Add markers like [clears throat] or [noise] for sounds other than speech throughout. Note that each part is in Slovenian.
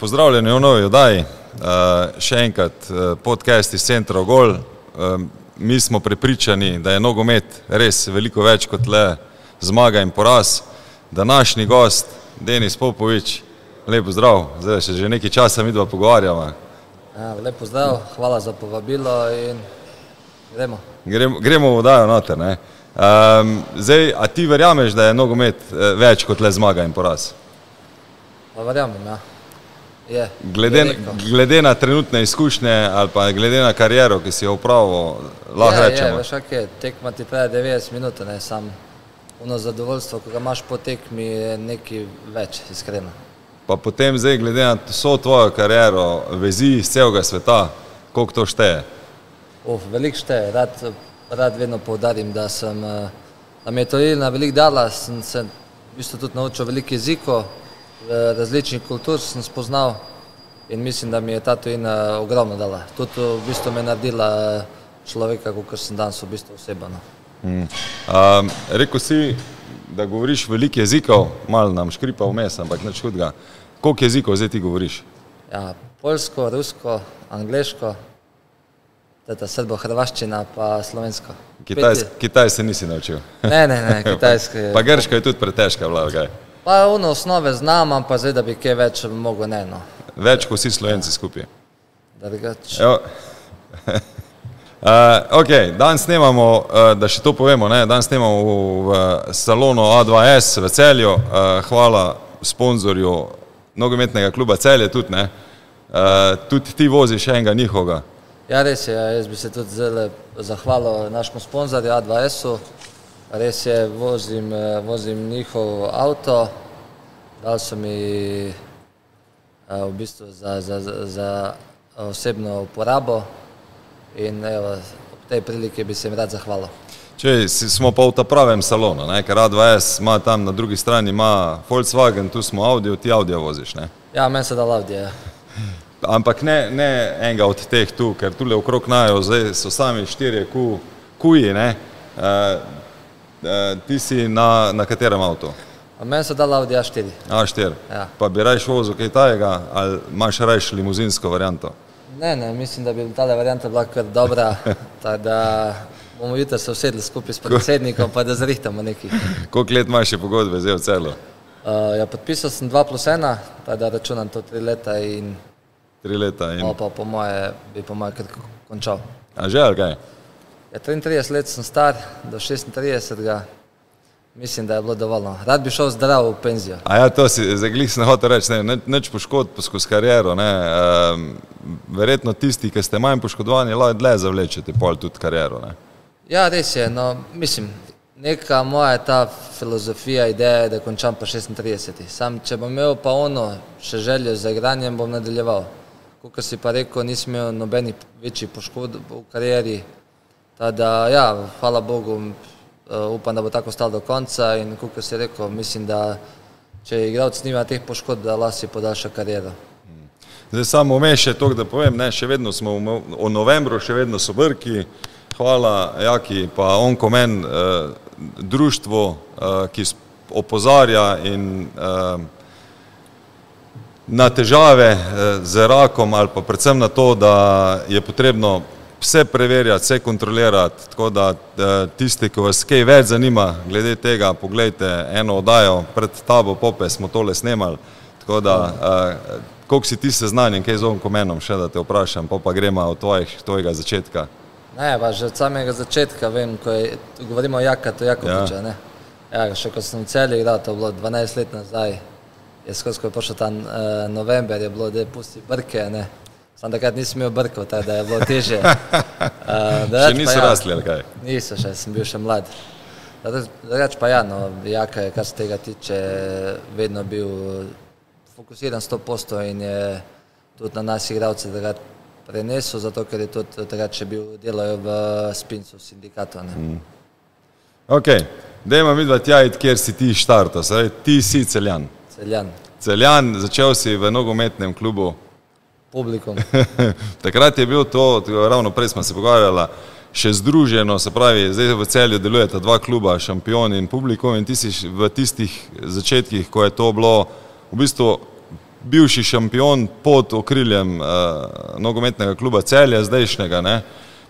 Pozdravljeni v novi oddaji. Še enkrat podcast iz centra Gol. Mi smo prepričani, da je nogomet res veliko več kot le zmaga in poraz. Današnji gost, Denis Popovič, lepo zdrav, zdaj še že nekaj časa mi dva pogovarjamo. Ja, lepo zdrav, hvala za povabilo in gremo. Gremo, gremo v oddajo noter. Ne? Um, zdaj, a ti verjameš, da je nogomet več kot le zmaga in poraz? Pa verjamem, ja. Je, Glede, je rekel. glede na trenutne izkušnje ali pa glede na kariero, ki si jo upravil, lahko je, je, rečemo. veš, kak je, tekma ti traja 90 minut, ne, sam ono zadovoljstvo, ko ga imaš po tekmi, je nekaj več, iskreno. Pa potem zdaj, glede na vso tvojo kariero, vezi iz celega sveta, koliko to šteje. Uf, veliko šteje, rad, rad vedno poudarim, da sem, eh, da mi je Torina veliko dala, sem se v bistvu tudi naučil veliko jezikov, različnih kultur sem spoznal in mislim, da mi je ta Torina ogromno dala. Tudi v bistvu me je naredila eh, človeka, kot sem danes v bistvu oseba. No. Mm. Um, rekel si, da govoriš veliko jezikov, malo nam škripa vmes, ampak nič hudega. Koliko jezikov zdaj ti govoriš? Ja, polsko, rusko, angliško, teta srbo-hrvaščina pa slovensko. Kitajs, Kitaj se nisi naučil. Ne, ne, ne, [laughs] kitajsko je. Pa grška je tudi pretežka, vlaga. Pa ono osnove znam, pa zdaj, da bi kaj več mogel, ne, no. Več kot vsi slovenci skupaj. Uh, [laughs] ok, danes snemamo, uh, da še to povemo, ne? danes snemamo v, v salonu A2S v Celju. Uh, hvala sponzorju nogometnega kluba Celje tudi, ne? Uh, tudi ti voziš enega njihovega. Ja, res je, jaz bi se tudi zelo zahvalil našemu sponzorju A2S-u. Res je, vozim, vozim njihov avto, dal so mi v bistvu za, za, za, za osebno uporabo in evo, ob tej priliki bi se jim rad zahvalil. Če smo pa v ta pravem salonu, ne? ker A2S ima tam na drugi strani ima Volkswagen, tu smo Audi, ti Audi voziš. Ne? Ja, meni se da lavdje. [laughs] Ampak ne, ne enega od teh tu, ker tule okrog najo, zdaj so sami štirje ku, kuji, ne? Uh, uh, ti si na, na katerem avtu? Meni se da lavdje A4. A4. Ja. Pa bi rajš vozil kaj tajega ali imaš rajš limuzinsko varianto? Ne, ne, mislim, da bi ta varianta bila kar dobra, [laughs] tako da bomo jutri se usedli skupaj s predsednikom, pa da zrihtamo nekaj. [laughs] Koliko let imaš še pogodbe zdaj v celu? Uh, ja, podpisal sem 2 plus 1, tako da računam to 3 leta in Tri leta in... no, pa po moje bi po moje kar končal. A že ali kaj? Ja, 33 let sem star, do 36. Mislim, da je bilo dovoljno. Rad bi šel zdrav v penzijo. A ja, to si, zdaj glih sem hotel reči, ne, ne- nič poškodb skozi kariero, ne, um, verjetno tisti, ki ste manj poškodovani, lahko dlje zavlečete pol tudi kariero, ne. Ja, res je, no, mislim, neka moja ta filozofija, ideja je, da končam pa 36. Sam, če bom imel pa ono še željo za igranjem, bom nadaljeval. Kot si pa rekel, nisem imel nobenih večjih poškodb v karieri. Tako da, ja, hvala Bogu, upam, da bo tako ostalo do konca in kot si rekel, mislim, da če igralec nima teh poškodb, da lahko si podaljša kariero. Zdaj samo vmes še to, da povem, ne, še vedno smo v, novembru, še vedno so brki, hvala Jaki, pa Onkomen, eh, društvo, eh, ki opozarja in eh, na težave eh, z rakom ali pa predvsem na to, da je potrebno vse preverjati, vse kontrolirati, tako da tisti, ki vas kaj več zanima glede tega, pogledajte eno oddajo, pred tabo Pope smo tole snemali, tako da koliko si ti seznanjen, kaj z Onkomenom še da te vprašam, pa pa gremo od tvojih, tvojega začetka. Ne, pa že od samega začetka vem, ko je, govorimo o Jakatu Jakoviča, ja. ne. Ja, še ko sem v celju igral, to je bilo 12 let nazaj, je skozi, ko je prišel ta uh, november, je bilo, da je pusti brke, ne. Sam takrat nisem imel brkov, tako da je bilo teže. Uh, [laughs] Še niso rasli ali kaj? Niso še, sem bil še mlad. Drugač pa ja, no, Jaka je, kar se tega tiče, vedno bil fokusiran 100% in je tudi na nas igralce takrat prenesel, zato ker je tudi takrat še bil delal v Spincu sindikatu. Ne. Mm. Ok, dajmo mi dva tja iti, kjer si ti štartal, ti si celjan. Celjan, Celjan, začel si v nogometnem klubu, publikum. [laughs] Takrat je bil to, ravno prej smo se pogovarjali, še združeno, se pravi, zdaj v celju delujeta dva kluba, šampion in publikum in ti si v tistih začetkih, ko je to bilo v bistvu bivši šampion pod okriljem uh, nogometnega kluba celja, zdajšnjega. Ne.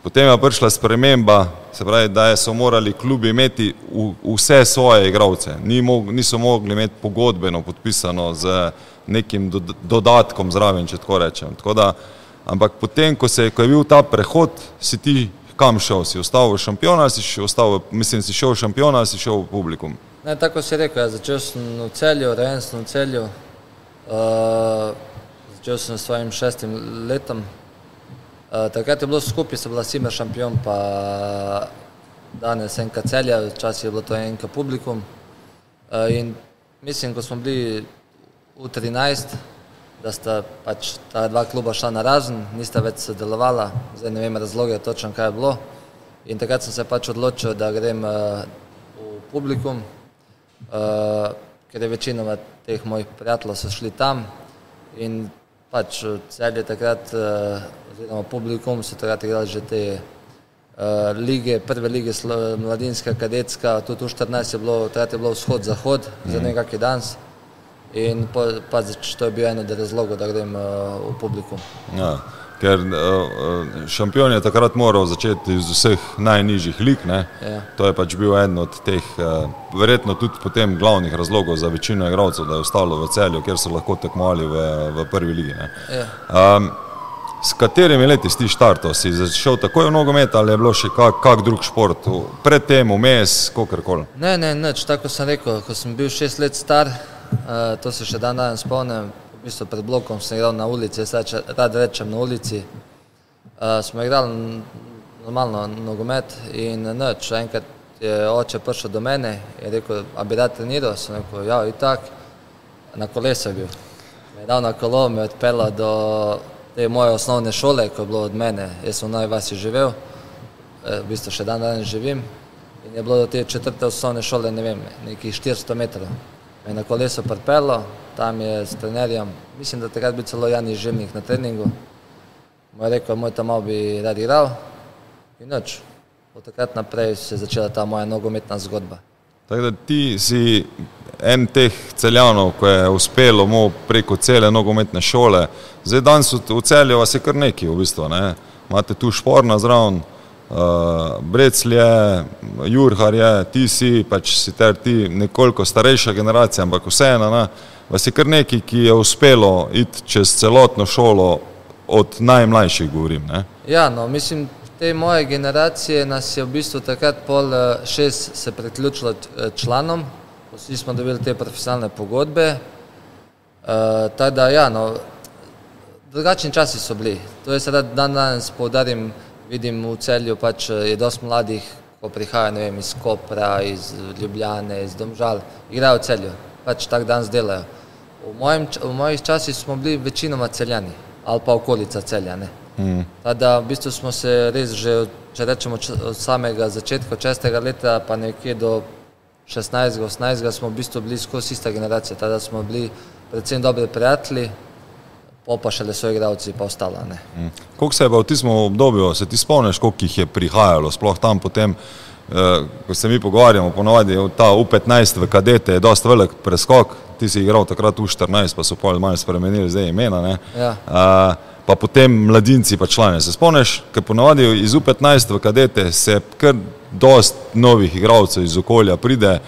Potem je prišla sprememba, se pravi, da so morali klubi imeti v, vse svoje igralce. Ni mog, niso mogli imeti pogodbeno podpisano z nekim do, dodatkom zraven, če tako rečem. Tako da, ampak potem, ko, se, ko je bil ta prehod, si ti kam šel? Si ostal v šampiona, si, ostal, mislim, si šel v šampiona, si šel v publikum? Ne, tako si rekel, ja, začel sem v celju, rejen sem v celju. Uh, začel sem s svojim šestim letom. Uh, takrat je bilo skupaj, sem bila Simer šampion, pa danes enka celja, včasih je bilo to enka publikum. Uh, in mislim, ko smo bili v 13, da sta pač ta dva kluba šla na razen, nista več sodelovala, zdaj ne vem razloge točno, kaj je bilo. In takrat sem se pač odločil, da grem uh, v publikum, uh, ker je večinoma teh mojih prijateljev so šli tam in pač celje takrat, uh, oziroma publikum so takrat igrali že te uh, lige, prve lige mladinska, kadetska, tudi v 14 je bilo, takrat je bilo vzhod-zahod mm. za mhm. nekakšen dans in pa, pač to je bil eno od razlogov, da grem uh, v publikum. Ja ker uh, šampion je takrat moral začeti iz vseh najnižjih lig. Ja. To je pač bil eden od teh, uh, verjetno tudi potem glavnih razlogov za večino igralcev, da je ostalo v celju, ker so lahko tekmovali v, v prvi ligi. Ja. Um, s katerimi leti si štartov? Si začel takoj v nogomet ali je bilo še kak, kak drug šport, predtem, vmes, kakorkoli? Ne, ne, nič, tako sem rekel, ko sem bil šest let star, uh, to se še dan danes spomnim v bistvu pred blokom sem igral na ulici, jaz reč, rad rečem na ulici. Uh, smo igrali normalno nogomet in noč, enkrat je oče prišel do mene in rekel, a bi rad treniral, sem rekel, ja, in tak, na kolesu je bil. Me je dal na kolo, me je odpeljal do te moje osnovne šole, ko je bilo od mene, jaz sem v Najvasi živel, v bistvu še dan danes živim in je bilo do te četrte osnovne šole, ne vem, nekih 400 metrov. Me je na kolesu prpelo, tam je s trenerjem, mislim, da takrat bi celo Jani Žemnik na treningu. Moj je rekel, moj tam bi rad igral in noč. Od takrat naprej se je začela ta moja nogometna zgodba. Tako da ti si en teh celjanov, ko je uspelo mu preko cele nogometne šole. Zdaj danes v celju vas je kar neki v bistvu, ne? Imate tu šporna zraven, uh, Breclje, Jurhar je, ti si, pač si ter ti nekoliko starejša generacija, ampak vseeno, ne, vas je kar neki, ki je uspelo iti čez celotno šolo, od najmlajših govorim. Ne. Ja, no, mislim, te moje generacije nas je v bistvu takrat pol eh, šest se priključilo eh, članom, vsi smo dobili te profesionalne pogodbe, uh, tako da ja, no, drugačni časi so bili. To je sedaj dan danes poudarim, vidim v celju, pač je dosti mladih, ko prihajajo vem, iz Kopra, iz Ljubljane, iz Domžal, igrajo v celju, pač tak dan zdelajo. V, mojem, v mojih časih smo bili večinoma celjani ali pa okolica celja. Mm. Da, v bistvu smo se res že, če rečemo, od samega začetka, od šestega leta pa nekje do 16, 18 smo v bistvu bili skozi ista generacija, tada smo bili predvsem dobri prijatelji, pa še le so igravci pa ostala. Mm. Koliko se je v tistem obdobju, se ti spomniš, koliko jih je prihajalo, sploh tam potem, eh, ko se mi pogovarjamo, ponovadi ta U15 v kadete je dosta velik preskok, ti si igral takrat U14, pa so pol malo spremenili zdaj imena, ja. uh, pa potem mladinci pa člani. Se spomniš, ker ponovadi iz U15 v kadete se kar dost novih igralcev iz okolja pride,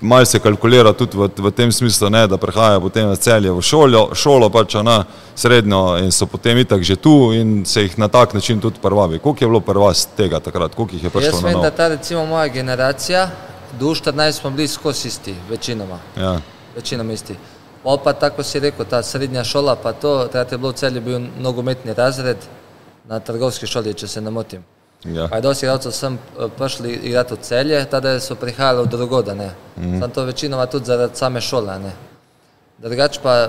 malo se kalkulira tudi v, v tem smislu, ne, da prehajajo potem v celje v šolo, šolo pač na srednjo in so potem itak že tu in se jih na tak način tudi prvavi. Koliko je bilo prvas tega takrat, koliko jih je prišlo Jaz vem, da ta recimo moja generacija, do 14 smo bili skozi isti, večinoma. Ja. Večinoma isti. Pol pa tako si rekel, ta srednja šola, pa to, takrat je bilo v celju bil nogometni razred na trgovski šoli, če se ne motim. Ja. Pa je dosti igralcev sem eh, prišli igrati v celje, tada so prihajali od drugoda, ne. Mm. Sam to večinoma tudi zaradi same šole, ne. Drugač pa,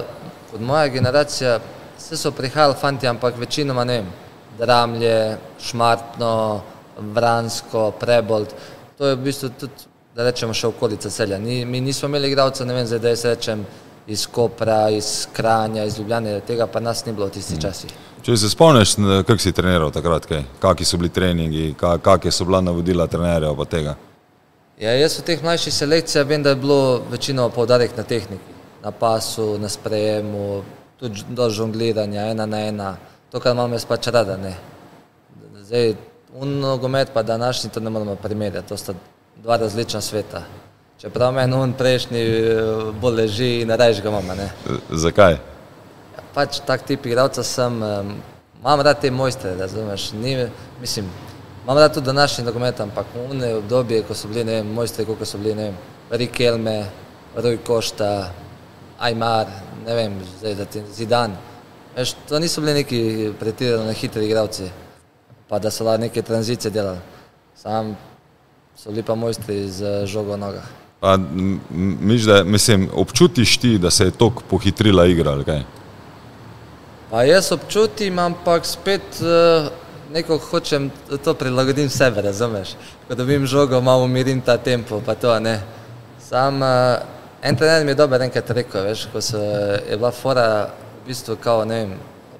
kot moja generacija, vse so prihajali fanti, ampak večinoma, ne vem, Dramlje, Šmartno, Vransko, Prebold, to je v bistvu tudi, da rečemo, še okolica celja. Ni, mi nismo imeli igralcev, ne vem, zdaj da jaz rečem, iz Kopra, iz Kranja, iz Ljubljane, tega pa nas ni bilo v tistih mm. časih. Če se spomniš, kako si treniral takrat, kakšni so bili treningi, kakšne so bila navodila trenerjev pa tega? Ja, jaz v teh mlajših selekcijah vem, da je bilo večino poudarek na tehniki, na pasu, na sprejemu, tudi do žongliranja, ena na ena, to, kar imam jaz pač rada. Ne. Zdaj, un nogomet pa današnji, to ne moramo primerjati, to sta dva različna sveta. Čeprav meni un prejšnji eh, bolj leži in rajš ga imamo. ne. Zakaj? Pač tak tip igralca sem, em, imam rad te mojstre, razumeš, ni, mislim, imam rad tudi današnji nogomet, ampak une obdobje, ko so bili, ne vem, mojstri, koliko so bili, ne vem, Rik Elme, Rui Košta, Ajmar, ne vem, zdaj da ti Zidan. Veš, to niso bili neki pretirano hitri igralci, pa da so lahko neke tranzicije delali. Sam so bili pa mojstri z žogo v nogah. Pa, miš, da, mislim, občutiš ti, da se je tako pohitrila igra? ali kaj? Pa jaz občutim, ampak spet uh, neko hočem to prilagodim sebe, razumeš? Ko dobim žogo, malo umirim ta tempo, pa to ne. Sam, en trener mi je dober enkrat rekel, veš, ko se je bila fora, v bistvu kao, ne vem,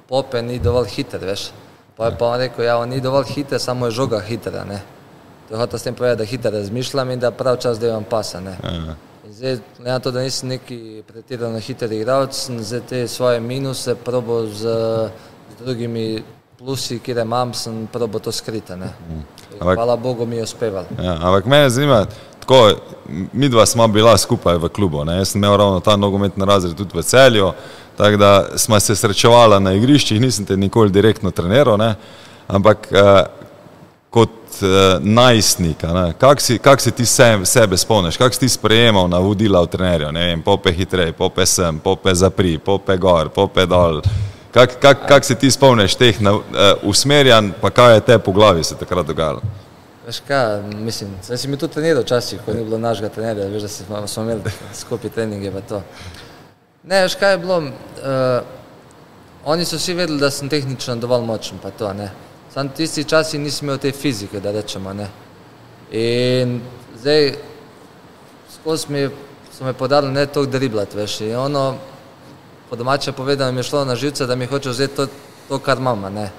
pope ni dovolj hiter, veš. Pa je pa on rekel, ja, on ni dovolj hiter, samo je žoga hitera, ne. To je hotel s tem povedati, da hitro razmišljam in da prav čas delam pasa, ne. Ja. Zdaj, glede na to, da nisem neki pretirano hiter igralec, sem zdaj te svoje minuse probo z, z drugimi plusi, kjer imam, sem probo to skrita. Ne. Ampak- Hvala Bogu mi je uspevalo. Ja, ampak mene zanima, tako, mi dva smo bila skupaj v klubu. Ne? Jaz sem imel ravno ta nogometni razred tudi v celju, tako da smo se srečevala na igriščih, nisem te nikoli direktno treniral, ne? ampak eh, kot eh, najstnik, kako si, kak si ti se, sebe spomniš, kako si ti sprejemal navodila od trenerja, ne vem, pope hitrej, pope sem, pope zapri, pope gor, pope dol. Kako kak, kak se ti spomniš teh na, eh, usmerjanj, pa kaj je te po glavi se takrat dogajalo? Veš kaj, mislim, zdaj si mi tudi treniral včasih, ko ni bilo našega trenerja, veš, da smo, smo imeli skupaj treninge pa to. Ne, veš kaj je bilo, uh, oni so vsi vedeli, da sem tehnično dovolj močen pa to, ne. Sam tisti časi nisem imel te fizike, da rečemo, ne. In zdaj, skozi mi, so me podali ne toliko driblati, veš, in ono, po domače povedano mi je šlo na živce, da mi hoče vzeti to, to kar imam, ne.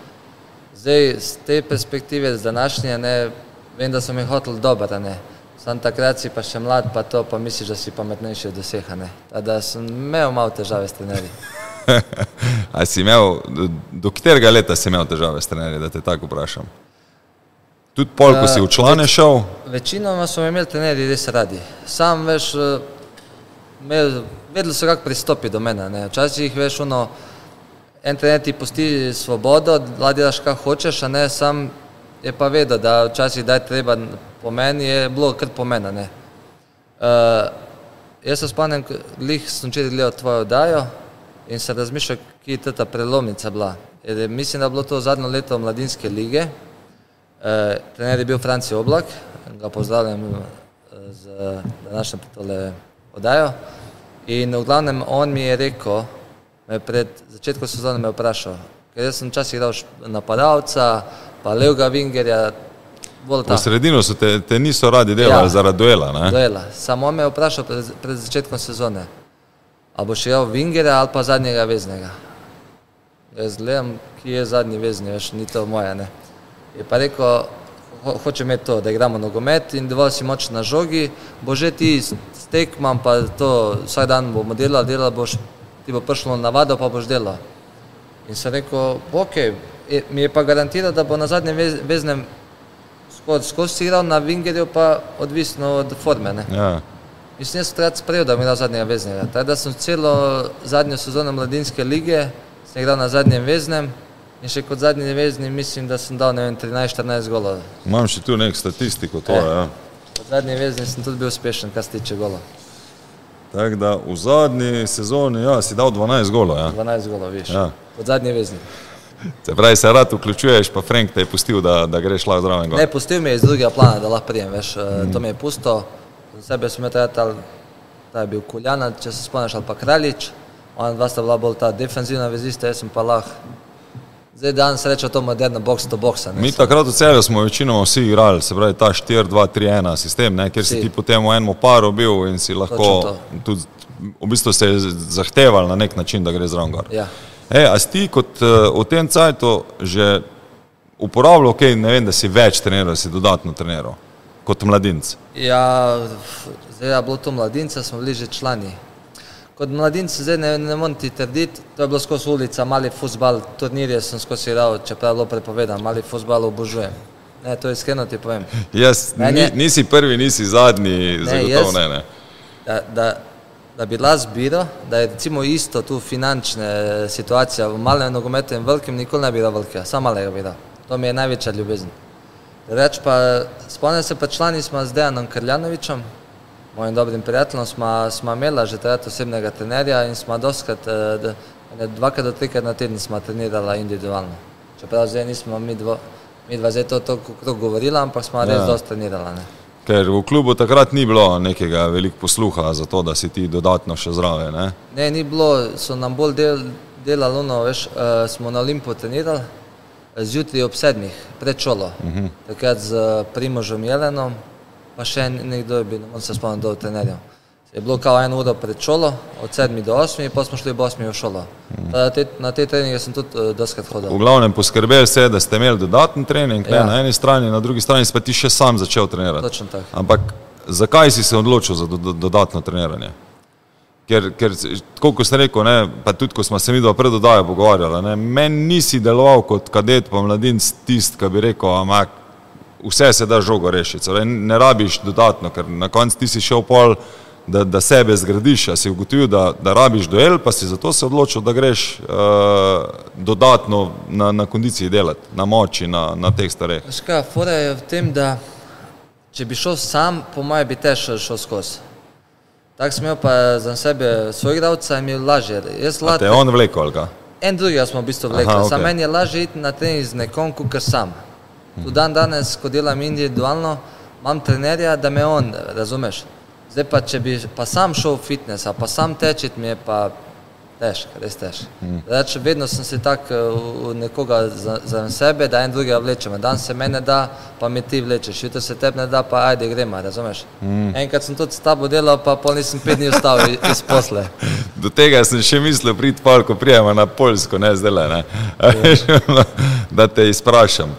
Zdaj, z te perspektive, z današnje, ne, vem, da so mi hoteli dobro, ne. Sam takrat si pa še mlad, pa to, pa misliš, da si pametnejši od vseh, ne. Tako Da sem imel malo težave s trenerji. A si imel, do, do katerega leta si imel težave s trenerji, da te tako vprašam? Tudi pol, ko si v člane šel, Večinoma so me imeli trenerji res radi. Sam veš, eh, imel, vedeli so kako pristopiti do mene. Ne. Včasih veš, ono, en trener ti pusti svobodo, delaš kar hočeš, a ne sam je pa vedel, da včasih da je treba po meni, je bilo kar po meni. ne. Uh, jaz se spomnim, glih sem včeraj gledal tvojo oddajo in se razmišljal, kje je ta prelomnica bila. Jer je- mislim, da je bilo to zadnjo leto mladinske lige. Eh, trener je bil Franci Oblak, ga pozdravljam eh, z današnjo tole oddajo. In v glavnem on mi je rekel, me pred začetkom sezone me vprašal, ker jaz sem včasih igral š- napadalca, pa levega vingerja, ta sredino te, te niso radi delali Ja. zaradi duela. Ne? duela. Samo on me je vprašal pred, pred začetkom sezone, ali boš igral vingerja ali pa zadnjega veznega. Jaz gledam, ki je zadnji vezni, veš, ni to moje. Ne. Je pa rekel, ho, hoče imeti to, da igramo nogomet in dovolj si močen na žogi, bo že ti s s tekmam, pa to vsak dan bomo delali, delali boš, ti bo prišlo navado, pa boš delal. In sem rekel, ok, je, mi je pa garantiral, da bo na zadnjem vez, veznem skozi igral, na vingerju pa odvisno od forme. Ne. Ja. Mislim, jaz sem takrat sprejel, da bom igral zadnjega veznega. Tako da sem celo zadnjo sezono mladinske lige sem igral na zadnjem veznem in še kot zadnji vezni mislim, da sem dal ne vem, 13-14 golov. Imam še tu nek statistiko. To, Eh. ja. Kot zadnji vezni sem tudi bil uspešen, kar se tiče golov. Tako da v zadnji sezoni ja, si dal 12 golov. Ja. 12 golov, viš. Ja. Kot zadnji vezni. Se pravi, se rad vključuješ, pa Frank te je pustil, da, da greš lahko zraven. gor. Ne, pustil mi je iz drugega plana, da lahko prijem, veš, mm. to mi je pusto. Sebe imel takrat, ali- ta je bil Kuljana, če se spomniš, ali pa Kraljič. Ona dva sta bila bolj ta defenzivna vezista, jaz sem pa lahko. Zdaj dan sreča to moderno box to boxa. ne. Mi takrat v celju smo večinoma vsi igrali, se pravi ta 4-2-3-1 sistem, ne, kjer si Vsi. ti potem v enem paru bil in si lahko tudi, v bistvu se je zahteval na nek način, da gre zraven gor. Ja. E, a si ti kot v tem cajtu že uporabljal, okay, ne vem, da si več treniral, da si dodatno treniral kot mladinc? Ja, zdaj je bilo to mladinca, smo bili že člani. kot mladinci zdaj ne, ne morem ti trditi, to je bilo skozi ulica, mali futbal, turnirje sem skozi igral, čeprav je bilo prepovedano, mali futbal obožujem. Ne, to iskreno ti povem. Jaz, Ne, ni, ne. nisi prvi, nisi zadnji, zagotovo jaz- ne. ne. Da, da, da bi bila zbiro, da je recimo isto tu finančna situacija v malem nogometu in velikem, nikoli ne bi bila velika, samo malega bi bila. To mi je največja ljubezen. Reč pa, spomnim se pa člani smo z Dejanom Krljanovičem, mojim dobrim prijateljem, smo, smo imela že takrat osebnega trenerja in smo doskrat, eh, dvakrat do trikrat na teden smo trenirala individualno. Čeprav zdaj nismo mi, dvo, mi dva zdaj to toliko okrog govorila, ampak smo res Ja. dosti trenirala. Ne. Ker v klubu takrat ni bilo nekega velikega posluha za to, da si ti dodatno še zraven. Ne? Ne, ni bilo, so nam bolj del, delali, ono, veš, uh, smo na Olimpu trenirali, zjutraj ob sedmih, pred šolo, uh -huh. takrat z Primožem Jelenom, pa še nekdo je bil, ne se spomniti, kdo je trenerjev. Je bilo kao eno uro pred šolo, od sedmi do osmi, pa smo šli ob osmi v šolo. Uh -huh. te, na te treninge sem tudi uh, doskrat hodil. V glavnem poskrbeli ste, da ste imeli dodaten trening ja. Ja. na eni strani, na drugi strani pa ti še sam začel trenirati. Točno tako. Ampak zakaj si se odločil za do, do, dodatno treniranje? Ker, ker tako kot ste rekel, ne, pa tudi ko smo se mi dva pred oddajo pogovarjali, ne, meni nisi deloval kot kadet pa mladinc tist, ki bi rekel, amak, vse se da žogo rešiti, Torej, ne rabiš dodatno, ker na koncu ti si šel pol, da, da sebe zgradiš, a si ugotovil, da, da rabiš duel, pa si zato se odločil, da greš uh, dodatno na, na kondiciji delati, na moči, na, na teh stareh. Kaj, fora je v tem, da če bi šel sam, po mojem bi težko šel skozi. Tako sem imel pa za sebe svojega igralca in mi je lažje. Jaz lahko te on vlekel, ali kaj? En drugega smo v bistvu vlekli. Okay. Za meni je lažje iti na trening z nekom, kot sam. Tu dan danes, ko delam individualno, imam trenerja, da me on, razumeš. Zdaj pa, če bi pa sam šel v fitness, pa sam tečet, mi je pa težko, res težko. Mm. Reč, vedno sem se tak eh, v nekoga za, za sebe, da en drugega vlečem. Dan se mene da, pa me ti vlečeš, jutri se tebi ne da, pa ajde gremo, razumeš. Mm. Enkrat sem tudi s tabo delal, pa pol nisem pet dni ostal iz, posle. [laughs] Do tega sem še mislil priti pol, ko prijema na Poljsko, ne zdaj le, ne. A veš, ono, da te izprašam.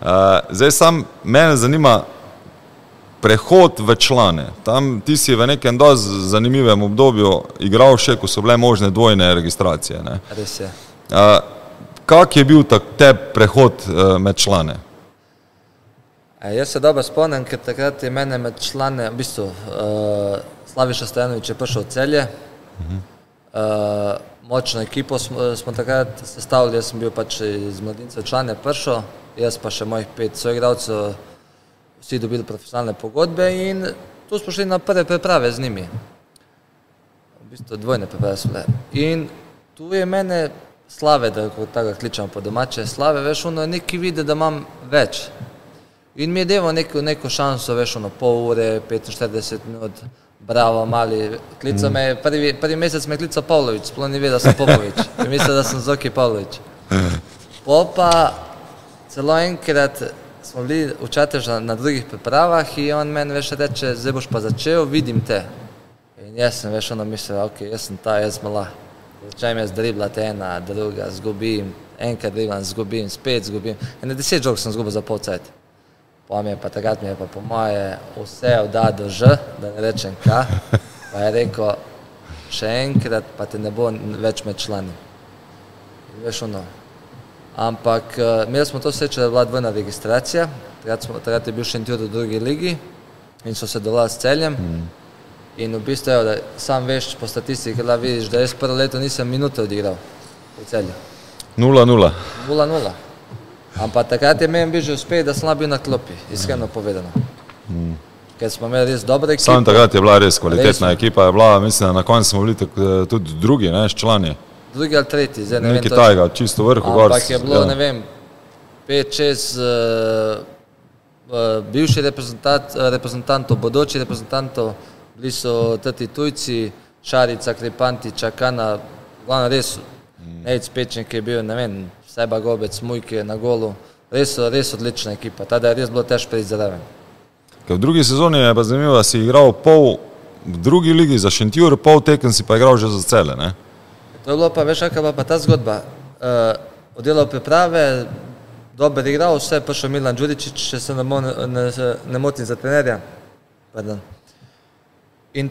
Uh, zdaj sam mene zanima prehod v člane. Tam ti si v nekem dosti zanimivem obdobju igral še, ko so bile možne dvojne registracije. Ne. Res je. Uh, kak je bil tak te prehod uh, med člane? E, jaz se dobro spomnim, ker takrat je mene med člane, v bistvu, uh, Slaviša Stojanovič je prišel v celje. Uh, močno ekipo smo, smo takrat sestavili, jaz sem bil pač iz mladincev člane prišel, jaz pa še mojih pet soigralcev, vsi dobili profesionalne pogodbe in tu smo šli na prve priprave z njimi. V bistvu dvojne priprave so bile. In tu je mene slave, da ko tako kličemo po domače, slave, veš, ono neki vidi, da imam več. In mi je deval neko, neko šanso, veš, ono pol ure, 45 minut, bravo, mali. Klical me, je- prvi, prvi mesec me je klical Pavlović, sploh ni vedel, da sem Popovič. In mislil, da sem Zoki Pavlović. [laughs] Po pa celo enkrat smo bili v Čatežu na drugih pripravah in on meni veš reče, zdaj boš pa začel, vidim te. In jaz sem veš ono mislil, ok, jaz sem ta, jaz mala. Začnem jaz driblati ena, druga, zgubim, enkrat driblam, zgubim, spet zgubim. In deset žog sem zgubil za pol cajt. Pa mi je pa takrat mi je pa po moje vse od A do Ž, da ne rečem K, pa je rekel, še enkrat pa te ne bo več med člani. In Veš ono. Ampak uh, imeli smo to srečo, da je bila dvojna registracija, takrat, smo, takrat je bil še v drugi ligi in so se dolali s celjem. Mm. In v bistvu, evo, da sam veš po statistiki, da vidiš, da jaz prvo leto nisem minute odigral v celju. 0-0. 0-0. Ampak takrat je meni bil že uspeh, da sem bil na klopi, iskreno povedano. Mm. Ker smo imeli res dobre ekipe. Sam takrat je bila res kvalitetna Res. ekipa, je bila, mislim, da na koncu smo bili tak, eh, tudi drugi, ne, člani. Drugi ali tretji, zdaj ne vem. Nekaj tajega, čisto vrhu gor. Ampak je bilo, ja. ne vem, pet, šest uh, uh, bivših reprezentant, reprezentantov, bodočih reprezentantov, bili so tati tujci, Šarica, Krepanti, Čakana, glavno res, mm. Nejc Pečnik je bil, ne vem, Seba Gobec, Mujke na golu, res, res odlična ekipa, tada je res bilo težko priti zraven. Ker v drugi sezoni je pa zanimivo, da si igral pol v drugi ligi za Šentjur, pol tekem si pa igral že za cele. Ne? To je bilo pa, veš, kakva pa ta zgodba. Uh, oddelal priprave, dober igral, vse je prišel Milan Đuričić, če se ne, mo- ne, ne motim za trenerja. Pardon. In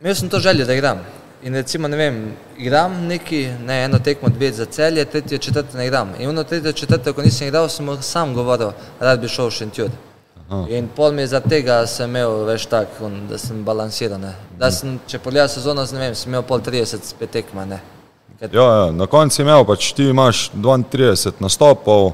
imel sem to željo, da igram. In recimo, ne vem, igram neki, ne, eno tekmo, dve za celje, tretjo, četrto ne igram. In ono tretjo, četrto, ko nisem igral, sem sam govoril, rad bi šel v Šentjur. In pol mi za tega sem imel več tak, on, da sem balansiran. Ne. Da sem, če pogledam sezono, ne vem, sem imel pol 30 spet tekma, ne. Ker- Ja, ja, na koncu si imel, pač ti imaš 32 nastopov,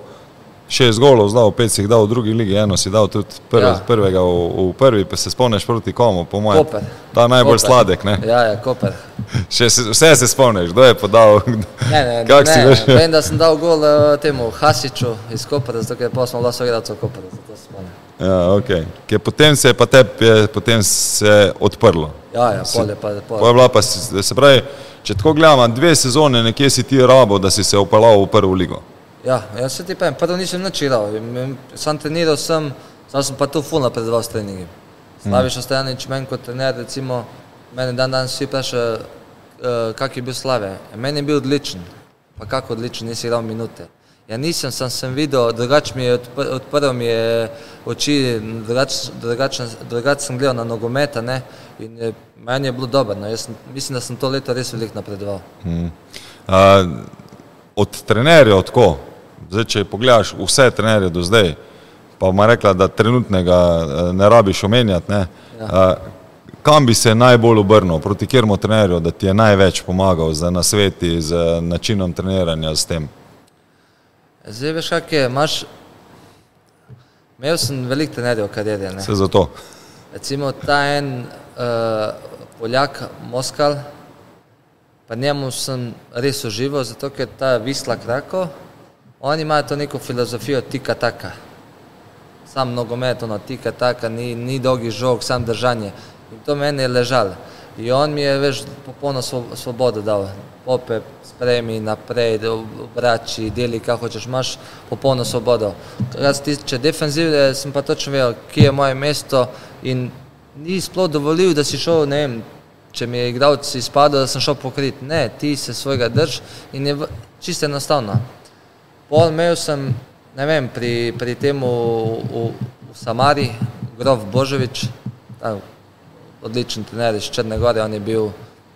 šest golov, zdal, pet si jih dal v drugi ligi, eno si dal tudi prve, ja. Prvega v, v prvi, pa se spomniš proti komu, po mojem. Koper. Ta najbolj Koper. sladek, ne? Ja, ja, Koper. [laughs] Še, se- vse se spomniš, kdo je podal. [laughs] Ne, ne, Kak si ne, veš? vem, da sem dal gol uh, temu Hasiču iz Kopera, zato je posmal vlaso igralcev Kopera, zato se spomnim. Ja, okay. Ker potem se je pa tebi je potem se odprlo. Ja, ja, pol je pa, Pa je bila pa, si- se pravi, če tako gledamo, dve sezone nekje si ti rabo, da si se upalal v prvo ligo. Ja, jaz se ti povem, prvo nisem in- sam treniral sem, sam sem pa tu ful napredoval s treningi. Slaviš Ostajanič, meni kot trener, recimo, mene dan danes vsi vprašajo, uh, kak je bil Slave. Meni je bil odličen, pa kako odličen, nisi igral minute. Ja nisem, sem, sem videl, drugače mi je odpr, odprl mi je oči, drugače drugač, drugač sem gledal na nogometa, ne, in je, meni je bilo dobro, no, jaz mislim, da sem to leto res veliko napredoval. Uh, od trenerjev tako, zdaj če pogledaš vse trenerje do zdaj, pa ima rekla, da trenutnega eh, ne rabiš omenjati, ne, Ja. uh, kam bi se najbolj obrnil, proti kjermu trenerju, da ti je največ pomagal z nasveti, z načinom treniranja, s tem. Zdaj veš, kak je, imaš, imel sem veliko trenerjev v karieri, ne. Vse zato. Recimo ta en uh, Poljak, Moskal, pa njemu sem res užival, zato ker ta Visla Krako, oni imajo to neko filozofijo tika taka. Sam nogomet, ono tika taka, ni, ni dolgi žog, sam držanje. In to meni je ležalo. In on mi je veš popolno svo- svobodo dal. Pope, spremi naprej, obrači, deli, kaj hočeš, imaš popolno svobodo. Kar se tiče defenzive, sem pa točno vedel, kje je moje mesto in ni sploh dovolil, da si šel, ne vem, če mi je igralec izpadel, da sem šel pokrit. Ne, ti se svojega drž in je čisto enostavno. Pol imel sem, ne vem, pri, pri tem v, v, v Samari, grof Božovič, ta odličen trener iz Črne Gore, on je bil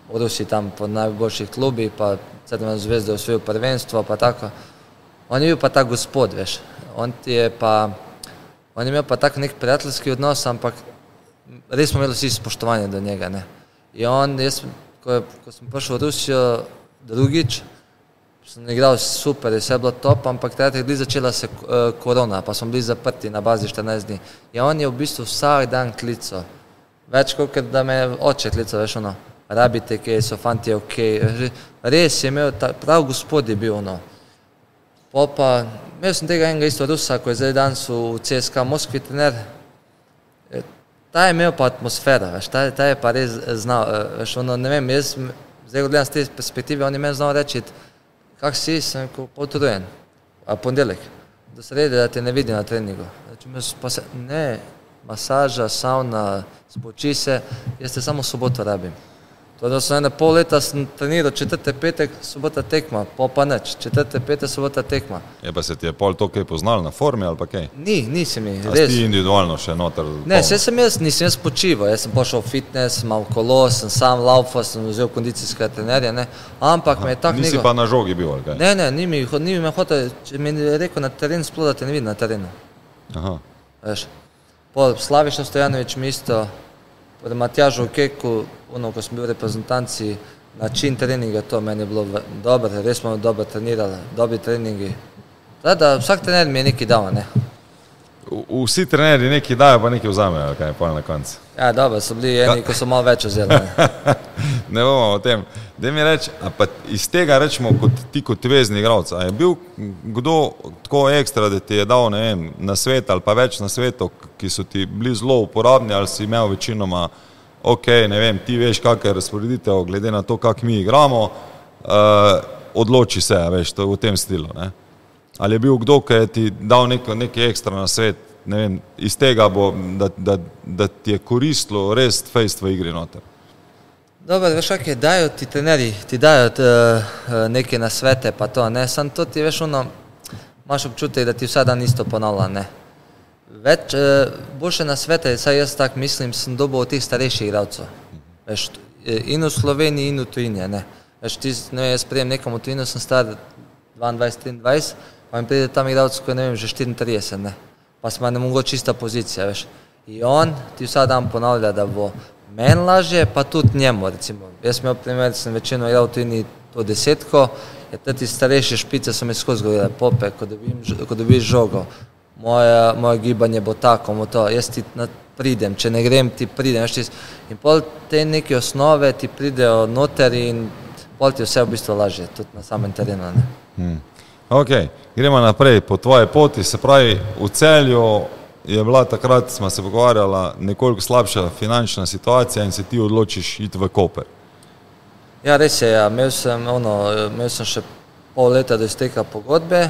v Rusiji tam po najboljših klubih, pa sedem zvezde je osvojil prvenstvo, pa tako. On je bil pa ta gospod, veš. On ti je pa, on je imel pa tak nek prijateljski odnos, ampak res smo imeli vsi spoštovanje do njega, ne. In on, jaz, ko, je, ko sem prišel v Rusijo drugič, sem igral super, je vse bilo top, ampak takrat je začela se uh, korona, pa smo bili zaprti na bazi 14 dni. In on je v bistvu vsak dan klical, več kot da me je oče klical, veš ono, rabite kaj, so fanti ok. Res je imel, ta, prav gospod je bil ono. Pol pa, imel sem tega enega isto Rusa, ko je zdaj danes v CSK Moskvi trener. E, Ta je imel pa atmosfero, veš, ta, ta je pa res znal, e, veš, ono, ne vem, jaz zdaj gledam z te perspektive, on je meni znal reči, kak si, sem potrujen, a ponedeljek, do srede, da te ne vidim na treningu. Reče, "Me s- pa se, ne, masaža, sauna, spoči se, jaz te samo soboto rabim. Torej, sem ene pol leta treniral, četrte petek, sobota tekma, pol pa nič, četrte petek, sobota tekma. Je pa se ti je pol to kaj poznal na formi ali pa kaj? Ni, nisi mi, A res. si individualno še noter? Ne, vse sem jaz, nisem jaz počival, jaz sem pošel v fitness, malo kolo, sem sam laufal, sem vzel kondicijskega trenerja, ne, ampak me je tako Nisi nego... pa na žogi bil ali kaj? Ne, ne, ni mi, ni mi hotel, če mi je rekel na teren, sploh da te ne vidim na terenu, Aha. veš. Pol Slaviša Stojanovič mi isto, pod Matjažu Keku, ono, ko smo bili v reprezentanci, način treninga, to meni je bilo dobro, res smo dobro trenirali, dobri treningi. Tako da vsak trener mi je nekaj dal, ne. V- Vsi trenerji nekaj dajo, pa nekaj vzamejo, ali kaj pa na koncu. Ja, dobro, so bili eni, ko so malo več vzeli. [laughs] Ne. Bomo o tem. Da mi reči, a pa iz tega rečemo, kot ti kot vezni igralec, je bil kdo tako ekstra, da ti je dal, vem, na svet ali pa več na svetu, ki so ti bili zelo uporabni ali si imel večinoma, ok, ne vem, ti veš, kakšna je razporeditev, glede na to, kak mi igramo, uh, odloči se, veš, to v tem stilu. Ne? Ali je bil kdo, ki je ti dal nekaj ekstra na svet, ne vem, iz tega bo, da, da, da ti je koristilo res fejst v igri noter. Dobro, veš, kak je, dajo ti trenerji, ti dajo eh, neke nasvete, pa to, ne, sam to ti veš, ono, imaš občutek, da ti vsak dan isto ponavlja, ne. Več, eh, boljše nasvete, saj jaz tako mislim, sem dobil od teh starejših igralcev. Veš, in v Sloveniji, in v tujini. Ne. Veš, ti, ne, jaz prijem nekam v tujino, sem star 22-23, pa mi pride tam igralec, ko je ne vem, že 34, ne. pa smo ne mogoče čista pozicija. Veš. In on ti vsak dan ponavlja, da bo meni lažje, pa tudi njemu. Recimo. Jaz sem imel primer, da sem večino igral tujini to desetko, je ti starejše špice so mi skozi govorile, pope, ko, dobim, ko dobiš žogo, moje, moje gibanje bo tako, bo to, jaz ti na, pridem, če ne grem, ti pridem. Ti, in pol te neke osnove ti pridejo noter in pol ti vse v bistvu lažje, tudi na samem terenu. Ne. Hmm. Ok, gremo naprej po tvoji poti, se pravi v celju je bila takrat, smo se pogovarjala, nekoliko slabša finančna situacija in se ti odločiš iti v Koper. Ja, res je, ja. imel, sem, ono, imel sem še pol leta do izteka pogodbe,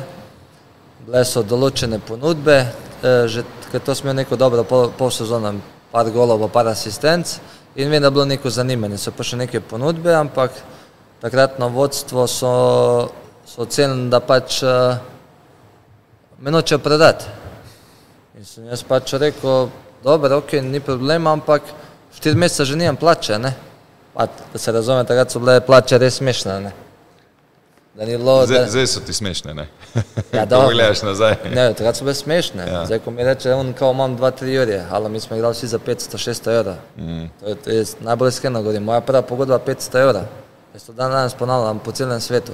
bile so določene ponudbe, eh, že to smo imeli neko dobro pol, pol par golov, pa par asistenc in vem, da je bilo neko zanimanje, so pa še neke ponudbe, ampak takratno vodstvo so, so ocenili, da pač uh, me nočejo predati. In sem jaz pač rekel, dobro, ok, ni problema, ampak štiri meseca že nimam plače, ne? Pa, da se razume, takrat so bile plače res smešne. Ne? Da ni bilo, Zdaj, da... zdaj so ti smešne, ne? Ja, [laughs] Ko dobro. gledaš nazaj. Ne, takrat so bile smešne. Ja. Zdaj, ko mi reče, on kao imam 2-3 jurje, ali mi smo igrali vsi za 500-600 evrov. Mm. To je, to je najbolj iskreno govorim. Moja prva pogodba je 500 evrov. Jaz to dan danes ponavljam po celem svetu.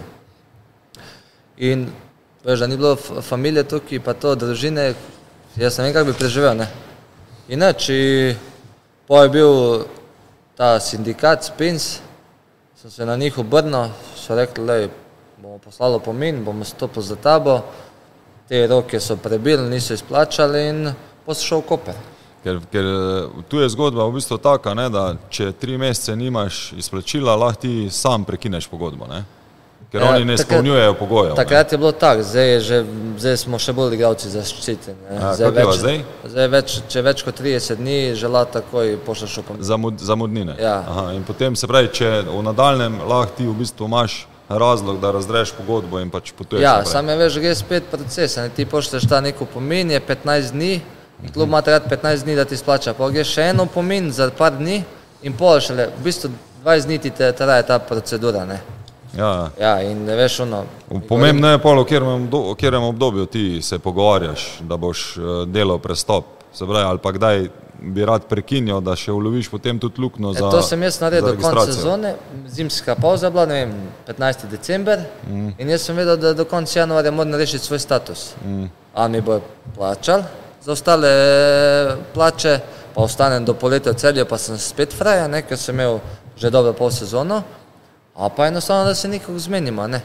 In veš, da ni bilo familije tukaj, pa to družine, jaz ne vem, kako bi preživel. Ne? Inače, po je bil ta sindikat Spins, sem se na njih obrnil, so rekli, da bomo poslali pomin, bomo stopili za tabo, te roke so prebili, niso izplačali in poslušal v Koper. Ker, ker tu je zgodba v bistvu taka, ne, da če tri mesece nimaš izplačila, lahko ti sam prekineš pogodbo. Ne? Ker Ja, oni ne takrat- izpolnjujejo pogojev. ne. Takrat je bilo tako, zdaj, je že, zdaj smo še bolj igralci zaščiteni. ne. A, kako je pa zdaj? zdaj več, če več kot 30 dni žela takoj pošlješ v pomin. Zamud, zamudnine. Ja. Aha, in potem se pravi, če v nadaljem lahko ti v bistvu imaš razlog, da razdreš pogodbo in pač potuješ. Ja, naprej. sam je veš, gre spet proces. Ne? Ti pošlješ ta neko pomin, je 15 dni, klub ima takrat 15 dni, da ti splača. Pa greš še eno pomin za par dni in pol šele, v bistvu 20 dni ti traja ta procedura. Ne? Ja. Ja, in veš ono. Pomembno je pa, v katerem obdobju ti se pogovarjaš, da boš eh, delal prestop. Se pravi, ali pa kdaj bi rad prekinil, da še uloviš potem tudi luknjo E, za. to sem jaz naredil do konca sezone, zimska pauza je bila, ne vem, 15. december mm. in jaz sem vedel, da do konca januarja moram rešiti svoj status. Mm. Ali mi bo plačal za ostale eh, plače, pa ostanem do poletja v celju, pa sem spet fraja, ne, ker sem imel že dobro pol sezono, a pa enostavno, da se nekako zmenimo, ne.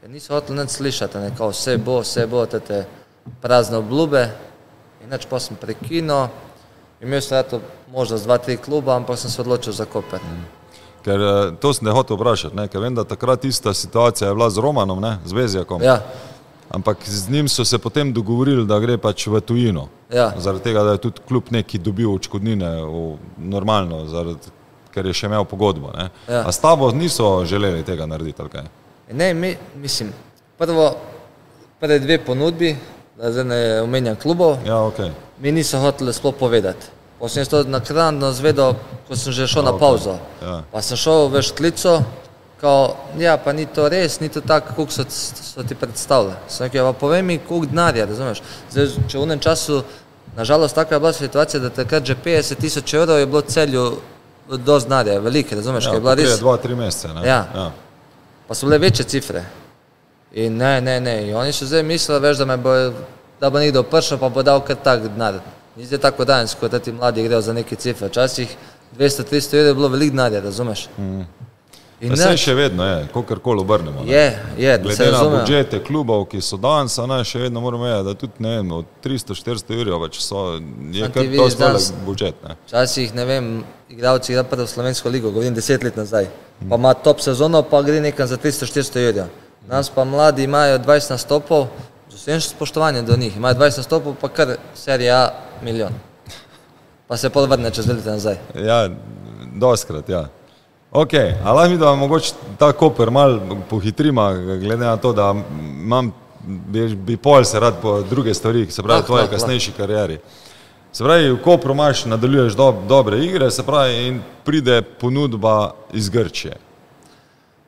Ker niso hoteli nič slišati, ne, kao vse bo, vse bo, te, te prazne obljube, inače pa sem prekinil. Imel sem eto možnost dva, tri kluba, ampak sem se odločil za Koper. Ker eh, to sem te hotel vprašati, ne? ker vem, da takrat ista situacija je bila z Romanom, ne? z Vezjakom. Ja, Ampak z njim so se potem dogovorili, da gre pač v tujino. Ja. Zaradi tega, da je tudi klub neki dobil očkodnine v, normalno, zaradi, ker je še imel pogodbo. Ne? Ja. A s tabo niso želeli tega narediti, ali kaj? ne, mi, mislim, prvo, prve dve ponudbi, da zdaj ne omenjam klubov, Ja, ok. mi niso hoteli sploh povedati. Pa sem to naknadno zvedel, ko sem že šel na Ok, pauzo. ja. Pa sem šel v šklico, kao, ja, pa ni to res, ni to tako, kako so, so ti predstavljali. Sem rekel, ja, pa povej mi, koliko denarja, razumeš? Zdaj, če v unem času, nažalost, taka je bila situacija, da takrat že 50 tisoč evrov je bilo celju do denarja, veliko, razumeš, Ja, ja, je bila res. dva, tri mesece. Ne? Ja. Ja. Pa so bile večje cifre. In ne, ne, ne. In oni so zdaj mislili, veš, da, me bo, da bo nekdo prišel, pa bo dal kar tak denar. Ni zdaj tako danes, ko ti mladi grejo za neke cifre. Včasih 200-300 evrov je bilo veliko denarja, razumeš? Mm. In Vse še vedno je, kakorkoli obrnemo. ne. je, je, Glede na budžete klubov, ki so danes, ne, še vedno moramo vedeti, da tudi ne vem, od 300-400 ur pač so, je kar dosti velik budžet. Ne. Včasih, ne vem, igralci igra prvo slovensko ligo, govorim deset let nazaj. Pa ima top sezono, pa gre nekam za 300-400 evrov. Danes pa mladi imajo 20 nastopov, z vsem spoštovanjem do njih, imajo 20 nastopov, pa kar serija A milijon. Pa se pol vrne čez dve leti nazaj. Ja, doskrat, ja. Ok, ali lahko mi da mogoče ta koper mal pohitrima, glede na to, da imam, bi, bi pol se rad po druge stvari, se pravi tvoje lahko, kasnejši karieri. Se pravi, v Kopru imaš, nadaljuješ do, dobre igre, se pravi, in pride ponudba iz Grčije.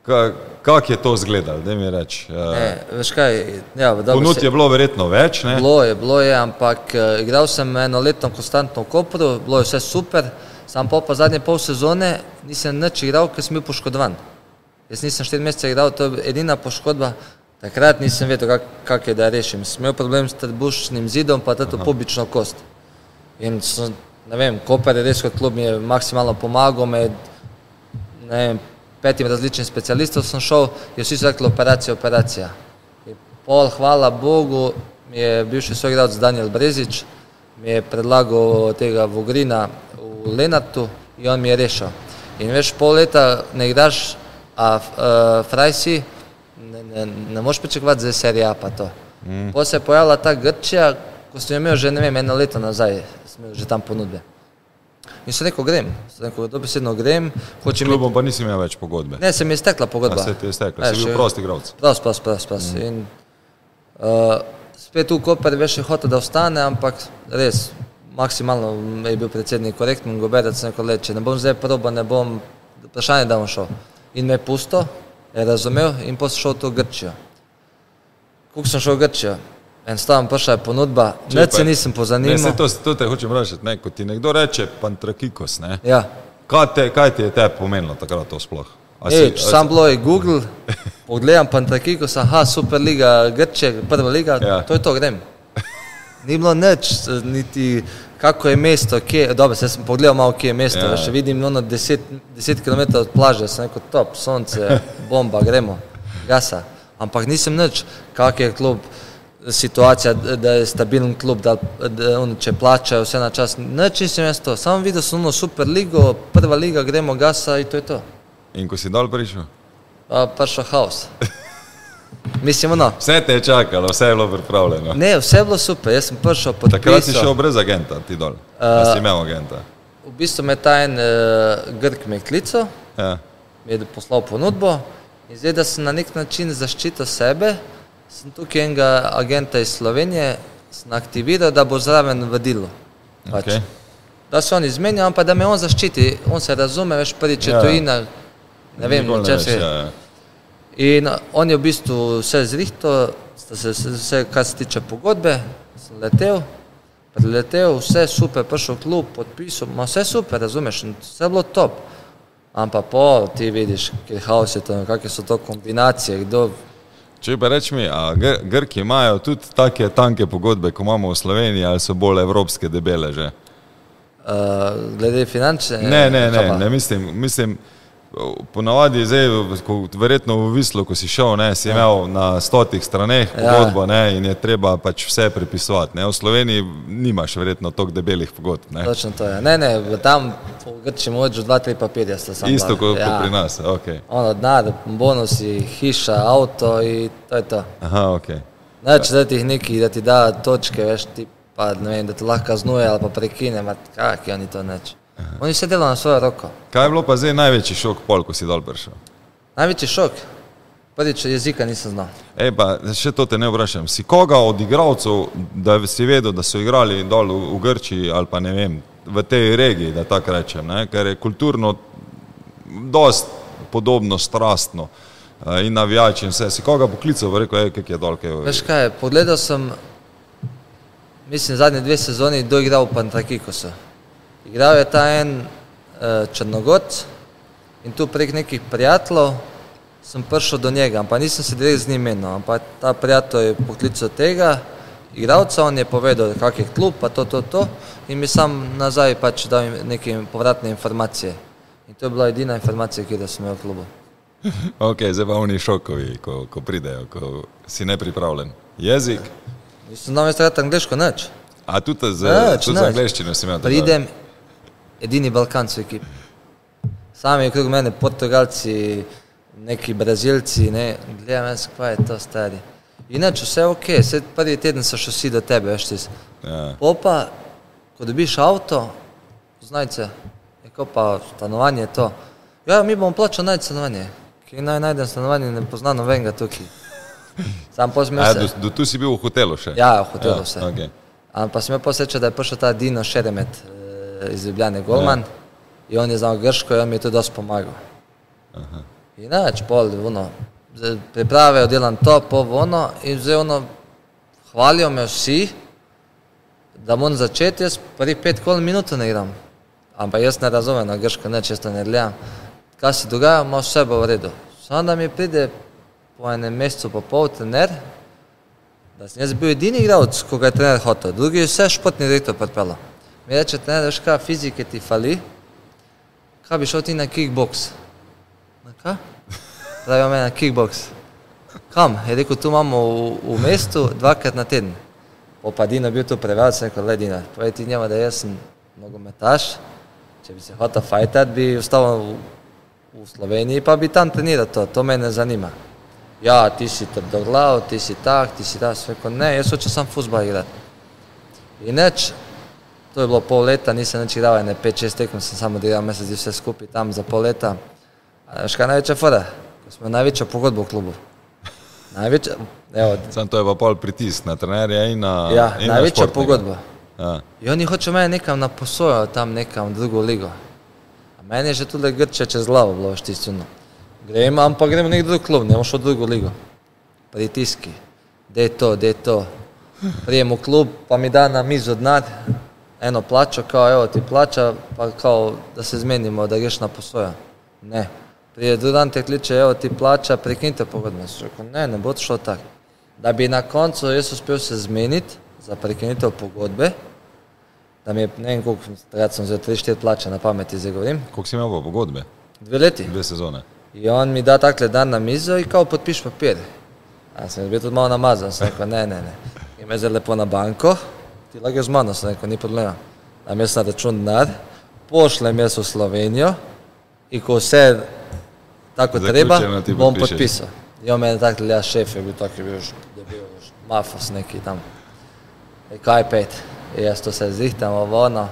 Ka, kak je to izgledalo, da mi reč? Ne, veš kaj, ja, Ponud se- je bilo verjetno več, ne? Bilo je, bilo je, ampak uh, igral sem eno leto konstantno v Kopru, bilo je vse super, sam pa zadnje pol sezone nisem nič igral, ker sem bil poškodovan. Jaz nisem štiri mesece igral, to je edina poškodba. Takrat nisem vedel, kak, kak je da rešim. Sem imel problem s trebušnim zidom, pa tudi pubično kost. In sem, ne vem, Koper je res kot klub mi je maksimalno pomagal, med vem, petim različnim specialistom sem šel, je vsi so rekli operacija, operacija. In pol, hvala Bogu, mi je bivši soigralec Daniel Brezič, mi je predlagal tega Vogrina v Lenartu in on mi je rešil. In veš, pol leta ne igraš, a uh, fraj si, ne, ne, ne moreš pričakovati za serije A pa to. Mm. Potem se je pojavila ta Grčija, ko sem jo imel že ne vem, eno leto nazaj, sem že tam ponudbe. In sem rekel, grem, sem rekel, dobesedno grem, S hočem klubom pa nisi imel več pogodbe. Ne, se mi je stekla pogodba. se ti je stekla, Ja, si bil še- prost igralec. Prost, prost, prost. prost. Mm. In, uh, spet v Koper veš, je hotel, da ostane, ampak res, maksimalno je bil predsednik korekten, goberec neko let, če ne bom zdaj proba, ne bom, vprašanje, da bom šel. In me pusto, je razumel in potem sem šel to Grčijo. Kuk sem šel v Grčijo? Enostavno prišla je ponudba, pa- se nisem Ne, pozanimal. se to, to te hočem vprašati, ne, ko ti nekdo reče pantrakikos, ne, Ja. kaj, te, kaj ti je te pomenilo takrat to sploh? A Ej, si- sam bilo je Google, pogledam Pantakikos, aha, Superliga, Grče, prva liga, Ja. to je to, grem. Ni bilo nič, niti kako je mesto, kje, dobro, zdaj sem pogledal malo, kje je mesto, Ja. še vidim ono 10, 10 km od plaže, sem rekel, top, sonce, bomba, gremo, gasa. Ampak nisem nič, kak je klub, situacija, da da je stabilen klub, da, da on, če plačajo vse na čas, nič nisem jaz to, samo videl sem ono Superligo, prva liga, gremo, gasa in to je to. In ko si dol prišel? Prišel haos. [laughs] Mislim, no, Vse te je čakalo, vse je bilo pripravljeno. ne, vse je bilo super, jaz sem prišel pod Takrat si šel brez agenta, ti dol. Uh, si imel agenta. V bistvu me ta en uh, Grk me klical, Ja. mi je poslal ponudbo in zdaj, da sem na nek način zaščitil sebe, sem tukaj enega agenta iz Slovenije sem aktiviral, da bo zraven vodilo. Pač. Okay. Da se on izmenja, pa da me on zaščiti, on se razume, veš, prvič je ja. tujina, ne vem, če se. ja, ja. In on je v bistvu vse zrihto, se, se, vse, kar se tiče pogodbe, sem letel, priletel, vse super, prišel klub, podpisal, ma vse super, razumeš, vse je bilo top. Ampak po ti vidiš, kaj haos je to, kakšne so to kombinacije, kdo, Če pa reč mi, a Gr Grki imajo tudi take tanke pogodbe, kot imamo v Sloveniji, ali so bolj evropske debele že? uh, glede finančne. Ne, ne, ne, pa? ne mislim, mislim ponavadi zdaj, ko, verjetno v Vislu, ko si šel, ne, si imel na stotih straneh Ja. pogodbo ne, in je treba pač vse prepisovati. Ne. V Sloveniji nimaš verjetno toliko debelih pogodb. Ne. Točno to je. Ne, ne, tam v Grči moč dva, tri papirja sta samo. Isto kot ja. pri nas. Okay. Ono, denar, bonusi, hiša, avto in to je to. Aha, okay. Neč da ti jih neki, da ti da točke, veš, ti pa ne vem, da te lahko kaznuje ali pa prekine, kak je oni to neč. Oni vse delajo na svojo roko. Kaj je bilo pa zdaj največji šok pol, ko si dol prišel? Največji šok, prvič jezika nisem znal. Ej, pa še to te ne vprašam. Si koga od igralcev, da si vedel, da so igrali dol v, v Grčiji ali pa ne vem, v tej regiji, da tako rečem, ne? ker je kulturno dost podobno, strastno in navijači in vse. Si koga poklical, rekel, ej, kak je dol, kaj je. Veš kaj, pogledal sem, mislim, zadnje dve sezoni doigral v Pantakikosu. Igral je ta en uh, Črnogod in tu prek nekih prijateljev sem prišel do njega, ampak nisem se direkt z njim menil, ampak ta prijatelj je poklical tega igralca, on je povedal, kak je klub, pa to, to, to in mi sam nazaj pač dal neke povratne informacije. In to je bila edina informacija, ki sem imel v klubu. Ok, zdaj pa oni šokovi, ko, ko pridejo, ko si nepripravljen. Jezik, Nisem znal jaz rekati angliško, nič. a tudi z, Nič, tudi z nič. angleščino si imel. Pridem, edini Balkanc v ekipi. Sami okrog mene, Portugalci, neki Brazilci, ne, gledam jaz, kaj je to stari. Inače, vse ok, vse prvi teden so še vsi do tebe, veš ti. Ja. Popa, ko dobiš avto, znajce, neko pa stanovanje je to. Ja, mi bomo plačali najti stanovanje. Kje naj najdem stanovanje, ne pozna nobenega tukaj. [laughs] Sam pozmem do, se. do tu si bil v hotelu še? Ja, v hotelu Ja, vse. okej. Ampak pa sem imel posreče, da je prišel ta Dino Šeremet eh, iz Ljubljane, Golman, in on je znal grško in on mi je tudi dosti pomagal. In neč, pol, ono, priprave, oddelam to, po ono, in zdaj ono, hvalijo me vsi, da moram začeti, jaz prvih pet kol minut ne igram. Ampak jaz ne razumem, na grško ne, često ne gledam. Kaj se dogaja, ima vse bo v redu. Samo da mi pride po enem mesecu pa pol trener, da sem jaz bil edini igralec, ko ga je trener hotel, drugi je vse športni direktor pripeljal. Mi reče, trener, veš kaj, fizike ti fali, kaj bi šel ti na kickbox? Na kaj? Pravijo me na kickbox. Kam? Je rekel, tu imamo v, v mestu dvakrat na teden. Po pa Dino bil tu prevajalec, sem rekel, le Dino, povej ti njemu, da jaz sem nogometaš, če bi se hotel fajtat, bi ostal v, v Sloveniji, pa bi tam treniral to, to me ne zanima. Ja, ti si trdoglav, ti si tak, ti si tak, sem rekel, ne, jaz hočem sam fuzbal igrati. In neč, to je bilo pol leta, nisem nič igral, ne 5-6 tekem, sem samo delal mesec dni vse skupaj tam za pol leta. A veš kaj je največja fora? Ko smo največjo pogodbo v klubu. Največja, evo, Sam to je pa pol pritisk na trenerja in na. ja, in na največja športnika. pogodba. Ja. In oni hočejo mene nekam na posojo, tam nekam v drugo ligo. A meni je že tudi Grče čez glavo bilo štisno. Gremo, ampak gremo v nek drug klub, ne bomo šel v drugo ligo. Pritiski, da je to, da je to. Prijem v klub, pa mi da na mizo denar, eno plačo, kao evo ti plača, pa kao da se zmenimo, da greš na posojo. Ne. Prije drugi dan te kliče, evo ti plača, prekinite pogodbo. Sem rekel, ne, ne bo šlo tako. Da bi na koncu jaz uspel se zmeniti za prekinitev pogodbe, da mi je, ne vem koliko, takrat sem vzel 3-4 plače na pameti, zdaj govorim, Koliko si imel pogodbe? dve leti. Dve sezone. In on mi da takle dan na mizo in kao podpiš papir. A sem bil tudi malo namazan, sem rekel, ne, ne, ne. In me zdaj lepo na banko, ti lahko z mano, sem rekel, ni problema. Dam jaz na račun denar, pošljem jaz v Slovenijo in ko vse tako treba, Zaključeno ti bom podpišeš. podpisal. In on me je tako, ja, šef je bil tak, je bil, je bil mafos neki tam. E, kaj pet? In jaz to se zrihtam, ono,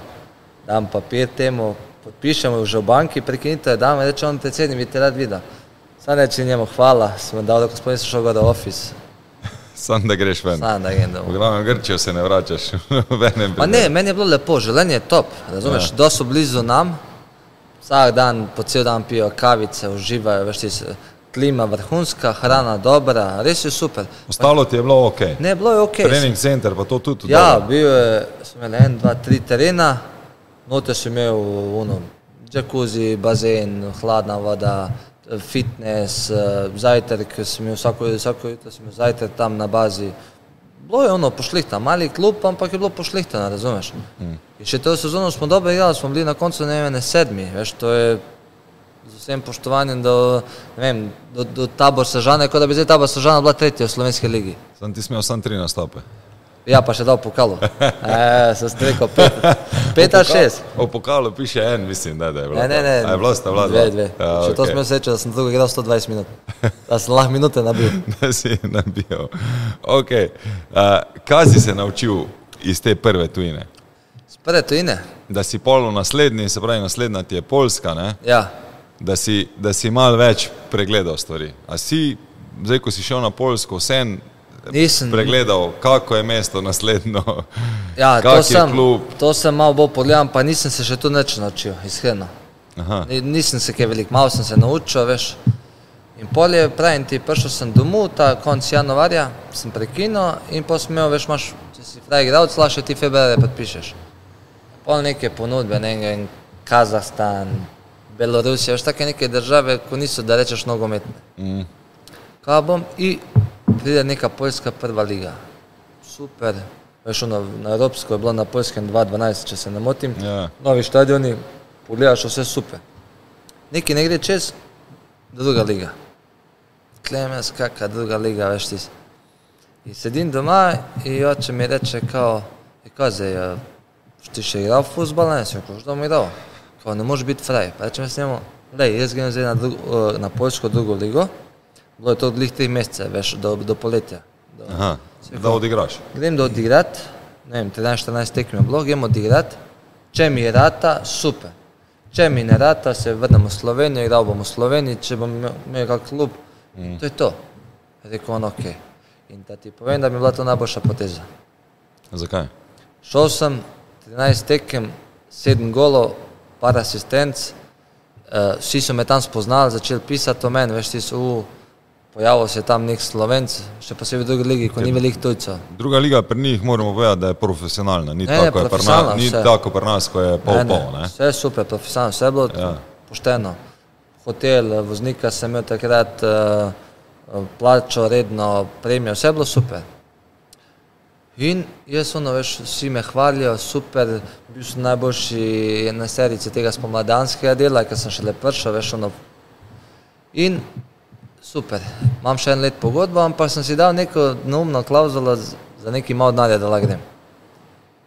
dam papir temu, podpišemo že v banki, prekinite, dam, reče on predsednik, bi te rad videl. Sam reče njemu hvala, sem dal, da gospodin sem šel gor v office, Sam da greš ven. sam da grem V domov. glavnem Grčijo se ne vračaš. [laughs] v Ma ne, meni je bilo lepo, življenje je top, razumeš, ja. da so blizu nam, vsak dan, po cel dan pijo kavice, uživajo, veš ti, se- klima vrhunska, hrana dobra, res je super. Ostalo ti je bilo ok. Ne, bilo je ok. Trening center pa to tudi. Ja, dobro. bil je, smo imeli en, dva, tri terena, noter sem imel uno, džakuzi, bazen, hladna voda, fitness, eh, zajtrk, sem imel vsako, vsako jutro sem imel zajtrk tam na bazi. Bilo je ono pošlihta, mali klub, ampak je bilo pošlihtano, razumeš. In še to sezono smo dobro igrali, smo bili na koncu ne vem, ne sedmi, veš, to je z vsem poštovanjem do, ne vem, do, do tabor Sežane, kot da bi zdaj tabor Sežana bila tretja v slovenski ligi. Sam ti smel sam tri nastope. Ja, pa še dal pokalo. [laughs] E, sem rekel, pet, pet ali šest. O pokalu piše en, mislim, da, da je bilo. Ne, ne, ne. A je bilo, sta bila Dve, dve. Ja, Še to okej. sem imel srečo, da sem drugo igral 120 minut. [laughs] Da sem lahko minute nabil. [laughs] da si nabijal. Okay. Uh, kaj si se naučil iz te prve tujine? Spred tujine? Da si pol v naslednji, se pravi, naslednja ti je Poljska, ne? Ja. da si, da si mal več pregledal stvari. A si, zdaj ko si šel na Poljsko, vsem Nisem. pregledal, kako je mesto naslednjo, Ja, to sem, klub. to sem malo bolj pogledal, pa nisem se še tu nič naučil, iskreno. Aha. Ni- Nisem se kaj veliko, malo sem se naučil, veš. In pol je, pravim ti, prišel sem domov, ta konc januarja, sem prekinil in imel, veš, imaš, če si fraj igralec, lahko ti februarja podpišeš. Pol neke ponudbe, ne vem, Kazahstan, Belorusija, veš, take neke države, ko niso, da rečeš nogometne. Mm. Kaj bom in pride neka poljska prva liga. Super, veš, ono, na Evropsko je bilo na Poljskem 2-12, če se ne motim. Ja. Novi stadioni, pogledaš vse super. Neki ne gre čez, druga liga. Klemens, kakva druga liga, veš ti. In sedim doma in oče mi reče, kao, "E, zdaj, a, boš ti še igral fuzbal, ne, sem rekel, što bom igral. Kao, ne možeš biti fraj. Pa rečem jaz njemu, lej, jaz grem zdaj na, drugo, na poljsko drugo ligo, bilo je to glih tri mesece, veš, do, do poletja. Do, Aha, da odigraš. Grem da odigrat, ne vem, 13-14 tekem je bilo, grem odigrat, če mi je rata, super. Če mi ne rata, se vrnem v Slovenijo, igral bom v Sloveniji, če bom imel, kak klub, mm. to je to. Rekel on, ok. In da ti povem, da mi je bila to najboljša poteza. Zakaj? Šel sem 13 tekem, 7 golov, par asistenc, uh, vsi so me tam spoznali, začeli pisati o meni, veš, ti so, uh, pojavil se je tam nek slovenc, še posebej v drugi ligi, ko ni veliko tujcev. Druga liga pri njih moramo povedati, da je profesionalna, ni Ne, tako, je pri profesionalna, nas, ni tako pri nas, ko je pol ne, pol, ne? Vse je super, profesionalno, vse je bilo Ja. pošteno. Hotel, voznika sem imel takrat, uh, plačo redno, premijo, vse je bilo super. In jaz ono, veš, vsi me hvalijo, super, bil sem najboljši na serici tega spomladanskega dela, ker sem šele prišel, veš, ono. In super, imam še en let pogodbo, ampak sem si dal neko neumno klauzulo za neki malo denarja, da lahko grem.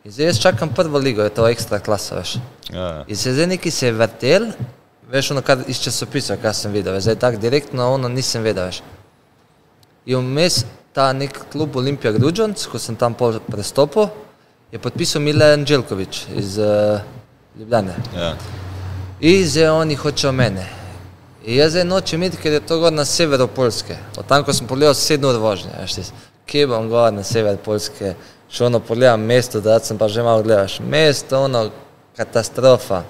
In zdaj jaz čakam prvo ligo, je to ekstra klasa, veš. Ja, In se zdaj neki se je vrtel, veš, ono, kar iz časopisa, kar sem videl, zdaj tako direktno ono nisem vedel, veš. In vmes ta nek klub Olimpija Gruđonc, ko sem tam pol prestopil, je podpisal Milan Đelković iz uh, Ljubljane. ja. In zdaj oni hočejo mene. Jaz zdaj nočem iti, ker je to gor na severu Polske. Od tam, ko sem pogledal, sedem ur vožnje, veš, ti, kje bom gor na sever Polske, še ono pogledam mesto, da sem pa že malo gledal, veš, mesto, ono, katastrofa.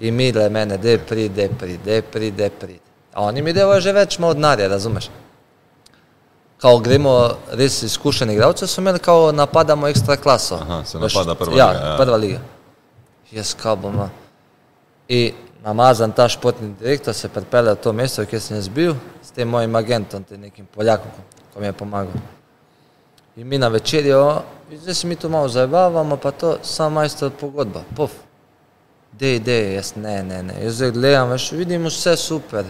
In mile mene, de prid, de prid, de prid, de prid. A oni mi devajo že več malo denarja, razumeš? Kao gremo res izkušeni igralci, so imeli kao napadamo ekstra klaso. Aha, se napada prva ja, liga, ja. prva liga. Jaz kao bom. In namazan ta športni direktor se pripelje v to mesto, kjer sem jaz bil, s tem mojim agentom, tem nekim Poljakom, ko mi je pomagal. In mi na večerjo, in zdaj se mi tu malo zabavamo, pa to, samo majstor pogodba, puf. Dej, dej, jaz ne, ne, ne, jaz zdaj gledam, veš, vidim vse super.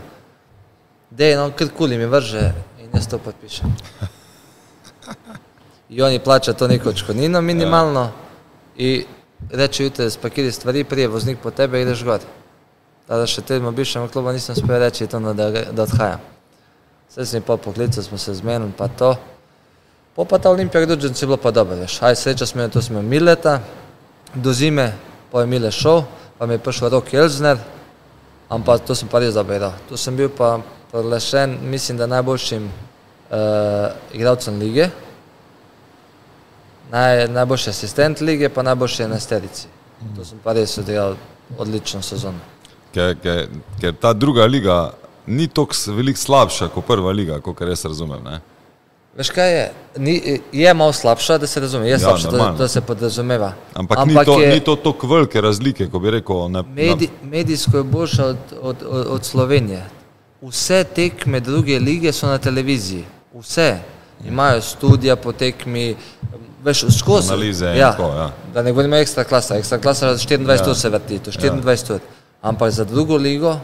Dej, no, krkuli mi vrže in jaz to podpišem. [laughs] In oni plačajo to neko odškodnino minimalno in reče, jutri spakiri stvari, prije voznik po tebe, ideš gor. Tada še tedmo bivšemu klubu nisem uspel reči, to, no, da, da odhajam. Vse sem jih pa poklical, smo se zmenili, pa to. Po pa ta Olimpija Gruđenc je bilo pa dobro, veš. Aj sreča smo, tu smo Mileta, do zime, pa je Mile šel, pa mi je prišel Rok Jelzner, ampak to sem pa res dobro igral. Tu sem bil pa proglašen, mislim, da najboljšim uh, igralcem lige, Naj, najboljši asistent lige, pa najboljši enesterici. To sem pa res odigral odlično sezono. Ker, ker, ker ta druga liga ni tako veliko slabša kot prva liga, kot jaz razumem. Ne? Veš kaj je? Ni, je malo slabša, da se razume, je Ja, slabša, normalno. to se podrazumeva. Ampak, Ampak ni to, je ni to tako velike razlike, kot bi rekel. Ne, medi, medijsko je boljša od, od, od, od Slovenije. Vse tekme druge lige so na televiziji, vse. Imajo študija po tekmi, veš, skozi. Analize ja. tako, ja. Da ne govorimo ekstra klasa, ekstra klasa 24 Ja. ja. ur se vrti, to 24 ja. ur. Ampak za drugo ligo,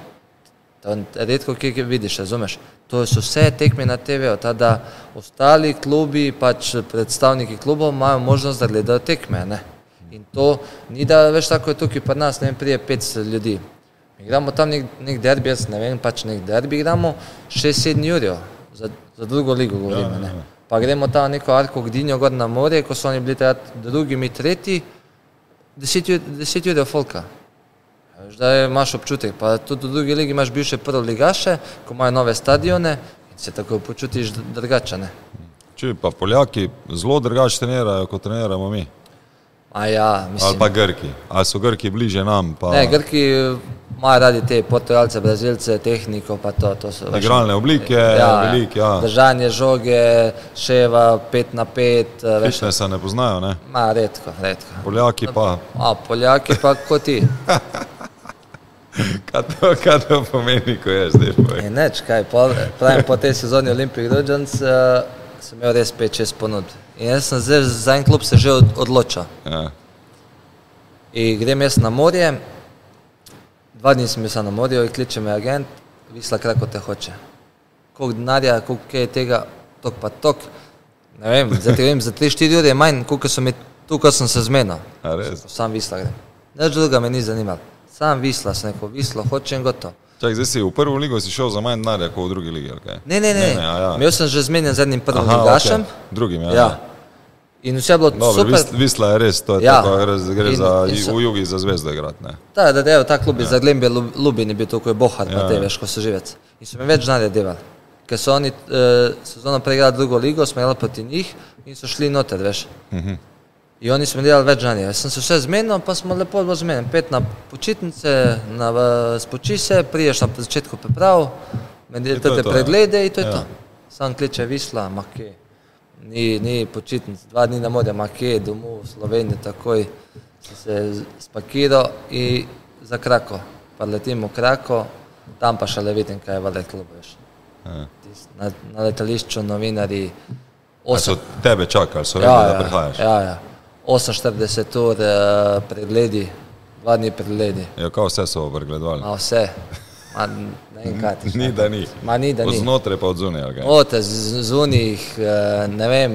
to redko kje vidiš, razumeš? To so vse tekme na TV-u, da ostali klubi, pač predstavniki klubov imajo možnost, da gledajo tekme. Ne? In to ni da veš tako je tukaj pri nas, ne vem, prije 500 ljudi. Mi igramo tam nek, nek derbi, jaz ne vem, pač nek derbi igramo 6-7 jurjev, za, za drugo ligo govorimo. Ja, ja, ja. Pa gremo tam neko Arko Gdinjo gor na morje, ko so oni bili drugi, mi tretji, 10 jurjev folka. Zdaj imaš občutek, pa tudi v drugi ligi imaš bivše prvo ligaše, ko imajo nove stadione in se tako počutiš drugače. ne. Če pa Poljaki zelo drugače trenirajo, kot treniramo mi. A ja, mislim. Ali pa Grki. Ali so Grki bliže nam? Pa Ne, Grki imajo radi te Portugalce, Brazilce, tehniko, pa to, to so. Igralne oblike, velike, ja. Držanje žoge, ševa, pet na pet, eh, veš, Fitnessa ne poznajo, ne? ma redko, redko. Poljaki pa. A Poljaki pa kot ti. [laughs] Kaj to, kaj to pomeni, ko je zdaj? povej? In neč, kaj, po, pravim, po tej sezoni Olimpik Rođenc uh, sem imel res 5-6 ponud. In jaz sem zdaj za en klub se že od, odločil. Ja. In grem jaz na morje, dva dni sem bil sam na morju in kliče me agent, Visla Krako te hoče. Koliko denarja, koliko je tega, tok pa tok. Ne vem, zdaj ti vem, za 3-4 ure je manj, koliko sem je tu, ko sem se zmenil. Sam Visla grem. Nič druga me ni zanimalo. Sam Visla, sem rekel, Vislo, hočem gotovo. Čak, zdaj si v prvo ligo si šel za manj denarja kot v drugi ligi, ali kaj? Ne, ne, ne. ne, ne a ja. Imel sem že zmenjen z enim prvim Aha, ligašem. okej. Drugim, ja. Ja. In vse je bilo Dobro, super. Visla je res, to je Ja. tako, gre, gre In- za, in so- v jugi za zvezdo igrati, ne? Da, da, da, ta klub je za Glembje Lubin je bil tukaj Bohar, pa Ja. te veš, ko so živec. In so mi več denarja devali. Ker so oni uh, sezono preigrali drugo ligo, smo igrali proti njih in so šli noter, veš. In oni smo delali več znanja. Jaz sem se vse zmenil, pa smo lepo bilo zmenjeni. Pet na počitnice, na spoči se, priješ na začetku priprav, to, ja. preglede in to je Ja. to. Sam kliče Visla, Make. Ni, ni počitnic, dva dni na morju, Make, domov v Slovenijo, takoj sem se spakiral in za Krako. Pa letim v Krako, tam pa šele vidim, kaj je veš. Ja. Tis- Na, na letališču novinari. A so tebe čakali, so Ja, vedeli, da ja, prihajaš. ja, ja. 48 ur uh, pregledi, dva dni pregledi, Ja, kao vse so pregledovali. ma vse. Ma, ne vem, kaj ti Ni, da ni. Ma ni, da Od ni. znotraj pa od zunaj. kaj? Od zunih, ne vem.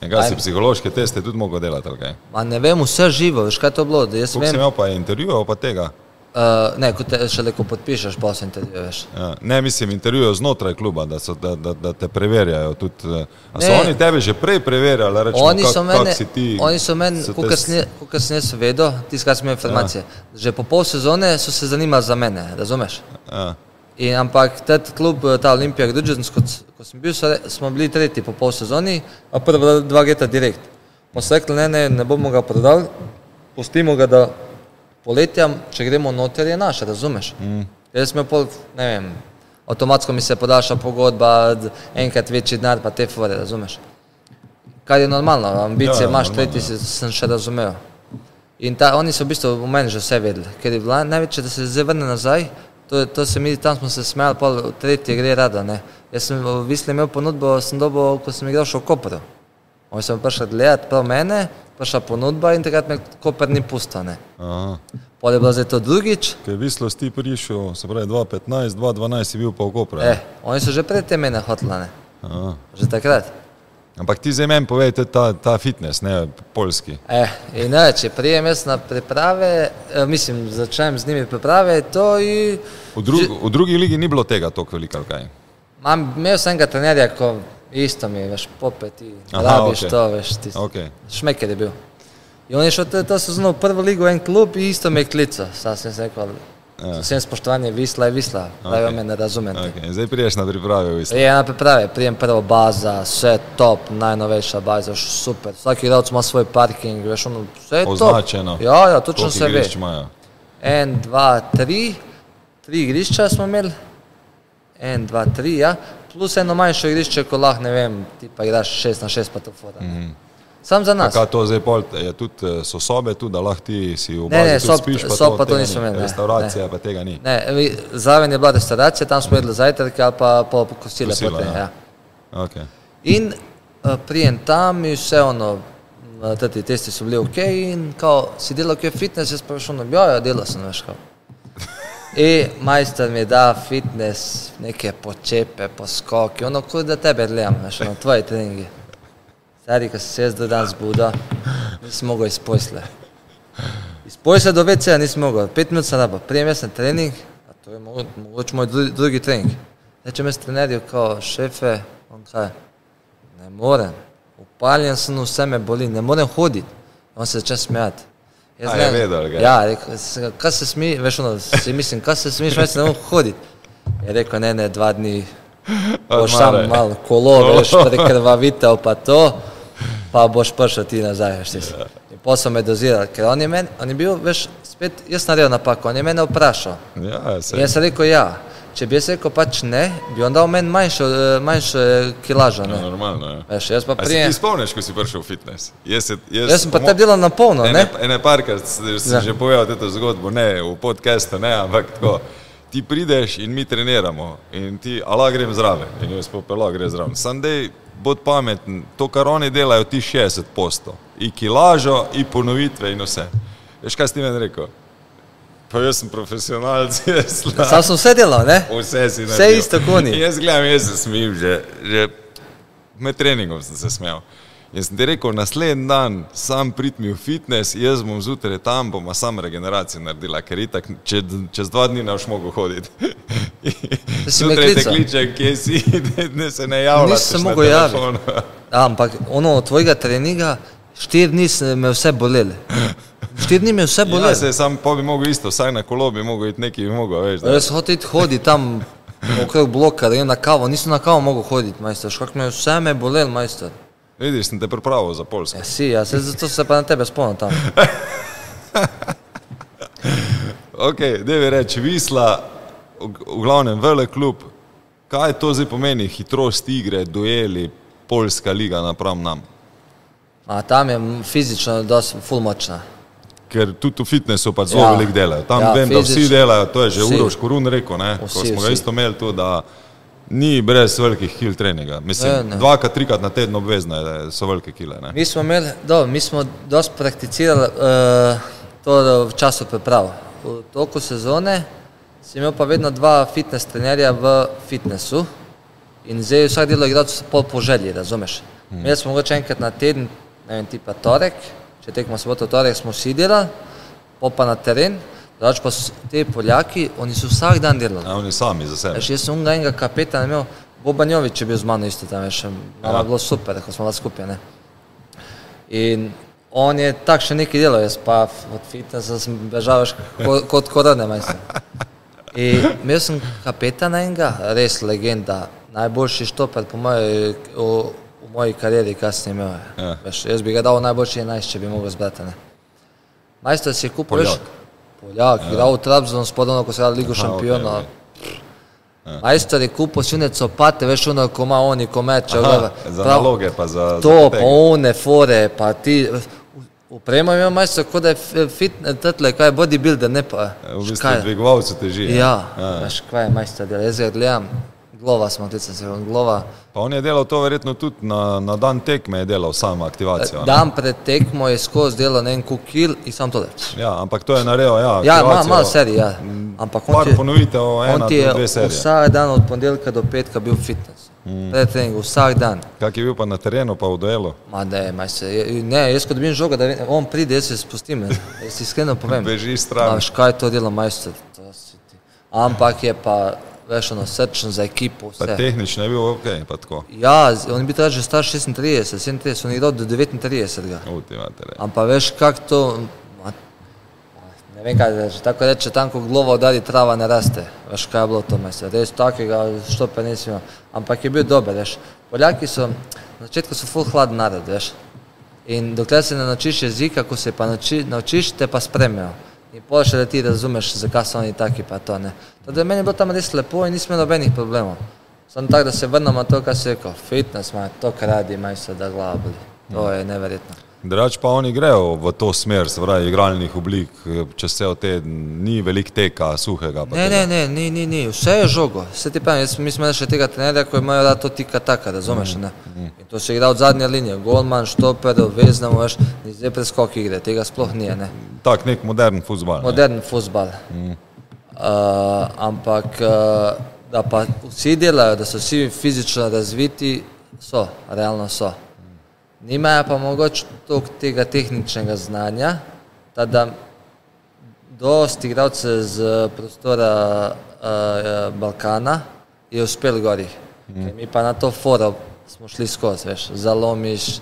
In kaj si psihološke teste tudi mogel delati, kaj? Ma ne vem, vse živo, veš kaj to bilo. Jaz si vem, imel pa intervjujev pa tega? Uh, ne, ko te šele ko podpišeš, pa se intervjuješ. Ja. Ne, mislim, intervjujev znotraj kluba, da, so, da, da, da te preverjajo. Tudi, eh, a so Ne. oni tebe že prej preverjali, da rečemo, Oni kak, so kak mene, si ti? oni so meni, kot te sem, kot sem jaz vedel, tiskali smo informacije. Ja. Že po pol sezone so se zanimali za mene, razumeš? Ja. In, ampak tad klub, ta Olimpija Grudžens, ko, ko sem bil, so smo bili tretji po pol sezoni, a prva dva leta direkt. So rekli, ne, ne, ne bomo ga prodali, pustimo ga, da poletja, če gremo noter, je naš, razumeš? Mm. Jaz sem imel pol, ne vem, avtomatsko mi se podaljša pogodba, enkrat večji denar, pa te fore, razumeš? Kar je normalno, ambicije Ja, ja, imaš, normalno, tretji se- sem še razumel. In ta, oni so v bistvu v meni že vse vedeli, ker je bila največje, da se zdaj vrne nazaj, to, to se mi, tam smo se smejali, pol tretji gre rada, ne. Jaz sem v Visli imel ponudbo, sem dobil, ko sem igral še v Kopru. Oni so prišli gledati prav mene, prišla ponudba in takrat me Koper ni pustil, ne. Aha. Pol je bilo zdaj to drugič, Ker je Vislos ti prišel, se pravi 2015, 2012 si bil pa v Kopru. eh, oni so že pred tem mene hotla, ne. Aha. Že takrat. Ampak ti zdaj meni povej, to je ta, ta fitness, ne polski. Eh, in ne, če prijem jaz na priprave, eh, mislim, začnem z njimi priprave, to in V, dru, v drugi ligi ni bilo tega tako veliko, kaj? Mam, imel sem enega trenerja, ko isto mi je, veš, popeti, Aha, rabiš okej. to, veš, ti Okay. šmeker je bil. In on je šel to, sezono v prvo ligo, en klub in isto me je klical. Sam sem se rekel, Ja. z vsem spoštovanjem, Visla je Visla, pravijo Okej. me ne razumete. Okay. Zdaj priješ na priprave, v Vislo. Je na priprave, prijem prvo baza, vse top, najnovejša baza, vš- super. Vsak igralec ima svoj parking, veš, ono, vse je top. Označeno. Ja, ja, točno Koliko se ve. igrišč imajo? En, dva, tri, tri igrišča smo imeli, en, dva, tri, ja, plus eno manjše igrišče, ko lahko, ne vem, ti pa igraš šest na šest, pa to fora. Mm -hmm. Sam za nas. Kaj to zdaj pol, je tudi, eh, so sobe tu, da lahko ti si v Ne, bazi ne, tudi sob- spiš, pa sob pa to nismo ni. imeli, ne, Restauracija pa tega ni. Ne, zraven je bila restauracija, tam smo jedli zajtrk ali pa po kosile. Kosila, potem, ja. ja. Okay. In uh, prijem tam in vse ono, uh, ti testi so bili ok in kao, si delal kaj fitness, jaz pa šel na bio, ja, delal sem, veš kao. In majster mi da fitness, neke počepe, poskoki, ono, kot da tebe gledam, veš, ono, tvoji treningi. Stari, ko sem se jaz do dan zbudil, nisem mogel izpojsle. Izpojsle do WC-ja nisem mogel, pet minut sem rabo, prijem jaz na trening, a to je mogoče moj drugi, drugi trening. Rečem jaz trenerju, kao šefe, on kaj, ne morem, upaljen sem, vse me boli, ne morem hoditi. On se začne smejati. Jaz ne-? Ja, rekel, sem, kaj se smi, veš ono, si mislim, kaj se smiš, veš, ne morem hoditi. Je rekel, ne, ne, dva dni [laughs] boš sam Odmaraj. malo kolo, veš, [laughs] prekrvavitev pa to, pa boš prišel ti nazaj, veš, ti si. In posel me doziral, ker on je meni, on je bil, veš, spet, jaz naredil napako, on je mene vprašal. Ja, jaz sem rekel, ja. Če bi jaz rekel pač ne, bi on dal meni manjšo, eh, manjšo eh, kilažo, Ja, ne. normalno je. Veš, jaz pa se ti prijem. spomniš, ko si prišel v fitness? Jaz, se- jaz, Jaz sem pa te delal na polno, Ene, ne? ene parkrat si Ja. že povedal to zgodbo, ne v podkastu, ne, ampak tako. Ti prideš in mi treniramo, in ti, ala grem zraven, in jaz popela gre zraven. Sandej, bod pameten, to, kar oni delajo, ti 60 posto. I kilažo, i ponovitve, in vse. Veš, kaj si ti meni rekel? Pa jaz sem profesionalc, [laughs] jaz Sam lahko sem vse delal, ne? vse si Vse naredil. isto kot oni. In Jaz gledam, jaz se smejim, že, že med treningom sem se smejal. Jaz sem ti rekel, naslednji dan sam pridmi v fitness, jaz bom zjutraj tam, bomo sam regeneracijo naredila, ker itak če, čez dva dni ne boš mogel hoditi. Zjutraj te kliče, kje si, [laughs] ne se ne javljaš. Nisem mogel javiti. Ampak ono od tvojega treninga, štiri dni se me vse boleli. [laughs] Štiri dni me vse Ja, boleli. se sam pa bi mogel isto, vsaj na kolo bi mogel iti nekaj, bi mogel, veš. Da. Jaz hotel iti hoditi tam okrog bloka, da grem na kavo, nisem na kavo mogel hoditi, majster, škak me vse me bolel, majster. Vidiš, sem te pripravil za Polsko. Ja, si, ja, se, zato se pa na tebe spomnim tam. [laughs] Ok, da bi reči, Visla, v, glavnem velik klub. Kaj to zdaj pomeni, hitrost igre, dueli, Poljska liga napram nam? A tam je fizično dosti ful močna. Ker tudi v fitnessu pa zelo Ja. veliko delajo. Tam Ja, vem, da vsi delajo, to je že vsi. Uroš Korun rekel, ne? ko Vsi, smo ga vsi. isto imeli tu, da ni brez velikih kil treninga. Mislim, Ne, ne. dvakrat, trikrat na teden obvezno je, so velike kile. Ne? Mi smo imeli, do, mi smo dosti prakticirali uh, to v času priprav. V toku sezone sem imel pa vedno dva fitness trenerja v fitnessu in zdaj vsak delo igralcev pol po želji, razumeš? Hmm. Imeli smo mogoče enkrat na teden, ne vem, tipa torek, če tekmo soboto, torek smo vsi delali, pol pa na teren, drugače pa so te Poljaki, oni so vsak dan delali. Ja, oni sami za sebe. Veš, jaz sem unga enega kapetana imel, Bobanjovič je bil z mano isto tam, veš, nama Ja. je bilo super, ko smo bila skupaj, ne. In on je tak še nekaj delal, jaz pa od fitnessa sem bežal, veš, kot, kot korone, majster. In imel sem kapetana enega, res legenda, najboljši štoper po v moji karieri, sem imel. Ja. Veš, jaz bi ga dal najboljši 11, če bi mogel zbrati, ne. Majster si je kupil, veš, Poljak. Poljak, igral v Trabzonu, spodobno, ko se je Ligo Aha, šampionov. okej, Majstor je kupil sune copate, veš, ono, ko ima oni, ko meče. Aha, za Prav- naloge pa za- za To, poteg. pa one, fore, pa ti. Upremo ima majstor, kot da je f- fit, tetle, kaj je bodybuilder, ne pa. V bistvu dvigovalcu teži. Ja, ja. veš, kaj je majstor delal, jaz ga gledam, glova smo, klicam se, on glova. Pa on je delal to verjetno tudi na, na dan tekme, je delal samo aktivacijo. ne? Dan pred tekmo je skozi delo ne en kukil in sam to da. Ja, ampak to je naredil, ja. Ja, ima malo serij, ja. Ampak on ti je- ponovitev, ena, on ti je vsak dan od ponedeljka do petka bil v fitnessu. Mm. Pred treningom, vsak dan. Kak je bil pa na terenu, pa v duelu? Ma ne, maj se, ne, jaz ko dobim žogo, da on pride, jaz se spustim, jaz iskreno povem. Beži stran. Znaš, kaj to dela majster, to si ti. Ampak je pa, veš, ono, srčen za ekipo, Pa vse. tehnično je bil ok, pa tako. Ja, on je bil takrat že star 36, 37, on je igral do 39. Ultimatere. Ampak veš, kak to, ma, ne vem kaj reči, tako reče, tam ko glova udari, trava ne raste. Veš, kaj je bilo to majster, res takega štopa nisem imel. Ampak je bil dober, veš. Poljaki so, na začetku so full hladen narod, veš. In dokler se ne naučiš jezika, ko se pa nauči, naučiš, te pa spremijo. In pol še da ti razumeš, zakaj so oni taki pa to ne. Tako da meni je bilo tam res lepo in nismo imeli nobenih problemov. Samo tako, da se vrnemo na to, kar si rekel, fitness, ima to, kar radi, majster, da glava boli. To je neverjetno. Drugač pa oni grejo v to smer, se pravi, igralnih oblik, čez cel teden, ni velik teka, suhega. pa Ne, ne, ne, ni, ni, ni, vse je žogo. Vse ti pravim, jaz, mi smo še tega trenerja, ko imajo rad to tika taka, razumeš, ne? In to se igra od zadnje linije, golman, štoper, veznemo, veš, ni zdaj preskok igre, tega sploh ni, ne? Tak nek modern futbal. Modern futbal. Uh, ampak, uh, da pa vsi delajo, da so vsi fizično razviti, so, realno so. Nimajo pa mogoče toliko tega tehničnega znanja, ta da dosti igralcev z prostora uh, Balkana je uspel gori. Mm. Mi pa na to foro smo šli skozi, veš, zalomiš,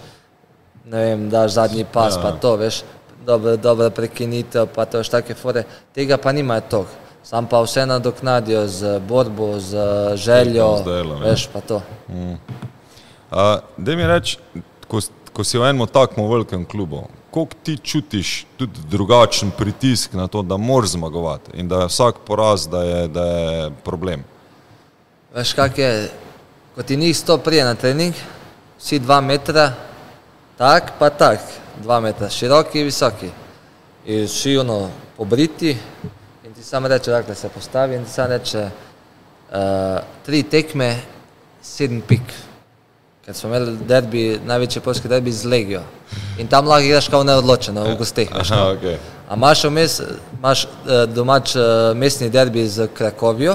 ne vem, daš zadnji pas, ja. pa to, veš, dobro, dobro prekinitev, pa to veš take fore, tega pa nimajo toliko. Sam pa vse nadoknadijo z borbo, z željo, z delom, veš, pa to. Da mi reči, ko, ko si v enem takmo velikem klubu, koliko ti čutiš tudi drugačen pritisk na to, da moraš zmagovati in da je vsak poraz, da je, da je problem. Veš, kak je, ko ti njih sto prije na trening, vsi dva metra, tak pa tak, dva metra, široki in visoki. In vsi ono pobriti in ti sam reče, dakle se postavi in ti sam reče, uh, tri tekme, sedem pik. Ker smo imeli derbi, največji polski derbi z Legijo. In tam lahko igraš kao neodločeno v gosteh. veš, Aha, okay. A imaš, vmes, imaš eh, domač eh, mestni derbi z Krakovijo,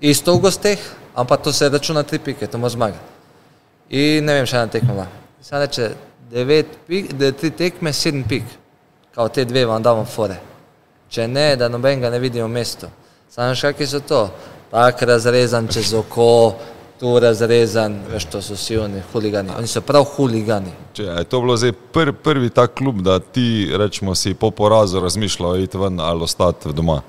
isto v gosteh, ampak to se računa tri pike, to moraš zmagati. In ne vem, še ena tekma. Sam reče, devet pik, de, tri tekme, sedem pik. Kao te dve vam damo fore. Če ne, da nobenega ne vidimo v mestu. Samo veš, kakšni so to? Tak razrezan čez oko, tu razrezan, veš, to so vsi oni huligani. Oni so prav huligani. Če je to bilo zdaj pr, prvi tak klub, da ti, rečemo, si po porazu razmišljal iti ven ali ostati doma.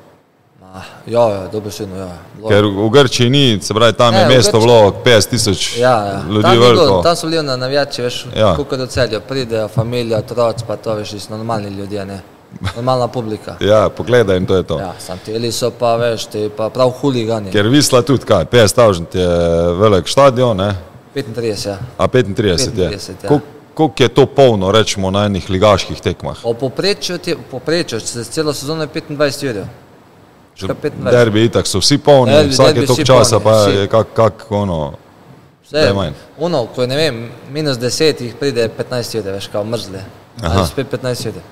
Ma, ja, ja, dobesedno, ja. Bilo- Ker v Grčiji ni, se pravi, tam Ne, je mesto bilo 50 tisoč Ja, ja. ljudi tam, ni bilo, veliko. tam so bili na navijači, veš, Ja. kot do celja, pridejo familija, otroci, pa to veš, normalni ljudje, ne. Normalna publika. [laughs] Ja, pogledaj in to je to. Ja, sam teli so pa, veš, ti pa prav huligani. Ker Visla tudi kaj, 50 tavžent je velik stadion, ne? 35, ja. a 35 je. 35, ja. Kol- Koliko je to polno, rečemo, na enih ligaških tekmah? Po poprečju, po poprečju, se celo sezono je 25 jurjev. 25. Derbi itak so vsi polni, Derbi- vsake vsi časa polni, pa vsi. je kak, kak ono, je manj. ono, ko je, ne vem, minus 10 jih pride 15 jurjev, veš, kao mrzle. Aha. Ali spet 15 jurjev.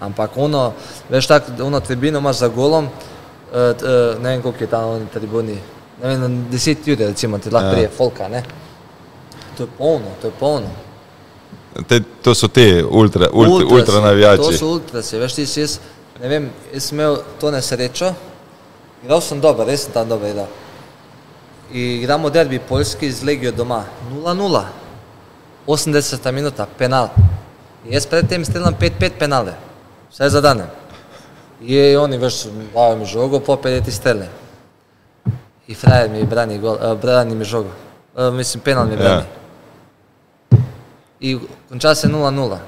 Ampak ono, veš, tako, ono tribino imaš za golom, eh, eh, ne vem, koliko je tam na tribuni, ne vem, 10 jurjev, recimo, ti lahko Ja. prije folka, ne. To je polno, to je polno. te, to so te ultra, ultra, Ultrasi, ultra To navijači. so ultrasi, veš, ti si jaz, ne vem, jaz sem imel to nesrečo, igral sem dobro, res sem tam dobro igral. In igramo derbi Poljski z Legijo doma, 0-0, 80 minuta, penal. In jaz predtem streljam 5-5 penale, vse zadane. In oni, veš, dajo mi žogo, popelje ti strele. In frajer mi brani, gol, uh, brani mi žogo, uh, mislim, penal mi brani. Ja. In konča se 0-0.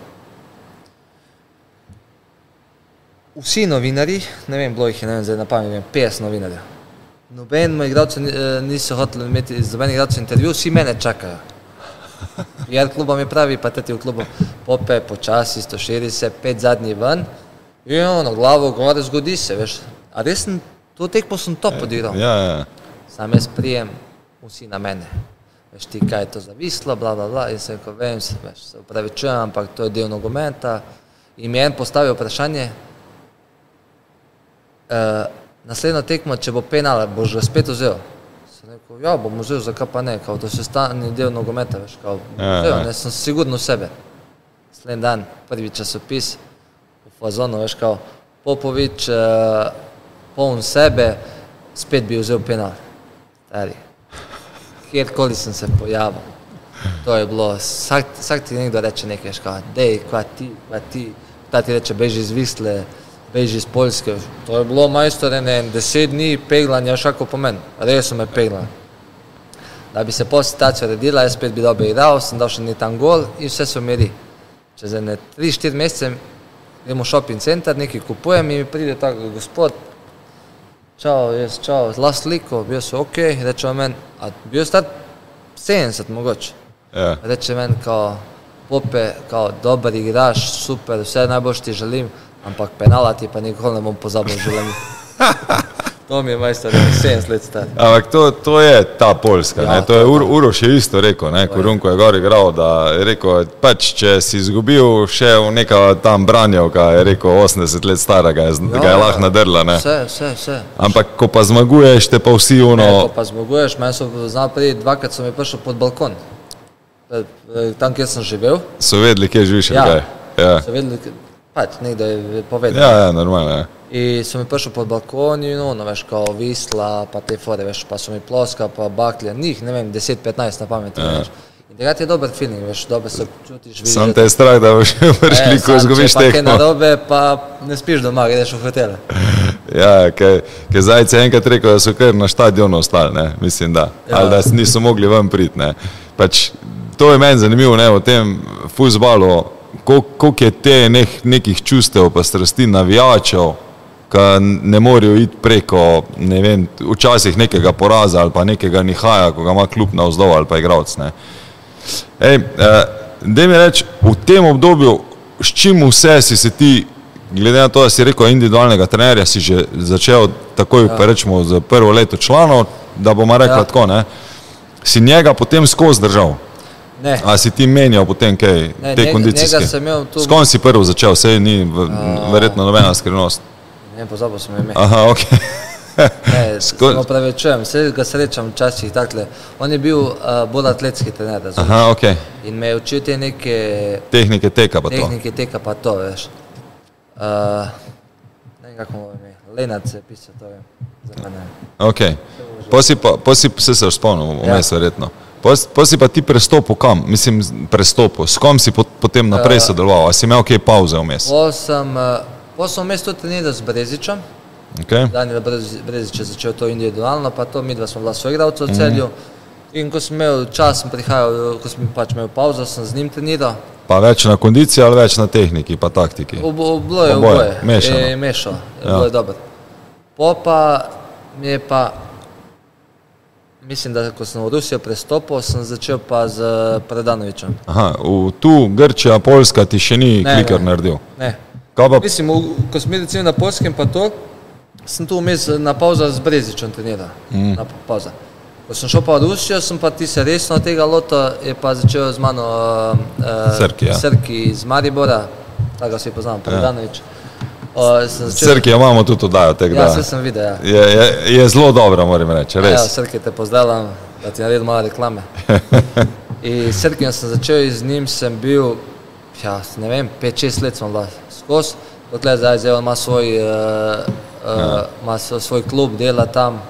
Vsi novinari, ne vem, bilo jih je, ne vem, zdaj na pamet, vem, 50 novinarjev. Noben moj igralcev eh, niso hoteli imeti z nobenim igralcem intervju, vsi mene čakajo. Jer kluba mi pravi, pa teti v klubu, pope, počasi, 140, pet zadnji ven, in ono, glavo gore, zgodi se, veš. A res sem, to tekmo sem top odigral. Ja, ja. Sam jaz prijem, vsi na mene. Veš ti, kaj je to zavislo, bla, bla, bla. In sem rekel, vem, se, veš, se upravičujem, ampak to je del nogometa. In mi je en postavil vprašanje, uh, naslednjo tekmo, če bo penal, boš ga spet vzel. Ja, bom vzel, zakaj pa ne, kao, to se stane del nogometa, veš, kao, Ja, vzel, ja. ne, sem sigurno sebe. Naslednji dan, prvi časopis, v fazonu, veš, kao, Popovič, uh, poln sebe, spet bi vzel penal. Stari. Kjerkoli sem se pojavil, to je bilo, vsak, vsak ti nekdo reče nekaj, veš, kao, dej, kva ti, kva ti, ta ti reče, beži iz Visle, beži iz Poljske. To je bilo majstore, ne, deset dni peglanja, šako pomen, res so me peglali. Da bi se pol situacija uredila, jaz spet bi dobro igral, sem dal še nekaj tam gol in vse se umiri. Čez ene 3-4 mesece gremo v shopping center, nekaj kupujem in mi pride tak gospod, čau, jaz čau, zla sliko, bil sem ok, reče meni, a bil star 70 mogoče. ja. Reče meni, kao, pope, kao, dober igraš, super, vse najboljše ti želim, ampak penala ti pa nikoli ne bom pozabil v življenju. [laughs] to mi je majstor, 70 let star. Ampak to, to je ta Poljska, Ja, ja, to je Ur, Uroš je isto rekel, ne, ko Runko je gor igral, da je rekel, pač če si izgubil še v neka tam branjevka, je rekel 80 let starega, je, ja, ga je lahko nadrla, ne. Vse, vse, vse. Ampak ko pa zmaguješ, te pa vsi No. ono, Ko pa zmaguješ, meni so znal priti dvakrat, sem je prišel pod balkon. Eh, eh, Tam, kjer sem živel, so vedeli, kje živiš, Ja. kaj. Ja. so vedeli, pač nekdo je povedal. Ja, ja, normalno je. In sem mi prišel pod balkon in ono, veš, kao Visla, pa te fore, veš, pa so mi ploska, pa baklja, njih, ne vem, 10-15 na pamet, ja. veš. In takrat je dober feeling, veš, dobro se čutiš, vidiš. Sam da- te je strah, da boš [laughs] prišli, ko sam, izgubiš če pa kaj tekmo. narobe, pa ne spiš doma, greš v hotel. [laughs] Ja, ker Zajce je enkrat rekel, da so kar na stadionu ostali, ne? mislim, da. Ja. Ali da niso mogli ven priti. ne. Pač, to je meni zanimivo ne, v tem futbalu, koliko je te nek, nekih čustev, pa strasti navijačev, ki ne morejo iti preko, ne vem, včasih nekega poraza ali pa nekega nihaja, ko ga ima klub na vzdolj ali pa igralec. Ej, eh, da mi reči, v tem obdobju, s čim vse si se ti, glede na to, da si rekel individualnega trenerja, si že začel takoj, ja. rečemo, za prvo leto članov, da bomo rekli. Ja. tako, ne, si njega potem skozi držal. Ne, A si ti menjal potem kaj, Ne, te njega- kondicijske? njega sem imel tu- S kom si prvo začel, vse ni v, verjetno nobena skrivnost. ne pozabil sem ime. Aha, ok. Ne, [laughs] Sko- se opravičujem, vse ga srečam včasih takle. On je bil uh, bolj atletski trener, razumeš? Aha, ok. In me je učil te neke Tehnike teka pa to. tehnike teka, pa to, veš. Uh, ne vem, kako mu ime. Lenac je pisal to, vem. Za mene. Ok. Posi pa, posi se se spomnil, vmes Ja. verjetno. Pos, posi pa ti prestopil kam? Mislim, prestopil. S kom si pot, potem naprej sodeloval? A si imel kaj pauze vmes? Po sem, uh, po sem vmes tudi treniral z Brezičem, Okay. Daniel Brez- Brezič je začel to individualno, pa to mi dva smo bila soigralca v celju. In ko sem imel čas, sem prihajal, ko sem pač imel pauzo, sem z njim treniral. Pa več na kondiciji ali več na tehniki, pa taktiki. Obo- Bilo je Oboje, oboje, mešano. Je mešal, je Ja. bilo je dobro. Po pa mi je pa, mislim, da ko sem v Rusijo prestopil, sem začel pa z Predanovičem. Aha, v, tu Grčija, Poljska ti še ni Ne, kliker ne. naredil. Ne. Kaj pa Mislim, v- ko smo recimo na Polskem, pa to, sem tu vmes na pauza z Brezičem treniral. Mm. Na pauza. Ko sem šel pa v Rusijo, sem pa ti se resno tega lotil, je pa začel z mano uh, Srki, ja. Srki iz Maribora, tako ga vsi poznam, Predanovič. Uh, sem začel, Srki imamo tudi oddajo tega. Ja, vse sem videl, ja. Je, je, je zelo dobro, moram reči, Evo, res. Srki te pozdravljam, da ti naredim malo reklame. [laughs] In s Srkijem sem začel z njim sem bil, ja, ne vem, 5-6 let smo bila skozi, dokler zdaj, zdaj on ima svoj, uh, uh, ima so- svoj klub, dela tam.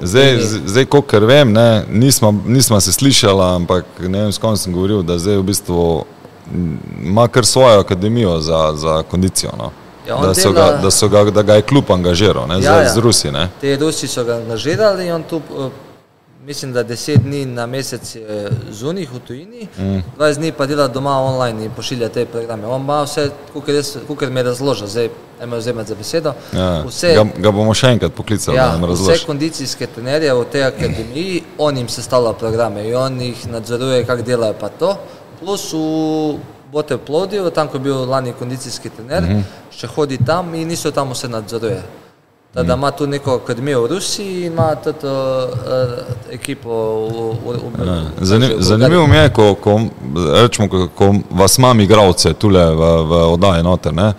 Zdaj, zdaj kot vem, ne, nismo, nismo se slišala, ampak ne vem, s kom sem govoril, da zdaj v bistvu ima kar svojo akademijo za, za kondicijo. No. Ja, da, so ga, da, so ga, da ga je klub angažiral, ne, Ja, ja, ja. z Rusi. Ne. Te Rusi so ga angažirali in on tu, uh, mislim, da 10 dni na mesec zunih v tujini, mm. 20 dni pa dela doma online in pošilja te programe. On ima vse, kukor mi je razložil, zdaj me vzemati za besedo. Ja, Vse, ga, ga bomo še enkrat poklicali, Ja, da nam vse razloži. kondicijske trenerje v tej akademiji, on jim sestavlja programe in on jih nadzoruje, kako delajo pa to. Plus v Bote Plodiju, tam ko je bil lani kondicijski trener, Mhm. še hodi tam in niso tam vse nadzoruje. Da, da ima tu neko akademijo v Rusiji in ima tudi uh, ekipo v, v, v, v, Zanim, zanimivo mi je, ko, ko, rečemo, ko, ko vas imam igravce tule v, v oddaji noter, ne,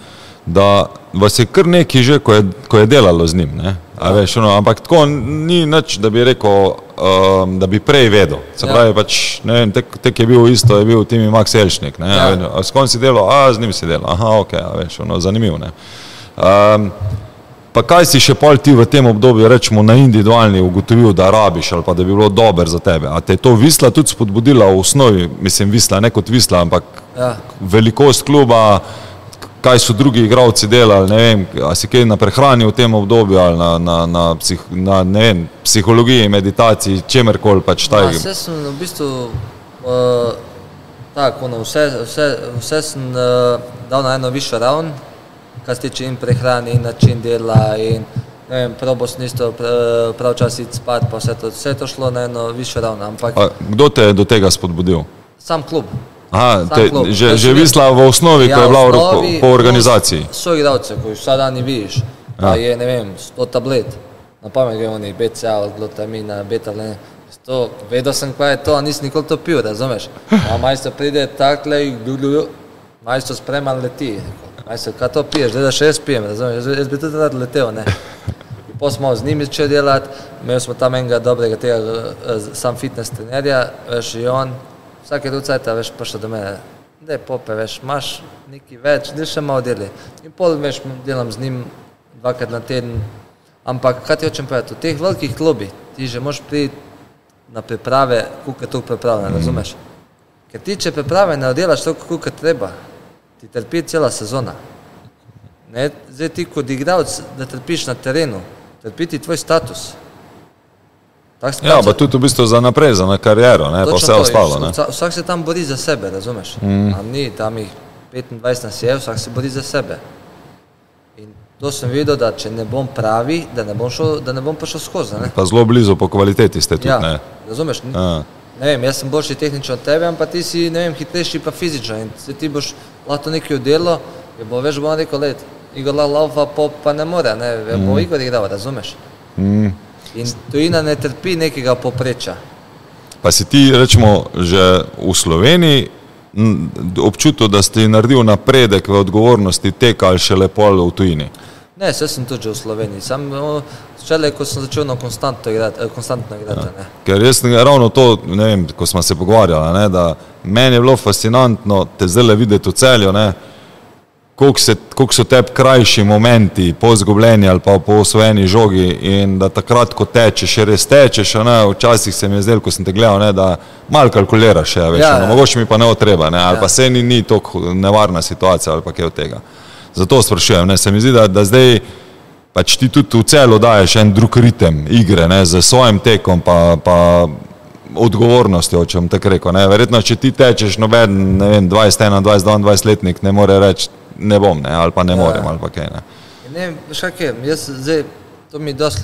da vas je kar neki že, ko je, ko je delalo z njim. Ne, a veš, ono, ampak tako ni nič, da bi rekel, um, da bi prej vedel. Se Ja. pravi, pač, ne vem, tek, tek je bil isto, je bil Timi Max Elšnik. Ne, Ja. a veš, a s kom si delal? A, z njim si delal. Aha, ok, a veš, ono, zanimivo. Ne. Um, Pa kaj si še pol ti v tem obdobju, rečemo, na individualni ugotovil, da rabiš ali pa da bi bilo dobro za tebe? A te je to Visla tudi spodbudila v osnovi, mislim, Visla, ne kot Visla, ampak Ja. velikost kluba, kaj so drugi igravci delali, ne vem, a si kaj na prehrani v tem obdobju ali na, na, na, psih, na ne vem, psihologiji, meditaciji, čemerkoli pač taj. Vse sem v bistvu uh, tako, no, vse, vse, vse sem uh, dal na eno višjo raven, kar se tiče in prehrane, in način dela. In, ne vem, probo sem isto pr- prav čas iti spat, pa vse to, vse to šlo na eno višjo raven. Ampak A, kdo te je do tega spodbudil? sam klub. Aha, te, že, že Visla v osnovi, ko je bila v, po, osnovi po organizaciji. So igralce, ko jih vsak dan ne vidiš. Pa je, ne vem, 100 tablet. Na pamet gremo oni BCA, glutamina, beta, ne. To, vedel sem, kaj je to, a nisem nikoli to pil, razumeš? A majster pride takle, ljublju, majster sprema leti. Majster, kaj to piješ, da še jaz pijem, razumeš? Jaz, jaz bi tudi rad letel, ne. Potem smo z njimi začeli delati, imeli smo tam enega dobrega, tega, eh, sam fitness trenerja, veš, in on, vsake tu cajta, veš, prišel do mene, da je pope, veš, imaš nekaj več, da še malo deli. In pol, veš, delam z njim dvakrat na teden, ampak kaj ti hočem povedati, v teh velikih klubih ti že moš priti na priprave, koliko je to pripravljeno, razumeš? Ker ti, če priprave ne oddelaš toliko, koliko je treba, ti trpi cela sezona. Ne, zdaj ti kot igralec, da trpiš na terenu, trpi ti tvoj status. Tak Ja, pa tudi v bistvu za naprej, za na kariero, ne, pa vse to, ostalo. Ne. vsa- Vsak se tam bori za sebe, razumeš? Mm. Ni tam jih 25 nas je, vsak se bori za sebe. In to sem videl, da če ne bom pravi, da ne bom, šel, da ne bom prišel skozi. Ne? Pa zelo blizu po kvaliteti ste tudi, Ja, ne. razumeš? Ja. Ne vem, jaz sem boljši tehnično od tebe, ampak ti si vem, hitrejši pa fizično. In se ti boš lahko nekaj udelo, je bo veš, bo rekel, let, Igor laufa, pop pa ne more, ne, mm. bo Igor igral, razumeš? Mm. In tujina ne trpi nekega popreča. Pa si ti, rečemo, že v Sloveniji občutil, da si naredil napredek v odgovornosti teka ali še lepo v tujini? Ne, vse sem tudi v Sloveniji. Sam šele, ko sem začel na konstantno igrati, eh, konstantno igrati ja. ne. Ker jaz ravno to, ne vem, ko smo se pogovarjali, ne, da meni je bilo fascinantno te zdaj videti v celju, ne, koliko, se, koliko so tebi krajši momenti po izgubljeni ali pa po osvojeni žogi in da takrat, ko tečeš, res tečeš, ne, včasih se mi je zdelo, ko sem te gledal, ne, da malo kalkuliraš, še, veš, Ja, ja, ja. mogoče mi pa ne otreba, ne, ali Ja. pa se ni, ni tako nevarna situacija ali pa kaj od tega. Zato sprašujem, ne, se mi zdi, da, da zdaj pač ti tudi v celo daješ en drug ritem igre, ne, z svojim tekom, pa, pa odgovornostjo, če bom tako rekel. Ne. Verjetno, če ti tečeš, noben, ne vem, 21, 22, 22 letnik ne more reči, ne bom, ne, ali pa ne morem, ali pa kaj. Ne. Ne, veš kak je, jaz zdaj, to mi dosti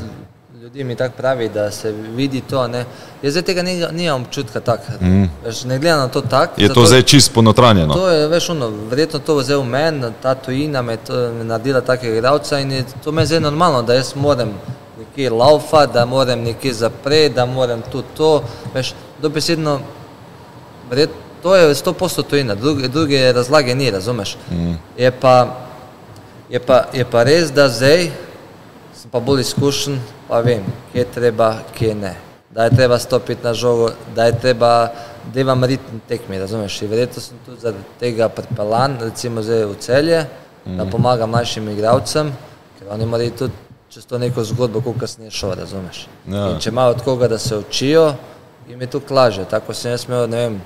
ljudi mi tako pravi, da se vidi to, ne. Jaz zdaj tega ni- nimam občutka tak, Mhm. veš, ne gledam na to tak. Je to zato- zdaj čist ponotranjeno? To je, veš, ono, verjetno to vzel meni, ta tujina me to me naredila takega igralca in je to me zdaj normalno, da jaz moram nekje laufa, da moram nekje zapret, da moram tudi to, veš, dobesedno, verjet, to je sto posto tujina, druge, druge razlage ni, razumeš. Mm. Je, pa, je, pa, je pa res, da zdaj sem pa bolj izkušen, pa vem, kje je treba, kje ne. Da je treba stopiti na žogo, da je treba, da imam ritem tekmi, razumeš? In verjetno sem tudi zaradi tega pripeljan, recimo zdaj v celje, mm. da pomagam mlajšim igralcem, ker oni morajo tudi čez to neko zgodbo, kot kasneje šel, razumeš? Ja. In če imajo od koga, da se učijo, jim je to laže. Tako sem jaz imel, ne vem,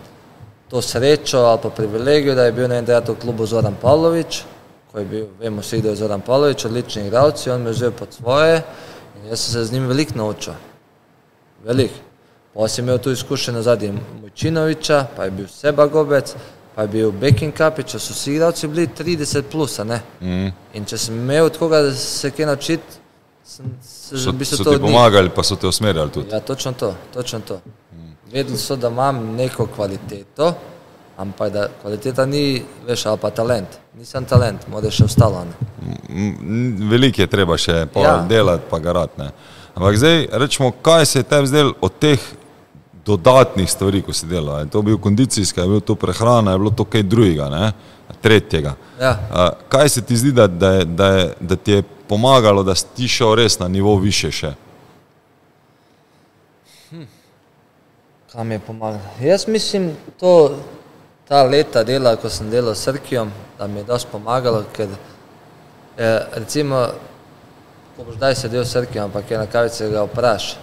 to srečo ali pa privilegijo, da je bil na enem v klubu Zoran Pavlović, ko je bil, vemo vsi, da je Zoran Pavlović, odlični igralci, on me je vzel pod svoje in jaz sem se z njim veliko naučil. Velik. Pa sem imel tu izkušnje zadnji Mojčinoviča, pa je bil Seba Gobec, pa je bil Bekin Kapič, so vsi igralci bili 30 plus, a ne? Mm. In če sem imel od koga da se kaj naučiti, sem se So, v bistvu so to ti od njih. pomagali, pa so te usmerjali tudi. Ja, točno to, točno to. Vedeli so, da imam neko kvaliteto, ampak da kvaliteta ni, veš, ali pa talent. Nisem talent, moraš še ostalo. Veliko je treba še ja. Delati, pa garati. ne. Ampak zdaj rečemo, kaj se je tebi zdelo od teh dodatnih stvari, ko si delal. Je to bil kondicijska, je bilo to prehrana, je bilo to kaj drugega, ne? tretjega. Ja. A, Kaj se ti zdi, da, da, je, da, je, da ti je pomagalo, da si šel res na nivo više še? Kaj mi je pomagalo? Jaz mislim, to, ta leta dela, ko sem delal s Srkijom, da mi je dosti pomagalo, ker eh, recimo, ko boš daj sedel s Srkijom, ampak je na kavici ga vpraš,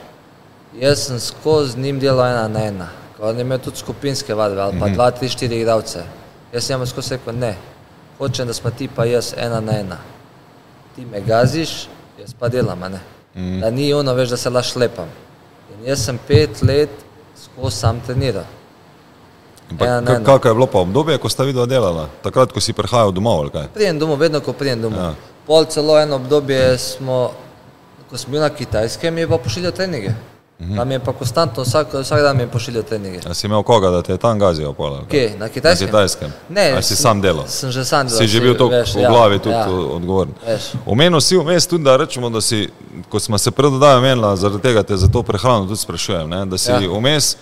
jaz sem skozi z njim delal ena na ena, ko on je imel tudi skupinske vadbe, ali pa dva, tri, štiri igralce. Jaz sem jim skozi rekel, ne, hočem, da smo ti pa jaz ena na ena. Ti me gaziš, jaz pa delam, ne. Mm. Da ni ono, veš, da se laš lepam. In jaz sem pet let skozi sam. Ampak ka- ena. Kako je bilo pa obdobje, ko sta vidva delala? Takrat, ko si prihajal domov ali kaj? Prijem domov, vedno ko prijem domov. Ja. Ja. Pol celo eno obdobje smo, ko sem bil na kitajskem, mi je pa pošiljal treninge. Mhm. Tam je pa konstantno, vsak, vsak dan mi je pošiljal treninge. A si imel koga, da te je tam gazil? Kaj? Kje, na Na kitajskem? kitajskem? Ne, Ali si sam delal? Sem že sam delal. Si že bil to veš, v ja, glavi tudi ja. odgovoren. Omenil si vmes tudi, da rečemo, da si, ko smo se predodajali menila, zaradi tega te za to prehrano tudi sprašujem, ne, da si Ja. vmes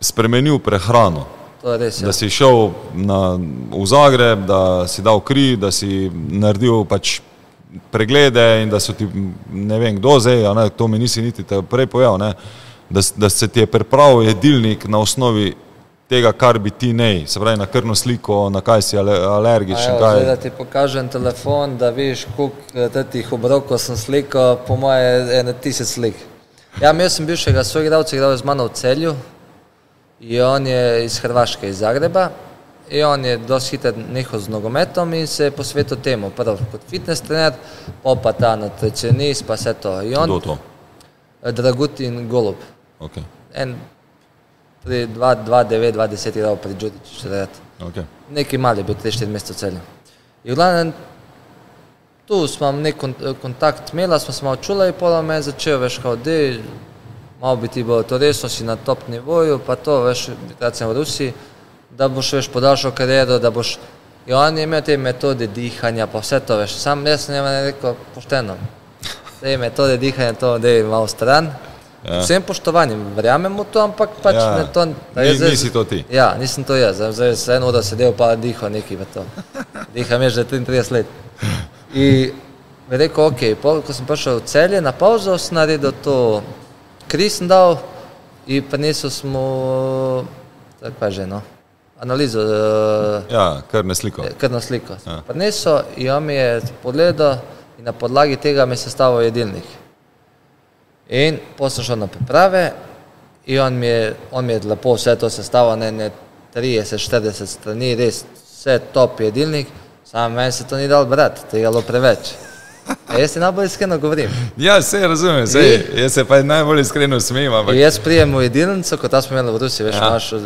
spremenil prehrano. To je res. Ja. Da si šel na, v Zagreb, da si dal kri, da si naredil pač preglede in da so ti, ne vem kdo zdaj, ne, to mi nisi niti prej povedal, ne, da, da se ti je pripravil jedilnik na osnovi tega, kar bi ti nej, se pravi na krvno sliko, na kaj si ale, alergičen, kaj zdaj, da ti pokažem telefon, da vidiš, koliko teh obrokov sem slikal, po moje ene tisoč slik. Ja, imel sem bivšega soigralca, igral je z mano v celju in on je iz Hrvaške, iz Zagreba. In on je dosti hiter nehal z nogometom in se je posvetil temu. Prvo kot fitness trener, pol pa ta nutricionist, pa vse to. In Kdo on, to? Dragutin Golub. Okay. En, pri 2-9, 2-10 igral pri če rečem. Okay. Neki mali je bil 3-4 meseca v celju. In glavnem, tu smo nek kon- kontakt imela, smo se malo čula in pola me je začel, veš, kao, dej, malo bi ti bilo to resno, si na top nivoju, pa to, veš, takrat sem v Rusiji, da boš, veš, podaljšal kariero, da boš, in on je imel te metode dihanja, pa vse to, veš, sam jaz sem njemu rekel pošteno, te metode dihanja, to, dej, malo stran, Ja. Vsem poštovanjem, verjamem v to, ampak pač Ja. ne to. da Ni- zdaj- nisi to ti. Ja, nisem to jaz, zdaj sem eno uro sedel pa dihal neki v to. Diham je že 33 let. In je rekel, ok, pol, ko sem prišel v celje na pauzo, sem naredil to, kri sem dal in prinesel smo, tako pa že, no, analizo, uh, Ja, krvne sliko. krvno sliko. Ja. Prinesel in on mi je pogledal in na podlagi tega mi je sestavil jedilnik. In potem sem šel na priprave in on mi je, on mi je lepo vse to sestavil, ne, ne 30-40 strani, res vse top jedilnik, samo meni se to ni dal brati, tega je bilo preveč. Jaz ti najbolj iskreno govorim. Ja, se razumem, se, jaz se pa najbolj iskreno smejem, ampak In jaz prijem v jedilnico, kot ta smo imeli v Rusiji, veš, Ja. ja. imaš uh,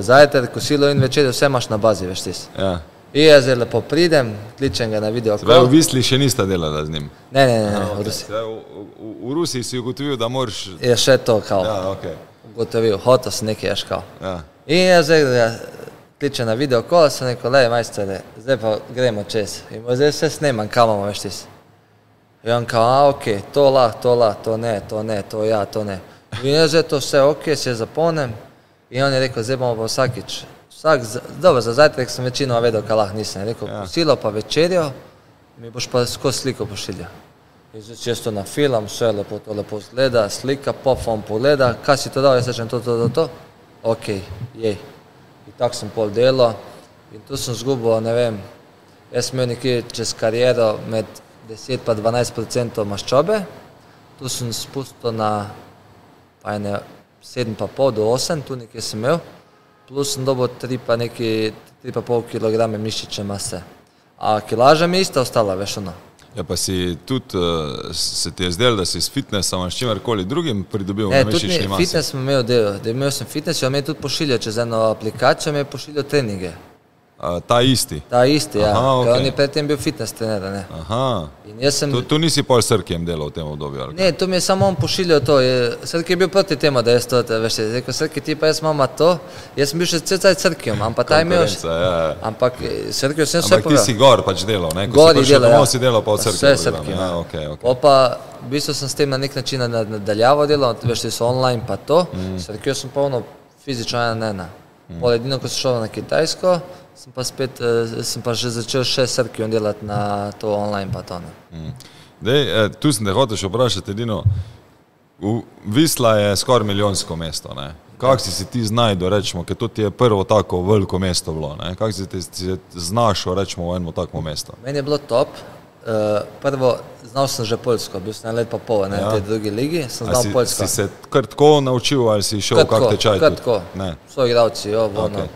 zajtrk, kosilo in večer, vse imaš na bazi, veš ti. ja. In jaz zdaj lepo pridem, kličem ga na video. Zdaj, v. Visli še nista delala z njim. Ne, ne, ne, ne v Rusiji. Zdaj, v, v, v Rusiji si ugotovil, da moraš. Je še to, kao. Ja. Ja, okay. Ugotovil, hotel sem nekaj ješkal. ja. In jaz zdaj ja, kličem na video, ko sem rekel, le, majstore, zdaj pa gremo čez. In zdaj vse snemam, kam imamo, veš ti. In on kao, a ok, to lahko, to lahko, to ne, to ne, to ja, to ne. In jaz zdaj to vse ok, se zapomnim. In on je rekel, zdaj bomo pa vsakič. Vsak, z- dobro, za zajtrk sem večino vedel, kaj lahko nisem. Je rekel, Ja. kosilo pa večerjo, mi boš pa skozi sliko pošiljal. In zdaj če jaz to na film, vse lepo, to lepo zgleda, slika, pop, on pogleda, kaj si to dal, jaz rečem to, to, to, to. Ok, jej. In tako sem pol delo in tu sem zgubil, ne vem, jaz sem imel nekje čez kariero med 10 pa 12 odstotkov maščobe, tu sem spustil na pa ene 7,5 do 8, tu nekje sem imel, plus sem dobil 3 pa neki 3,5 kg mišične mase. A kilaža mi je ista ostala, veš ono. ja, pa si tudi, uh, se ti je zdelo, da si s fitnessom ali s čimerkoli drugim pridobil Ne, mišični mi, masi. fitness sem imel del, da imel sem fitness, in on mi je tudi pošiljal čez eno aplikacijo, mi je pošiljal treninge. Uh, ta isti. Ta isti, ja. Aha, okay. On je predtem bil fitness trener, ne. Aha. Sem, Tu, tu nisi pol srkjem delal v tem obdobju. ne, to mi je samo on pošiljal to. Je, Srki je bil proti temu, da jaz to, veš, je rekel, Srki ti pa jaz imam to, jaz sem bil še cel Srkijom, ampak ta je imel, ja, ja. ampak Srkijo sem Ampak ti povedal. si gor pač delal, ne? Ko Gori si prišel dela, domov, ja. si delal pa v crkvi. Vse program, Srki, Ja, okay, okay. O pa, v bistvu sem s tem na nek način nad- nadaljavo delal, veš, ti so online pa to, mm. Srkijo sem polno fizično ena na ena. Mm. Pol edino, ko sem šel na Kitajsko, sem pa spet, eh, sem pa že začel še Srkijo delati na to online pa to. Ne. Dej, eh, tu sem te hotel še vprašati, edino, Visla je skoraj milijonsko mesto. Ne? Kako si se ti znašel, rečemo, ker to ti je prvo tako veliko mesto bilo? ne? Kako si se znašel, rečemo, v enem takem mestu? Meni je bilo top. Uh, prvo, znal sem že polsko, bil sem let pa pol ne, Ja. v tej drugi ligi, sem znal Si, polsko. si se kar tako naučil ali si šel kak tečaj? kar tudi? tako. Ne. So igravci, jo, ono, Okej.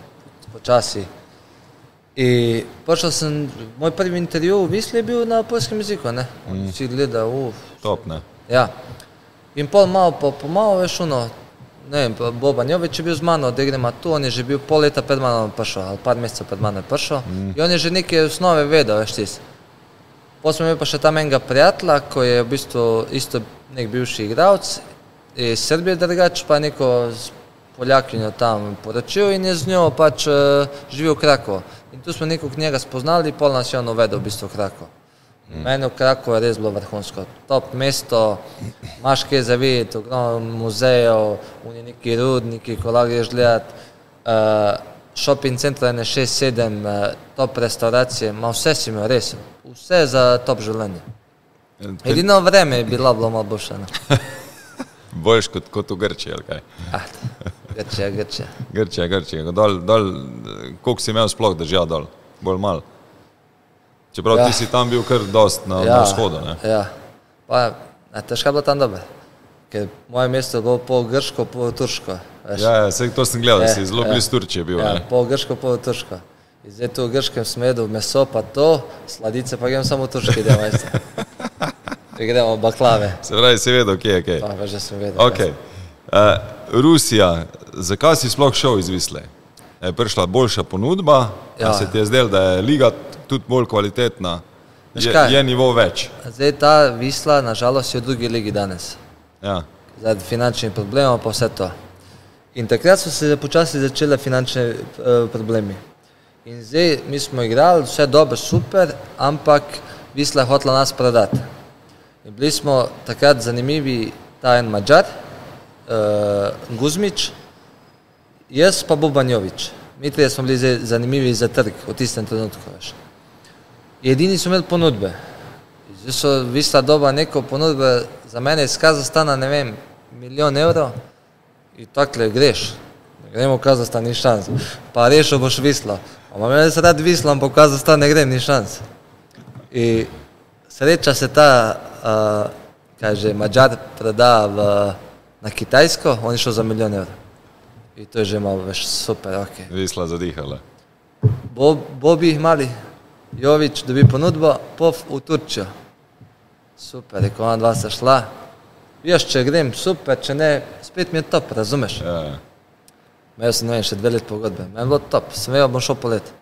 počasi. In prišel sem, moj prvi intervju v Visli je bil na polskem jeziku, ne. Mm. Si gledal, uf, Top, ne. Ja. In pol malo, po, po malo veš, ono, ne vem, Boban Jovič je bil z mano, da gremo tu, on je že bil pol leta pred mano prišel, ali par mesecev pred mano je prišel. Mm. In on je že neke osnove vedel, veš ti. Potem smo imeli pa še tam enega prijatelja, ko je v bistvu isto nek bivši igralec iz Srbije, drugač pa neko Poljakinjo tam poročil in je z njo pač uh, živel v Krakovu. In tu smo nekog njega spoznali, pol nas je on uvedel v bistvu v Krakov. Meni v Krakovu je res bilo vrhunsko. Top mesto, imaš kje za videti, ogromno muzejev, oni neki rudniki, ko lahko greš gledat. Uh, shopping center je 6-7, uh, top restauracije, ma vse si imel res, vse za top življenje. Edino vreme je bilo, bilo malo boljše. [laughs] Boljš kot, kot v Grčiji, ali kaj? Ah, Grčija, Grčija. Grčija, Grčija. Dol, dol, koliko si imel sploh držal dol? Bolj mal. Čeprav ja. Ja. ti si tam bil kar dost na, ja. na vzhodu. Ne? Ja, pa ne, težko je bilo tam dobro, ker moje mesto je bilo pol grško, pol turško. veš. Ja, ja sej to sem gledal, da Ja, si zelo ja. blizu Turčije bil. Ja, Ja. pol grško, pol turško. In zdaj tu v grškem sem jedel meso, pa to, sladice pa grem samo turški del, veste. [laughs] Gremo baklave, Se pravi, si vedel, kje je kaj. pa da sem vedel. Okay. Uh, Rusija, zakaj si sploh šel iz Visle? Je prišla boljša ponudba, ja. Ja. se ti je zdelo, da je liga tudi bolj kvalitetna, je, je nivo več. Zdaj ta Visla, nažalost, je v drugi ligi danes. Ja. zaradi finančnih problemov, pa vse to. In takrat so se počasi začele finančne uh, problemi. In zdaj mi smo igrali, vse dobro, super, ampak Visla je hotela nas prodati. In bili smo takrat zanimivi, ta en Mačar, uh, Guzmič, jaz pa Bobanjovič. Mi trije smo bili zanimivi za trg v tistem trenutku. Edini so imeli ponudbe. Zdaj so Visla doba neko ponudbe za mene iz Kazahstana, ne vem, milijon evrov in takle greš. Gremo v Kazahstan, ni šans. Pa rešil boš Vislo. Ampak jaz rad Vislo, ampak v Kazahstan ne grem, ni šans. In sreča se ta, uh, kaj že, Mačar preda v, na Kitajsko, on je šel za milijon evrov. In to je že malo več super, ok. Visla zadihala. Bob, Bobi mali, Jovič dobi ponudbo, pov v Turčijo. super, rekel, ona dva sta šla. Veš, če grem, super, če ne, spet mi je top, razumeš? Ja. Imel sem, ne vem, še dve let pogodbe. Meni je bilo top, sem vedel, bom šel po let.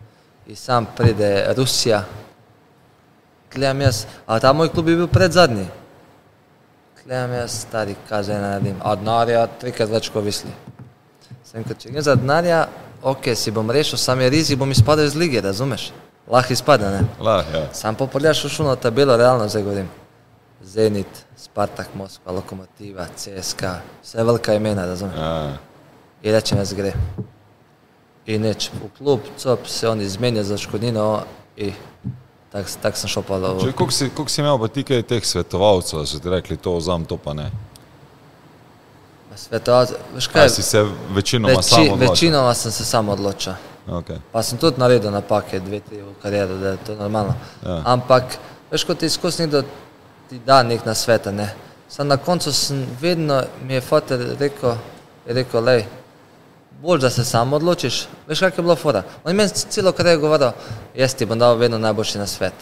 In sam pride Rusija, gledam jaz, a ta moj klub je bil pred zadnji. Gledam jaz, stari, kaj zdaj naredim. A denarja trikrat več kot visli. Sem kot če gre za denarja, ok, si bom rešil, sam je rizik, bom izpadel iz lige, razumeš? Lahko izpade, ne? La, ja. Sam pa pogledaš v šuno tabelo, realno zdaj govorim. Zenit, Spartak, Moskva, Lokomotiva, CSK, vse velika imena, razumeš? Ja. I rečem jaz gre. I neč, v klub, cop, se oni izmenja za škodnino i tak, tak sam šel pa Če, koliko, si, koliko si imel pa ti kaj teh svetovalcev, da so ti rekli to vzam, to pa ne? Svetovalce, veš Kaj kaj, si se večinoma veči, sam odločil? večinoma sem se sam odločil. Okay. Pa sem tudi naredil napake, dve, tri v karieri, da je to normalno. Ja. Ampak, veš, kot ti izkusi nekdo ti da nek na sveta, ne. Sam na koncu sem vedno, mi je foter rekel, je rekel, lej, bolj da se sam odločiš, veš, kak je bilo fora. On je meni celo kariero govoril, jaz ti bom dal vedno najboljši na svet.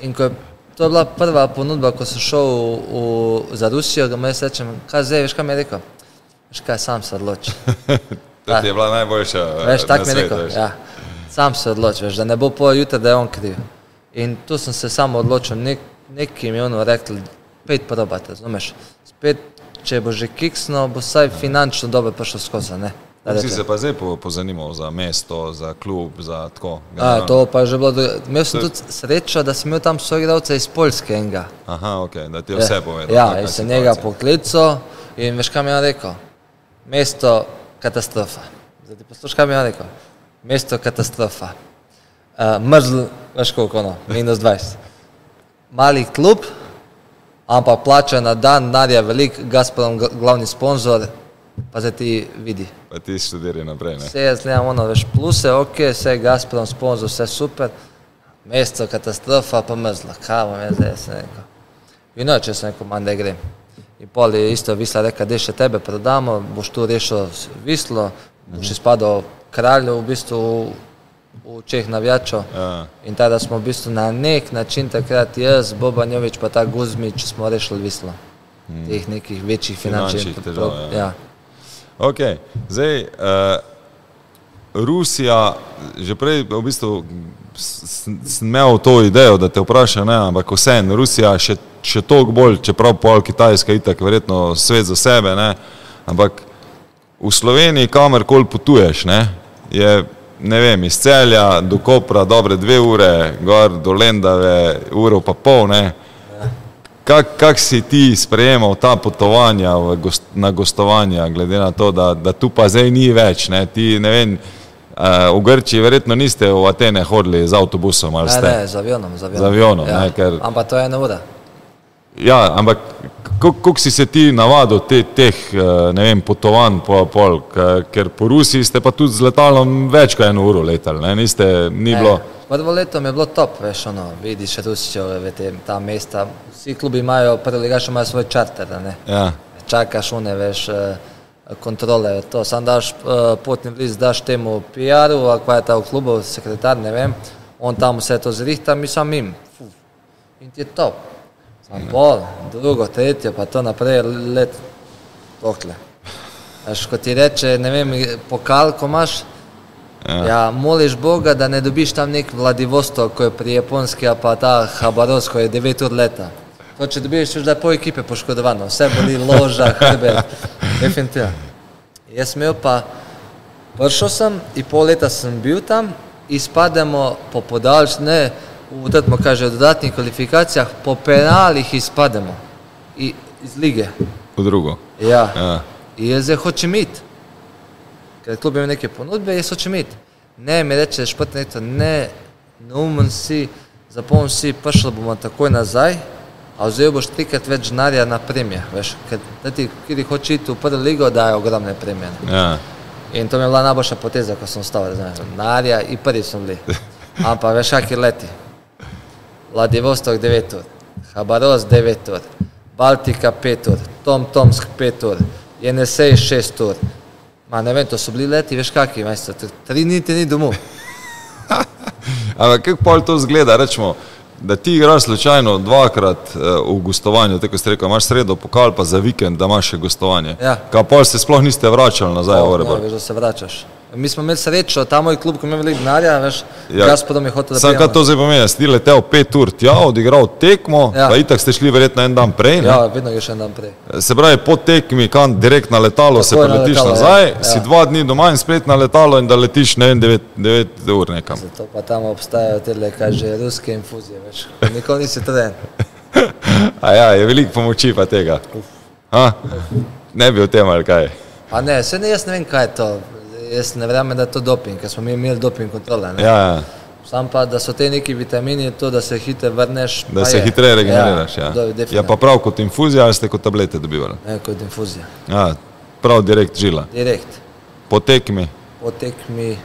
In ko je, to je bila prva ponudba, ko sem šel v, v, za Rusijo, ga mu jaz rečem, kaj zdaj, veš, kaj mi je rekel? Veš kaj, sam se odloči. [laughs] To ti je bila najboljša. eh, Veš, tako mi je rekel. veš. Ja. Sam se odloči, veš, da ne bo po jutri, da je on kriv. In tu sem se samo odločil, nek, neki mi je ono rekel, pet probate, razumeš? Spet, če bo že kiksno, bo vsaj finančno dobro prišel skozi, ne? Da Si se pa zdaj po- pozanimal za mesto, za klub, za tako. A, generalno? to pa je že bilo, do- imel sem tudi srečo, da sem imel tam soigralca iz Poljske enega. Aha, ok, da ti je vse povedal. Ja, in sem njega poklical in veš, kaj mi je rekel? Mesto katastrofa. Zdaj ti poslušaj, kaj mi je rekel? Mesto katastrofa. Uh, mrzl, veš koliko ono, minus 20. Mali klub, ampak plača na dan, narja velik, Gazprom gl- glavni sponzor, pa zdaj ti vidi. Pa ti študiraj naprej, ne? Vse jaz gledam ono, veš, pluse, ok, vse Gazprom sponzor, vse super, mesto katastrofa, pa mrzlo, kaj bom jaz zdaj, sem rekel. In no, če sem rekel, manj da grem. In pol je isto Visla rekla, da še tebe prodamo, boš tu rešil Vislo, boš izpadel kralj v bistvu v, Čeh navijačo. Ja. In tada smo v bistvu na nek način takrat jaz, Boban Jovič pa ta Guzmič smo rešili Vislo. Teh nekih večjih finančnih Finančnih težav, ja. ja. Ok, zdaj uh, Rusija, že prej v bistvu sem imel to idejo, da te vprašam, ne, ampak vseeno, Rusija še, še toliko bolj, čeprav pol Kitajska itak verjetno svet za sebe, ne, ampak v Sloveniji, kamorkoli potuješ, ne, je, ne vem, iz Celja do Kopra dobre dve ure, gor do Lendave, uro pa pol, ne, Kak, kak si ti sprejemal ta potovanja gost, na gostovanja, glede na to, da, da tu pa zdaj ni več? Ne? Ti, ne vem, uh, v Grčiji verjetno niste v Atene hodili z avtobusom ali Ne, ste? ne, z avionom. Z avionom, Z avionom, ne, ker- Ampak to je ena ura. Ja, ampak kako si se ti navadil te, teh eh, ne vem, potovanj po pol, ker po Rusiji ste pa tudi z letalom več kot eno uro letali, ne? niste, ni bilo. Prvo leto mi je bilo top, veš, ono, vidiš Rusijo, ve, te, ta mesta, vsi klubi imajo, prvi ligaš imajo svoj čarter, a ne. Ja, Čakaš one, veš, eh, kontrole, to, sam daš eh, potni list, daš temu PR-u, ali pa je ta v klubu, sekretar, ne vem, on tam vse to zrihta, mi sam im, Fu. in ti je top. Sam pol, drugo, tretje, pa to naprej, let, tokle. Veš, ko ti reče, ne vem, pokal, ko imaš, Ja. ja, moliš Boga, da ne dobiš tam nek Vladivostok, ko je pri Japonski, a pa ta Habarovsk, ko je 9 ur leta. To, če dobiš, veš, da je pol ekipe poškodovano, vse boli loža, hrbet, definitivno. Jaz sem imel pa, prišel sem in pol leta sem bil tam, izpademo po podaljš, ne, v tretmo kaže, dodatnih kvalifikacijah, po penalih izpademo I, iz lige. v drugo. Ja. Ja. In jaz zdaj hočem iti. Ker klub ima neke ponudbe, jaz hočem iti. Ne, mi reče športni direktor, ne, neumen si, zapomni si, prišli bomo takoj nazaj, a vzel boš trikrat več denarja na premije, veš, ker da ti, ki hoče iti v prvo ligo, dajo ogromne premije. Ja. In to mi je bila najboljša poteza, ko sem ostal, razumeš, denarja in prvi smo bili. [laughs] Ampak veš, kaki leti. Vladivostok 9 ur, Habarovsk 9 ur, Baltika 5 ur, Tom Tomsk 5 ur, Jenesej 6 ur. Ma ne vem, to so bili leti, veš kaki, majster, tri dni ti ni domov. [laughs] Ampak kako pol to zgleda, rečemo, da ti igraš slučajno dvakrat uh, v gostovanju, tako ste rekel, imaš sredo pokal, pa za vikend, da imaš še gostovanje. Ja. Kaj pa se sploh niste vračali nazaj Ja, Orebor? veš, da se vračaš. Mi smo imeli srečo, ta moj klub, ko ima veliko denarja, veš, Ja. Gospodom je hotel, da Sam kaj to zdaj pomeni, si letel pet ur tja, odigral tekmo, ja. Pa itak ste šli verjetno en dan prej. ne? Ja, vedno je še en dan prej. Se pravi, po tekmi, kam direkt na letalo, se Takoj na preletiš letalo, ja. nazaj, Ja. si dva dni doma in spet na letalo in da letiš ne vem, 9 ur nekam. Zato pa tam obstajajo te, kaj že, ruske infuzije, veš. Nikoli nisi tren. [laughs] A ja, je veliko pomoči pa tega. Ne bi o tem ali kaj. A ne, se ne, jaz ne vem, kaj je to. Jaz ne verjamem, da je to doping, ker smo mi imeli doping kontrole. Ne? Ja, ja. Sam pa, da so te neki vitamini, to, da se hitro vrneš. Da se je. hitreje regeneriraš. Ja, do- ja. definitivno. ja pa prav kot infuzija ali ste kot tablete dobivali. Ne, kot infuzija. Ja, prav direkt žila. Direkt. Po tekmi. Po tekmi,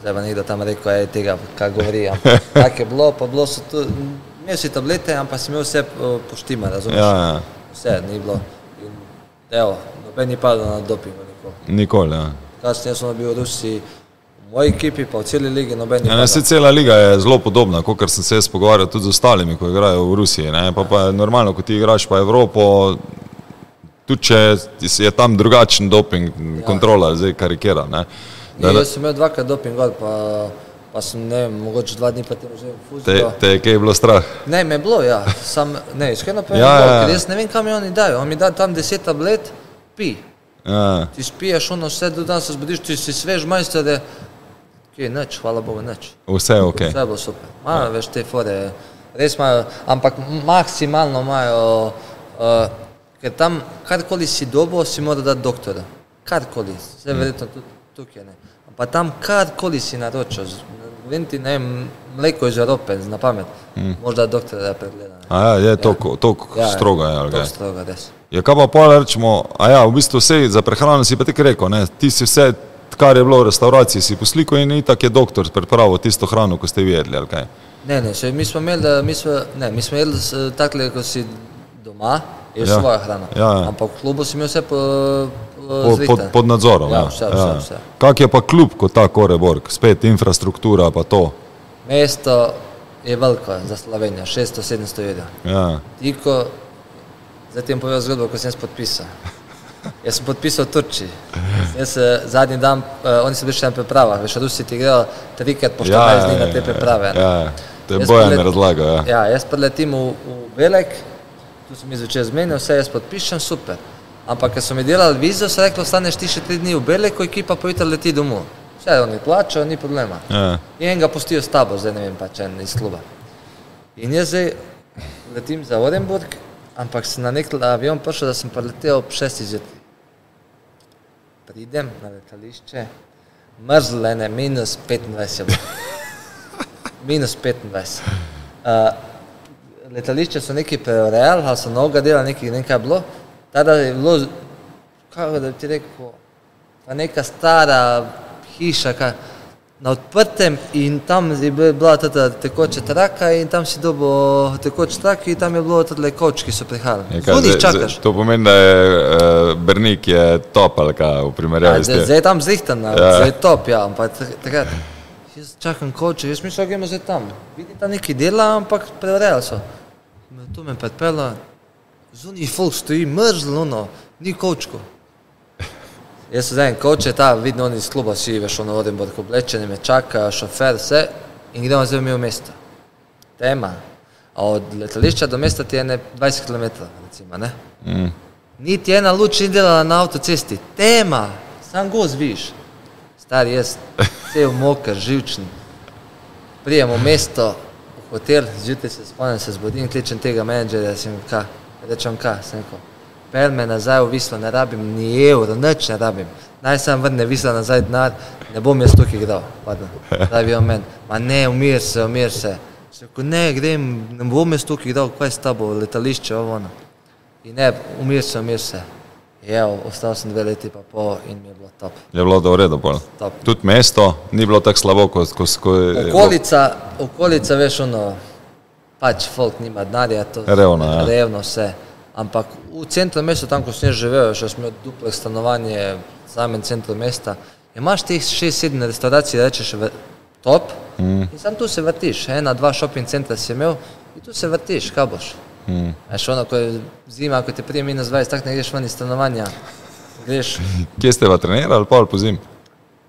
zdaj pa nekdo tam rekel, je tega, kaj govori. [laughs] Tako je bilo, pa bilo so tu, imel si tablete, ampak si imel vse poštima, razumeš? Ja, ja. Vse, ni bilo. In, evo, noben ni padel na dopingu nikoli. Nikoli. Ja. Kasneje sem bil v Rusiji, v moji ekipi, pa v celi ligi, noben ni Ja, ne, se cela liga je zelo podobna, kot sem se jaz pogovarjal tudi z ostalimi, ko igrajo v Rusiji. Ne? Pa, pa je normalno, ko ti igraš pa Evropo, tudi če je tam drugačen doping, ja. kontrola, zdaj karikiram. Ne? Da, jaz sem imel dvakrat doping gor, pa, pa sem, ne vem, mogoče dva dni vzel te, fuzijo. te je kaj bilo strah. Ne, me je bilo, ja. Sam, ne, iskreno pa je Ja, bilo, ja, ja. ker jaz ne vem, kam mi oni dajo. On mi da tam deset tablet, pi. Ja. Ti spiješ ono vse, do danes se zbudiš, ti si svež majster, da je nič, hvala Bogu, nič. Vse je ok. Vse je bilo super. Imajo več te fore, res imajo, ampak maksimalno imajo, uh, ker tam karkoli si dobo, si mora dati doktora. Karkoli, vse verjetno tudi tukaj ne. Pa tam karkoli si naročil, vem ti, ne vem, mleko iz Evrope, na pamet, možda doktor da pregleda. ne. A ja, je to, to Ja, strogo. Je, ali kaj? strogo, res. Ja, kaj pa pol rečemo, a ja, v bistvu vse za prehrano si pa tako rekel, ne? ti si vse, kar je bilo v restauraciji, si posliko in itak je doktor pripravil tisto hrano, ko ste vi jedli, ali kaj. Ne, ne, še, mi smo imeli, da- mi smo, ne, mi smo jedli takle, ko si doma, je Ja. ja. svoja hrana. Ja, ja. Ampak v klubu si imel vse po, Pod, pod, pod nadzorom. Ja, vse, vse, vse. Kak je pa klub kot ta Koreborg, spet infrastruktura pa to. Mesto je veliko za Slovenijo, 600-700 ljudi. Ja. Tiko, zdaj ti bom povedal zgodbo, ko sem jaz podpisal. Jaz sem podpisal v Turčiji. Jaz se zadnji dan, uh, oni so bili še na pripravah, veš, Rusi ti grejo trikrat po 14 Ja, dni ja, na te ja, priprave. ne. Ja, to je Jaz bojan prelet- razlagal. Ja. Ja, jaz preletim v, v Belek, tu sem jih zvečer zmenil, vse jaz podpišem, super. Ampak, ker so mi delali vizo, so rekli, ostaneš ti še tri dni v Beleku, ekipa pa jutri leti domov. Vse oni plačajo, ni problema. Ja. In enega pustijo s tabo, zdaj ne vem pač en iz kluba. In jaz zdaj letim za Orenburg, ampak sem na nek avion prišel, da sem pa letel ob 6 zjutraj. Pridem na letališče, mrzlene, minus 25 je bilo. Minus 25. Uh, letališče so neki preurejali, ali so novega dela, neki, ne vem kaj je bilo. Tada je bilo, kako da bi ti rekel, pa neka stara hiša, kaj, na odprtem in tam je bil- bila ta tekoča traka in tam si dobil tekoč trak in tam je bilo tudi koč, ki so prihajali. Je kaj, Zunaj zdaj- čakaš. To pomeni, da je uh, Brnik je top ali kaj v Ja, primerjavi s tem. zdaj je tam zrihtan, Ja. ja. zdaj je top, ja, ampak tak- takrat. Jaz čakam koče, jaz mislim, da gremo zdaj tam. Vidim tam neki dela, ampak preurejali so. Tu me predpela, zunaj folk stoji, mrzlo, no, ni kočko. Jaz se zdaj, koč je ta, vidno oni iz kluba, si veš, ono Odenburg oblečeni, me čaka, šofer, vse in gremo zdaj mi v mesto. Tema. A od letališča do mesta ti je ne 20 km, recimo, ne? Mm. Niti ena luč ni delala na avtocesti, tema, sam goz viš. Star jaz, vse v moker, živčen. Prijem v mesto, v hotel, zjutraj se spomnim, se zbudim, kličem tega menedžerja, sem ka, rečem ka, sem rekel, pel me nazaj v Vislo, ne rabim ni evro, nič ne rabim. Naj sam vrne Vislo nazaj denar, ne bom jaz tukaj igral. [laughs] Pravi on meni, ma ne, umir se, umir se. Rekel, ne, grem, ne bom jaz tukaj igral, kaj s tabo, letališče, ovo ono. In ne, umir se, umir se. Evo, ostal sem dve leti pa pol in mi je bilo top. Je bilo to v redu. pol. Tudi mesto ni bilo tako slabo, kot ko, ko je. Okolica, okolica, veš, ono, pač folk nima denarja, to Revno, ja. revno vse. Ampak v centru mesta, tam, ko sem jaz živel, še sem imel duplo stanovanje samem centru mesta, imaš teh šest, sedem restauracij, rečeš, top. Mm. In sam tu se vrtiš, ena, dva shopping centra si imel in tu se vrtiš, kaj boš. Mm. Veš, ono, ko je zima, ko te prije minus 20, tako ne greš ven iz stanovanja. Greš. Kje ste pa trenirali, pol po zim?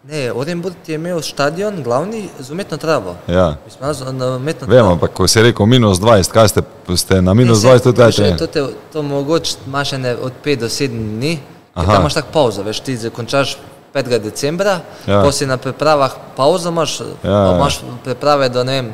Ne, Orenburg je imel stadion, glavni, z umetno travo. Ja. Mi smo na- na umetno Vem, travo. ampak ko si rekel minus 20, kaj ste, ste na minus Ne, 20 saj, tudi več? To, te, to mogoče imaš ene od 5 do 7 dni, tam imaš tako pauzo, veš, ti zakončaš 5. decembra, Ja. ja. ko si na pripravah pauzo, imaš, Ja, ja, ja. imaš priprave do, ne vem,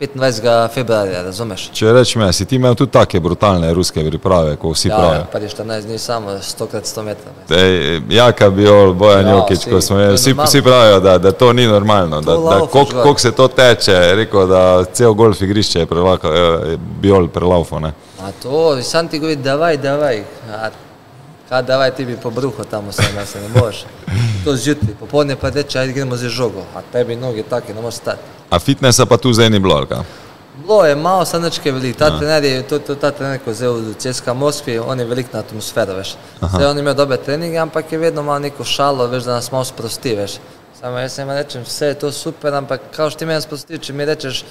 25. februarja, razumeš? Če rečem, ja, si ti imel tudi take brutalne ruske priprave, ko vsi Ja, pravijo. ja, pa je 14 dni samo 100 krat 100 metrov. Ej, Jaka Biol, Bojan Ja, Jokič, vsi, ko smo je vsi, vsi pravijo, da, da to ni normalno, da, To da laufaš koliko gor. kolik se to teče, rekel, da cel golf igrišče je prelaka, eh, Biol prelaufal. ne. A to, sam ti govori, davaj, davaj. A, kaj davaj, ti bi po bruhu tamo se, da se ne boš. To zjutraj, popodne pa reče, ajde gremo za žogo, a tebi noge take, ne moreš stati. A fitnesa pa tu zdaj ni bilo, ali kaj? Bilo je malo, sanečke velik. Ta trener je, to, to, ta trener, ko je vzel v CSKA Moskvi, on je velik na atmosfero, veš. Zdaj on je imel dobre treninge, ampak je vedno imel neko šalo, veš, da nas malo sprosti, veš. Samo jaz jim rečem, vse je to super, ampak kao što ti meni sprosti, če mi rečeš,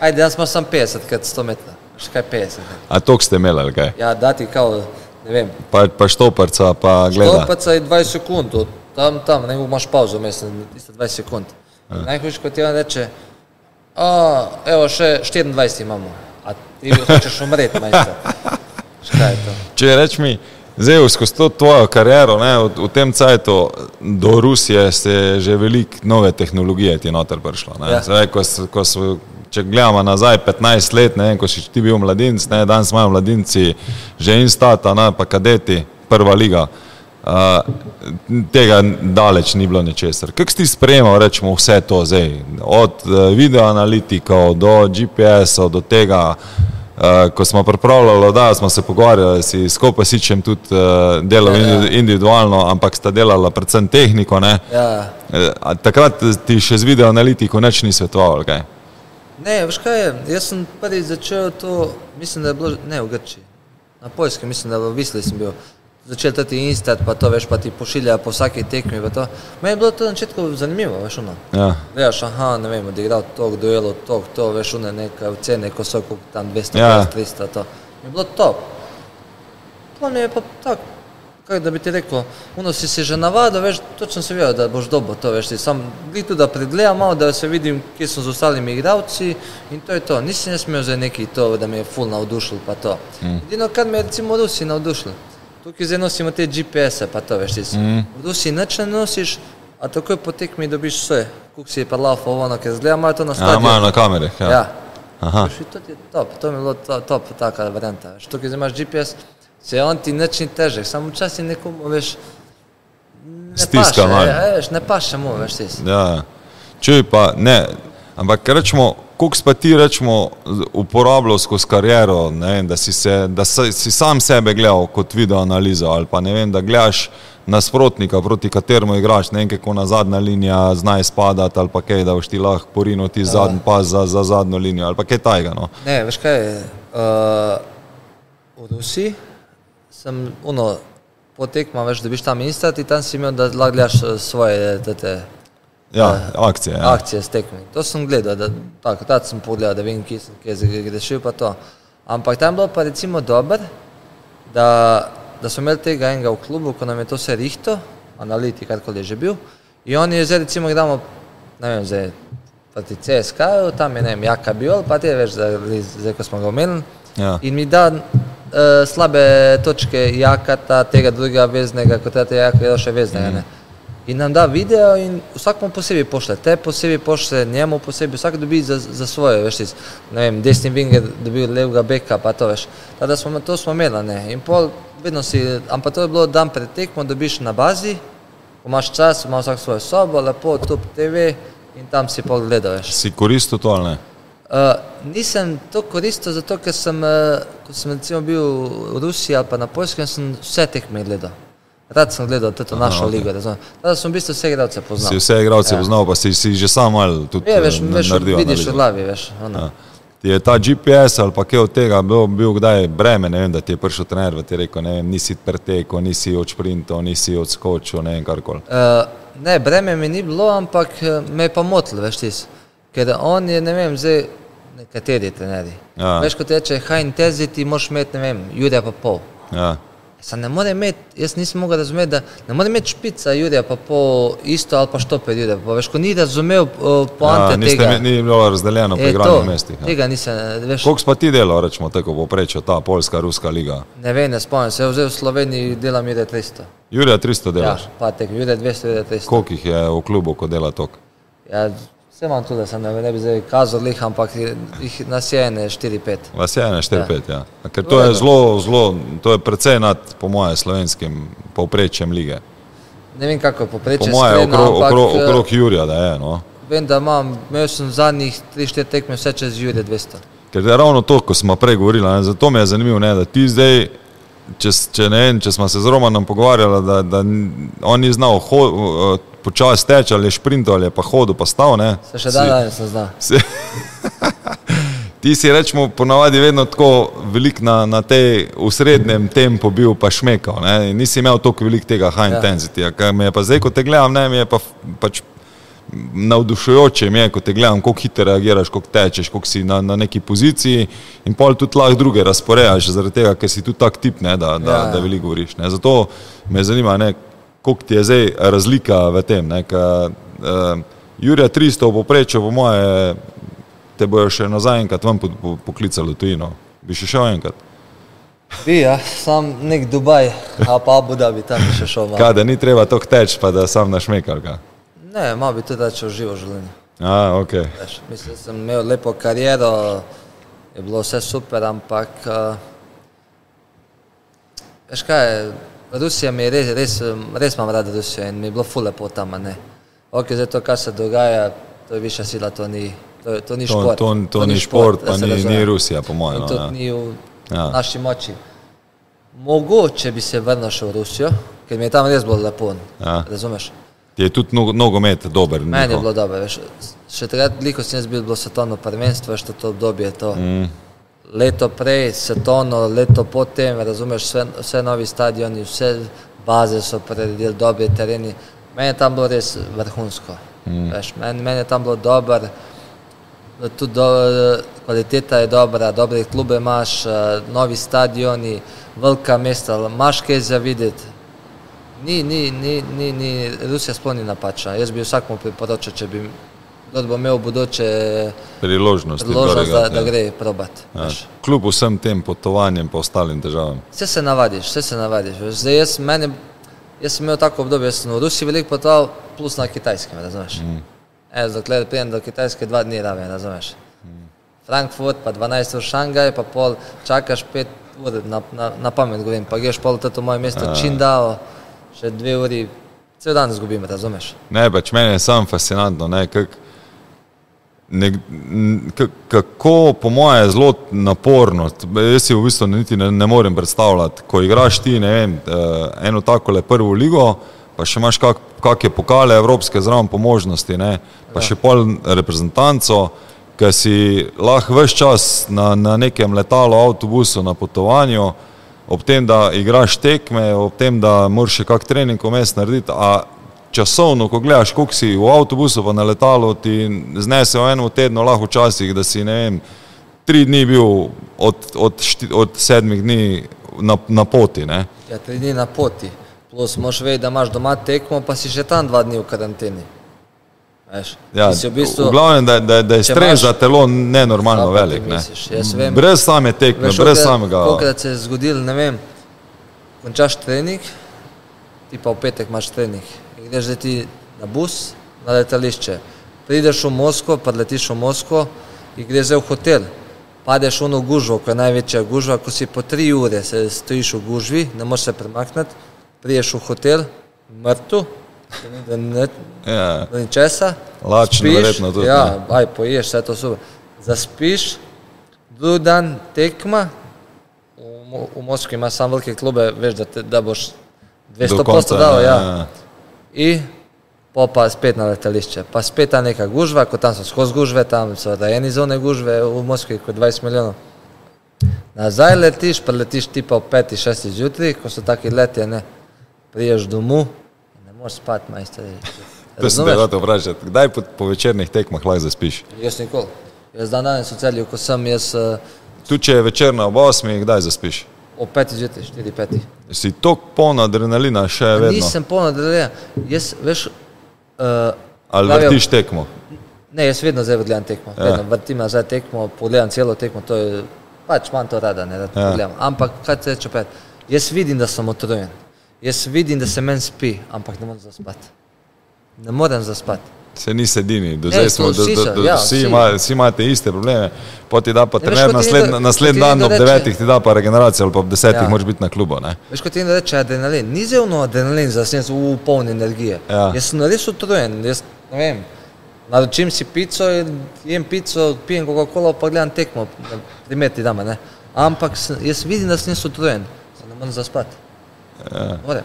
ajde, danes imaš sam 50 krat 100 metra. Veš kaj 50? A tok ste imeli, ali kaj? Ja, dati kao, ne vem, Pa, pa štoparca, pa gleda. Stopaca je 20 sekund, od tam, tam, ne imaš pauzo, mislim, tiste 20 sekund. Najhujše, ko ti on reče, a, evo, še 24 imamo, a ti hočeš umreti, majster. [laughs] Šta je to? Če reč mi, zdaj skozi to tvojo kariero, ne, v, v tem cajtu do Rusije se že veliko nove tehnologije ti noter prišlo. Ne. Ja. Zdaj, ko, ko so, če gledamo nazaj 15 let, ne, ko si ti bil mladinc, ne, danes imajo mladinci že instata, ne, pa kadeti, prva liga. Uh, tega daleč ni bilo ničesar. Kako si sprejemal, rečemo, vse to zdaj, od uh, videoanalitikov do GPS-ov, do tega, uh, ko smo pripravljali, da smo se pogovarjali, si skupaj s Sičem tudi uh, delal Ja, ja. indi- individualno, ampak sta delala predvsem tehniko. Ne? Ja, a Takrat ti še z videoanalitiko nič ni svetoval, kaj? ne, veš kaj je, jaz sem prvi začel to, mislim, da je bilo, ne v Grči, na Poljskem, mislim, da v Visli sem bil. Začel ti instat, pa to veš, pa ti pošilja po vsaki tekmi. Meni je bilo to na začetku zanimivo, veš, ono. Ja. Gledaš, aha, ne vem, odigral tok, duelo, tok, to, veš, une neke cene, ko so koliko tam 200, Ja. ja. 300, to. Je bilo top. To mi je pa tako, kako da bi ti rekel, ono si se že navadil, veš, točno si vedel, da boš dobo to, veš, ti sam gli tu da pregledam malo, da se vidim, kje sem z ostalimi igralci in to je to. Nisem jaz imel za neki to, da me je full navdušil, pa to. Mm. Edino, kar me je recimo v Rusiji navdušil, tukaj zdaj nosimo te GPS-e, pa to, veš, ti si. Mm. V Rusiji nič ne nosiš, a takoj po tekmi dobiš vse, koliko si je pa laufal, ono, ker zgleda, imajo to na Ja, stadionu. imajo na kamerih. Ja. Ja. Aha. Veš, To ti je top, to mi je bilo to, top, taka varianta. Veš, tukaj zdaj imaš GPS, se on ti nič ni težek, samo včasih nekomu, veš, ne Stiska paše, malo. ja, veš, ne paše mu, veš, ti si. Ja, čuj pa, ne, ampak rečemo, koliko pa ti rečemo uporabljal skozi kariero, ne da si, se, da si, sam sebe gledal kot video analizo ali pa ne vem, da gledaš nasprotnika, proti kateremu igraš, ne vem, kako na zadnja linija zna izpadati ali pa kaj, da boš ti lahko porinil ti zadnji pas za, za zadnjo linijo ali pa kaj tajga. No. Ne, veš kaj, uh, v Rusiji sem, ono, po tekma, veš, dobiš tam instat in tam si imel, da lahko gledaš eh, svoje, te, te, Ja, akcije. Ja. akcije s tekmi. To sem gledal, da, tako, tad sem pogledal, da vem, kje sem, kje sem grešil pa to. Ampak tam je bilo pa recimo dober, da, da smo imeli tega enega v klubu, ko nam je to vse rihto, analitik, karkoli je že bil. In on je zdaj recimo igramo, ne vem, zdaj proti CSK, tam je ne vem, Jaka Biol, pa ti veš, da, zdaj ko smo ga omenili. Ja. In mi da uh, slabe točke Jakata, tega drugega veznega, kot je Jaka, je še veznega. Mm. In nam da video in vsak mu posebej pošle, te posebej pošle, njemu posebej, vsak dobi za, za svoje, veš, tiz, ne vem, desni winger dobil levega beka, pa to veš. Tada smo, to smo imeli, ne, in pol, vedno si, ampak to je bilo dan pred tekmo, dobiš na bazi, ko imaš čas, ima vsak svojo sobo, lepo, top TV in tam si pol gledal, veš. Si koristil to ali ne? Uh, nisem to koristil, zato ker sem, uh, ko sem recimo bil v Rusiji ali pa na Poljskem, sem vse tekme gledal. Rad sem gledal to našo okej. ligo, razumem. Tada sem v bistvu vse igralce poznal. Si vse igralce Ja. poznal, pa si, si že sam malo tudi Je, veš, eh, veš naredil vidiš v glavi, veš. Ono. Ja. Ti je ta GPS ali pa kaj od tega bil, bil kdaj breme, ne vem, da ti je prišel trener, da ti je rekel, ne vem, nisi pretekel, nisi odšprintal, nisi odskočil, ne vem, karkoli. Uh, ne, breme mi ni bilo, ampak eh, me je pa motilo, veš ti. Ker on je, ne vem, zdaj nekateri trenerji. Ja. Veš, kot reče, high intensity, moraš imeti, ne vem, Jurija pa pol. Ja. Sam ne more imeti, jaz nisem mogel razumeti, da ne more imeti špica Jurija pa pol isto ali pa štoper Jurija. Pa veš, ko ni razumel uh, poante Ja, niste, tega. ni bilo razdeljeno po E, igranih mestih. Ja. Tega nisem, veš, Koliko pa ti delal, rečemo, tako poprečjo, ta polska, ruska liga? ne vem, ne spomnim se, vzel v Sloveniji delam Jurija 300. Jurija 300 Ja, delaš. pa tek, Jurija 200, Jurija 300. Koliko jih je v klubu, ko dela tok? Ja, vse imam tudi, da sem ne, ne bi zdaj kazal lih, ampak jih nas je ene 4-5. Vas je ene 4-5, ja. Ker to je zelo, zelo, to je precej nad, po moje, slovenskim povprečjem lige. Ne vem, kako je Po poprečje moje, Slovenije, okrog, ampak okrog, eh, okrog Jurija, da je, no. vem, da imam, imel sem zadnjih 3-4 tekme vse čez Jurija 200. Ker je ravno to, ko smo prej govorili, ne, zato mi je zanimivo, ne, da ti zdaj, če, če, ne, vem, če smo se z Romanom pogovarjali, da, da on ni znal ho, uh, počasi teči ali je šprintal ali je pa hodil pa stal, ne. Se še dan danes ne zna. [laughs] Ti si rečemo ponavadi vedno tako velik na, na tej usrednjem tempu bil pa šmekal, ne, nisi imel toliko velik tega high Ja. intensity, kar mi je pa zdaj, ko te gledam, ne, mi je pa pač navdušujoče mi je, ko te gledam, kako hitro reagiraš, kako tečeš, kako si na, na neki poziciji in pol tudi lahko druge razporejaš, zaradi tega, ker si tudi tak tip, ne, da, da, Ja, ja, ja. da veliko govoriš. Ne. Zato me zanima, ne, koliko ti je zdaj razlika v tem. Ne, ka, uh, Jurija 300 v povprečju, po moje, te bojo še nazaj enkrat ven po- po- poklicali v tujino. Bi še šel enkrat. Bi, ja, sam nek Dubaj, a pa Abu Dhabi, tam bi še šel. Kaj, da ni treba tok teč, pa da sam našmekal. Ka. Ne, malo bi tudi reče uživo življenje. A, ok. Veš, mislim, da sem imel lepo kariero, je bilo vse super, ampak uh, veš kaj, Rusija mi je res, res, res imam rad Rusijo in mi je bilo ful lepo tam. Ok, zdaj to, kar se dogaja, to je višja sila, to ni, to, je- to ni To, šport. to, to ni šport, pa ni, ni Rusija, po mojem. No, tudi ja. ni v Ja. naši moči. Mogoče bi se vrnil še v Rusijo, ker mi je tam res bilo lepo. Ja. Razumeš? Je tudi nog- nogomet dober. Meni je njihov. bilo dobro. Še takrat, ko sem jaz bil, bilo svetovno prvenstvo, veš, to obdobje. To. Mm. Leto prej, svetovno, leto potem, razumeš, vse, vse novi stadioni, vse baze so predvideli, dobri tereni. Meni je tam bilo res vrhunsko. Mm. Veš, meni, meni je tam bilo dobro, tudi do, kvaliteta je dobra, dobre klube imaš, eh, novi stadioni, velika mesta, imaš kaj za videti. Ni, ni, ni, ni, ni, Rusija sploh ni napačna. Jaz bi vsakmu priporočal, če bi kdor bo imel v bodoče Priložnost. priložnost, da, da gre probat. Ja. Kljub vsem tem potovanjem pa ostalim težavam. Vse se navadiš, vse se navadiš. Zdaj jaz, meni, jaz sem imel tako obdobje, jaz sem v Rusiji veliko potoval, plus na kitajskem, razumeš. Mm. E, dokler pridem do Kitajske, dva dni raven, razumeš. Mm. Frankfurt, pa 12 ur Šangaj, pa pol čakaš 5 ur, na, na, na pamet govorim, pa greš pol v to moje mesto Čindao, še dve uri, cel dan zgubim, razumeš. Ne, pač meni je sam fascinantno, ne, kak, ne, n- k- kako po moje je zelo naporno. Jaz si v bistvu niti ne, ne morem predstavljati, ko igraš ti vem, eh, eno tako le prvo ligo, pa še imaš kak, kakšne pokale evropske zraven po možnosti, ne, pa še pol reprezentanco, ker si lahko vse čas na, na nekem letalu, avtobusu, na potovanju, ob tem, da igraš tekme, ob tem, da moraš še kak trening vmes narediti, a časovno, ko gledaš, koliko si v avtobusu pa na letalu, ti znese v enem tednu lahko včasih, da si, ne vem, tri dni bil od, od, šti, od sedmih dni na, na poti, ne. Ja, tri dni na poti, plus moš vedeti, da imaš doma tekmo, pa si še tam dva dni v karanteni. Veš, Ja, v bistvu, v glavnem, da, da, da je stres imaš- za telo nenormalno velik. Ne. misliš? Vem. Brez same tekme, Veš, brez kolikrat- samega. Kolikrat se je zgodilo, ne vem, končaš trening, ti pa v petek imaš trening. In greš zdaj ti na bus, na letališče. Prideš v Moskvo, pa letiš v Moskvo in greš zdaj v hotel. Padeš v ono gužvo, ko je največja gužva, ko si po tri ure se stojiš v gužvi, ne moreš se premakniti, prideš v hotel, mrtev, da ni Ja, da ni česa. Lačen spiš, verjetno tudi, Ja, aj poješ, vse to super. Zaspiš, drugi dan tekma, v, v Moskvi ima sam velike klube, veš, da, te, da boš 200 posto dal, ja. In po pa spet na letališče, pa spet ta neka gužva, ko tam so skozi gužve, tam so rajeni zone gužve v Moskvi, kot 20 milijonov. Nazaj letiš, pa letiš ti pa v 5, 6 zjutraj, ko so taki letje, ne, priješ domov, in ne moreš spati, majster. To sem te hotel vprašati. Kdaj po, po večernih tekmah lahko zaspiš? Jaz nikoli. Jaz dan danes v celju, ko sem jaz uh, Tu če je večerna ob 8, kdaj zaspiš? Ob 5 zjutraj, 4, 5. Si tok poln adrenalina še vedno? Nisem polno delal. Jaz, veš, uh, Ali pravijo- vrtiš tekmo? Ne, jaz vedno zdaj gledam tekmo. Ja. Ja. Vrtim nazaj tekmo, pogledam celo tekmo, to je pač manj to rada, ne, da Ja. pogledam. Ampak kaj te reče pet? Jaz vidim, da sem utrujen. Jaz vidim, da se meni spi, ampak ne morem zaspati. Ne morem zaspati. Se nisi edini, do zdaj smo, do, do, so, do, ja, vsi, ima, vsi imate iste probleme, poti da pa trener nasled, naslednji ti dan ob devetih ti da pa regeneracijo ali pa ob desetih Ja. moraš biti na klubu, ne? Veš, kot ti ne reče adrenalin, ni zelo adrenalin, za sem v polni energije. Ja. Jaz sem res utrujen, jaz ne vem. Naročim si pico, in jem pico, pijem Coca-Cola, pa gledam tekmo, primeti dama, ne. Ampak jaz vidim, da sem utrujen, se ne morem zaspati. Ja. More.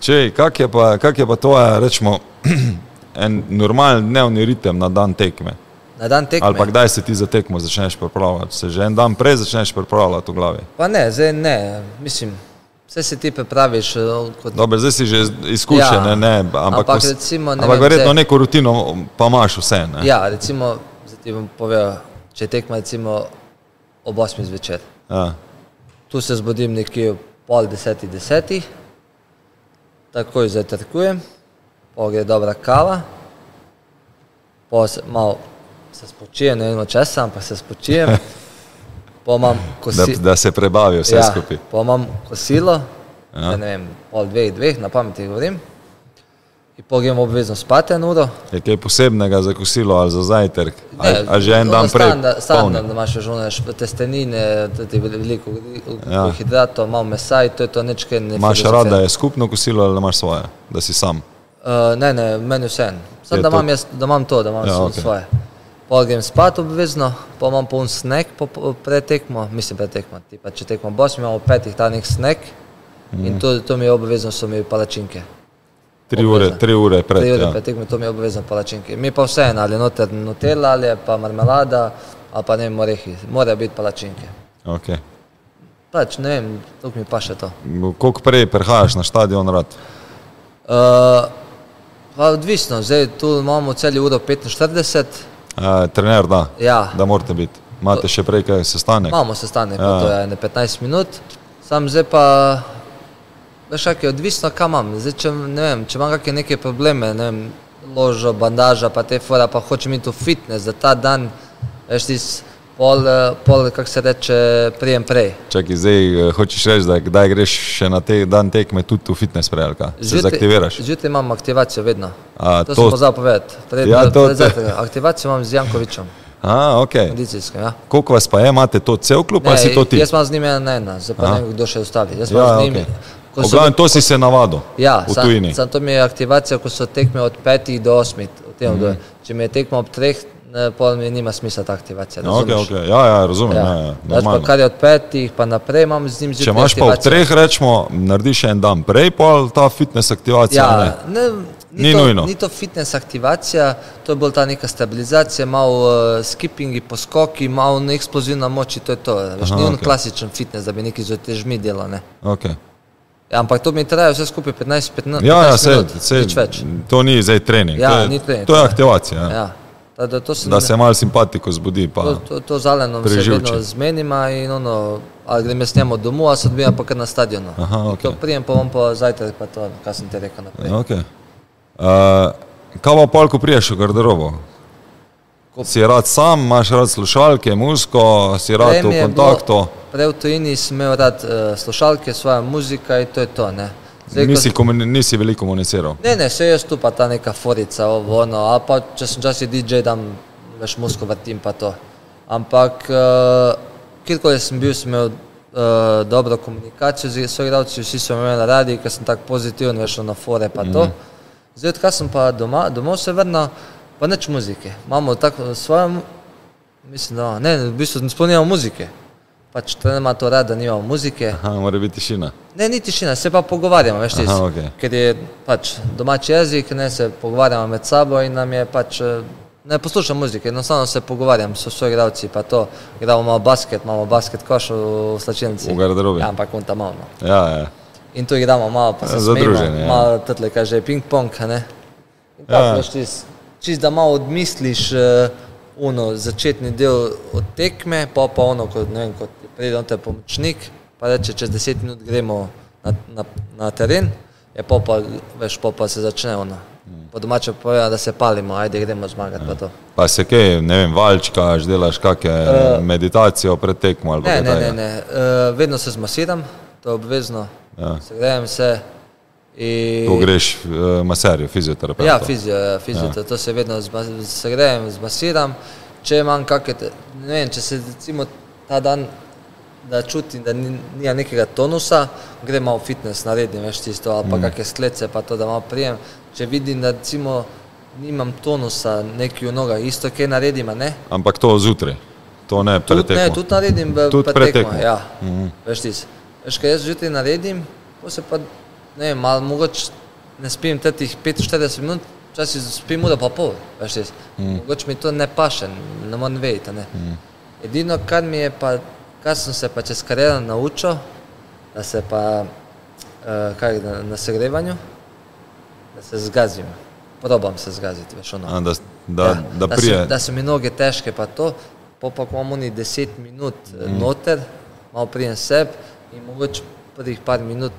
Če, kak je pa, kak je pa tvoja, rečemo, [clears throat] en normalen dnevni ritem na dan tekme? Na dan tekme. Ali pa kdaj se ti za tekmo začneš pripravljati? Se že en dan prej začneš pripravljati v glavi? Pa ne, zdaj ne, mislim, vse se ti pripraviš. eh, Kot, Dobro, zdaj si že izkušen, Ja. ne, ne, ampak, Ampak recimo, ne ampak vem, verjetno zdaj- neko rutino pa imaš vse. Ne? ja, recimo, zdaj ti bom povedal, če tekma recimo ob 8 zvečer. Ja. Tu se zbudim nekje ob pol desetih desetih, takoj zajtrkujem, pa gre dobra kava, pa se malo se spočijem, ne vem česa, ampak se spočijem, [laughs] imam Da, kosilo. da se prebavi vse ja. skupaj. Pa imam kosilo, Ja. ne vem, pol dveh, dveh, na pameti govorim. In pa grem obvezno spati eno uro. Je kaj posebnega za kosilo ali za zajtrk? Ne, Ali, ali že en dan prej? polni? Standard, da imaš žone testenine, tudi veliko Ja. hidratov, malo mesa in to je to nečkaj ne Imaš filozofira. rada je skupno kosilo ali imaš svoje, da si sam? Uh, ne, ne, meni vse. Je Sam da to- imam, jaz, da imam to, da imam Ja, ja, okay. svoje. Pol grem spat obvezno, pa imam poln snack po, po, pred tekmo, mislim pred tekmo, tipa če tekmo boss, imamo petih nek snack mm. in to, to mi je obvezno, so mi palačinke. Tri Obvezno. ure, tri ure pred. Tri ure ja. pred tekmo, to mi je obvezno palačinke. Mi pa vseeno, ali noter nutella, ali pa marmelada, ali pa ne vem, orehi, morajo biti palačinke. Okay. Pač ne vem, tukaj mi pa še to. Koliko prej prihajaš na stadion rad? Uh, pa odvisno, zdaj tu imamo celi uro 45, Uh, trener, da, ja. da morate biti. Imate še prej kaj sestanek? Imamo sestanek, ja. to je ne 15 minut, sam zdaj pa, veš, kak je odvisno, kam imam. Zdaj, če, ne vem, če imam kakšne neke probleme, ne vem, ložo, bandaža, pa te fora, pa hočem iti v fitness, za ta dan, veš, ti pol, eh, pol kako se reče, prijem prej. Čakaj, zdaj eh, hočeš reči, da kdaj greš še na te dan tekme tudi v fitness prej, ali kaj? Se zaktiviraš? Zjutraj imam aktivacijo vedno. A, to, to- povedati. Pred, Ja, to-. Aktivacijo imam z Jankovičem, A, ok. kondicijsko, ja. Koliko vas pa je, imate to cel klub ali si to ti? jaz imam z njim ena na ena, zdaj pa ne vem, kdo še ostali. Jaz imam Ja, z njim, ok. ko V so- to si se navadil Ja, v sam, tujini. sam to mi je aktivacija, ko so tekme od 5 do 8. V tem mm. Če mi je tekmo ob 3, pol mi nima smisla ta aktivacija. No, okay, okay. Ja, ja, razumem. Ja. Ja, ja, pa, kar je od 5 pa naprej, imam z njim Če zjutraj imaš pa aktivacijo. treh, rečemo, narediš en dan prej, pa ta fitness aktivacija. Ja, ne. ne, ni, Ni to, nujno. ni to fitness aktivacija, to je bolj ta neka stabilizacija, malo uh, skippingi, poskoki, malo eksplozivna moč, to je to. Veš, Aha, ni on okej. klasičen fitness, da bi neki z težmi delal. Ne. Okay. Ja, ampak to mi traja vse skupaj 15-15 Ja, ja, minut, se, nič več. to ni zdaj trening. Ja, to je, ni trening, to je- aktivacija. Ja. Ja. Da, da, sem, Da se malo simpatiko zbudi. Pa. To, to, to zelenom se Preživče. vedno zmenima in ono, ali grem jaz njemu domov, ali se odbijam pa kar na stadionu. Aha, okej. To prijem pa vam pa zajtrk, pa to, kar sem ti rekel naprej. Okay. Uh, kaj pa pol, ko priješ v garderobo? Ko- Si rad sam, imaš rad slušalke, muziko, si rad v kontaktu. bilo- Prej v tujini sem imel rad uh, slušalke, svoja muzika in to je to. Ne, Zdaj, Nisi, komuni, nisi veliko komuniciral. ne, ne, se jaz tu pa ta neka forica, ovo, ono, a pa če sem časi DJ, dam veš muziko vrtim pa to. Ampak, uh, kjerkoli sem bil, sem imel uh, dobro komunikacijo z soigralci, vsi so me imeli radi, ker sem tako pozitiven, veš, na fore pa to. Zdaj, odkar sem pa doma, domov se vrnil, pa nič muzike. Imamo tako svojo, mislim, da ne, v bistvu sploh nimamo muzike. Pač trener ima to rad, da nimamo muzike. Aha, mora biti tišina. Ne, ni tišina, se pa pogovarjamo, veš, ti. Aha, okej. Ker je pač domači jezik, ne se pogovarjamo med sabo in nam je pač. eh, Ne poslušam muzike, enostavno se pogovarjam s svojimi igralci, pa to, igramo malo basket, imamo basket koš v, slačilnici. V garderobi. Ja, ampak on tam malo. no. Ja, ja. In tu igramo malo, pa se Ja, zadruženi, ja. malo tudi kaže ping-pong, ne. In tako, Ja. veš, čist, čist da malo odmisliš uh, uno, začetni del od tekme, pa pa ono, kot, ne vem, kot pride on te pomočnik, pa reče, čez deset minut gremo na, na, na teren, je pa pa, veš, pa pa se začne ono. Po domače povedo, da se palimo, ajde gremo zmagati pa to. Pa se kaj, ne vem, valčkaš, delaš kakšne uh, meditacijo pred tekmo ali Ne, kaj ne, ne, takega? ne. Uh, vedno se zmasiram, to je obvezno. Ja. Segrejem se. In... Ko greš uh, maserju, fizioterapeutu. Ja, fizio, ja, fizio ja. to se vedno zma- segrejem, zmasiram. Če imam kakšne, ne vem, če se recimo ta dan, da čutim, da ni, nija nekega tonusa, grem malo fitness, naredim več tisto, ali pa mm. kakšne sklece, pa to, da malo prijem. Če vidim, da recimo nimam tonusa neki v nogah, isto kaj naredim, ne? Ampak to zjutraj, to ne Tudi, ne, tudi naredim Tudi pred pred tekmo, tekmo. Ja, mm -hmm. veš ti. Veš, kaj jaz zjutraj naredim, pa se pa, ne vem, malo mogoče ne spim teh 45 minut, včasih spim uro pa pol, veš ti. Mm. Mogoče mi to ne paše, ne morem vedeti, ne. Mm. Edino, kar mi je pa, kar sem se pa čez kariero naučil, da se pa, uh, kaj, na, na segrevanju, da se zgazim. Probam se zgaziti, veš ono. A, da, da, Ja, da da, so, da so mi noge težke, pa to, pa pa ko imamo oni 10 minut mm. noter, malo prijem seb in mogoče prvih par minut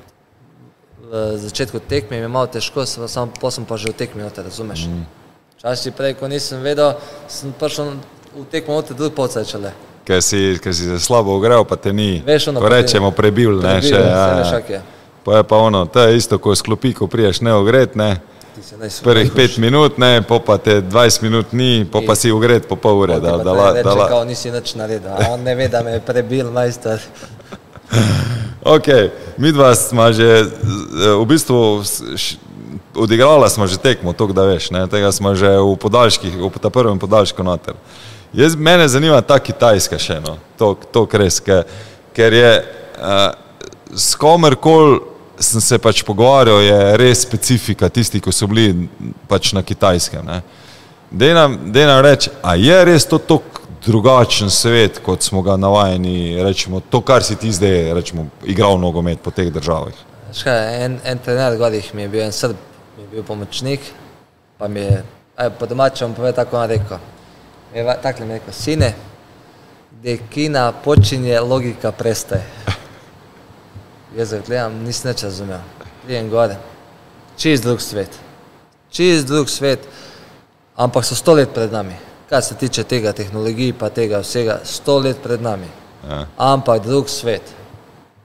v začetku tekme mi je malo težko, samo pa sem pa že v tekmi noter, razumeš? Mm. Včasih prej, ko nisem vedel, sem prišel v tekmo noter, drug pol začele. Ker si, ker si se slabo ogrel, pa te ni. Veš, ono, ko rečemo prebil, ne, Prebil, še. saj Ja, ja. Pa je pa ono, to je isto, ko sklopi, ko priješ neogret, ne. Prvih pet minut, ne, po pa te 20 minut ni, po pa si ugret po pol ure. Da, da, reče, da, la, kao nisi nič naredil, on ne ve, da me je prebil majster. [laughs] Ok, mi dva smo že eh, v bistvu odigrala smo že tekmo, to da veš, ne? tega smo že v podaljških, v ta prvem podaljšku noter. Jaz, mene zanima ta Kitajska še, no, to, to res, ker, ker je uh, s komerkoli sem se pač pogovarjal, je res specifika tistih, ki so bili pač na Kitajskem. Dej nam, reči, a je res to tako drugačen svet, kot smo ga navajeni, rečemo, to, kar si ti zdaj, rečemo, igral nogomet po teh državah. Veš kaj, en, en trener gorih mi je bil, en srb, mi je bil pomočnik, pa mi je, aj, po domačem bom povedal tako on rekel. Mi je va- takle mi je rekel, sine, gdje kina počinje, logika prestaje. [laughs] Ga gledam, nisem nič razumel. Prijem gore, čist drug svet, čist drug svet, ampak so sto let pred nami. Kar se tiče tega, tehnologij pa tega vsega, sto let pred nami. Ja. Ampak drug svet,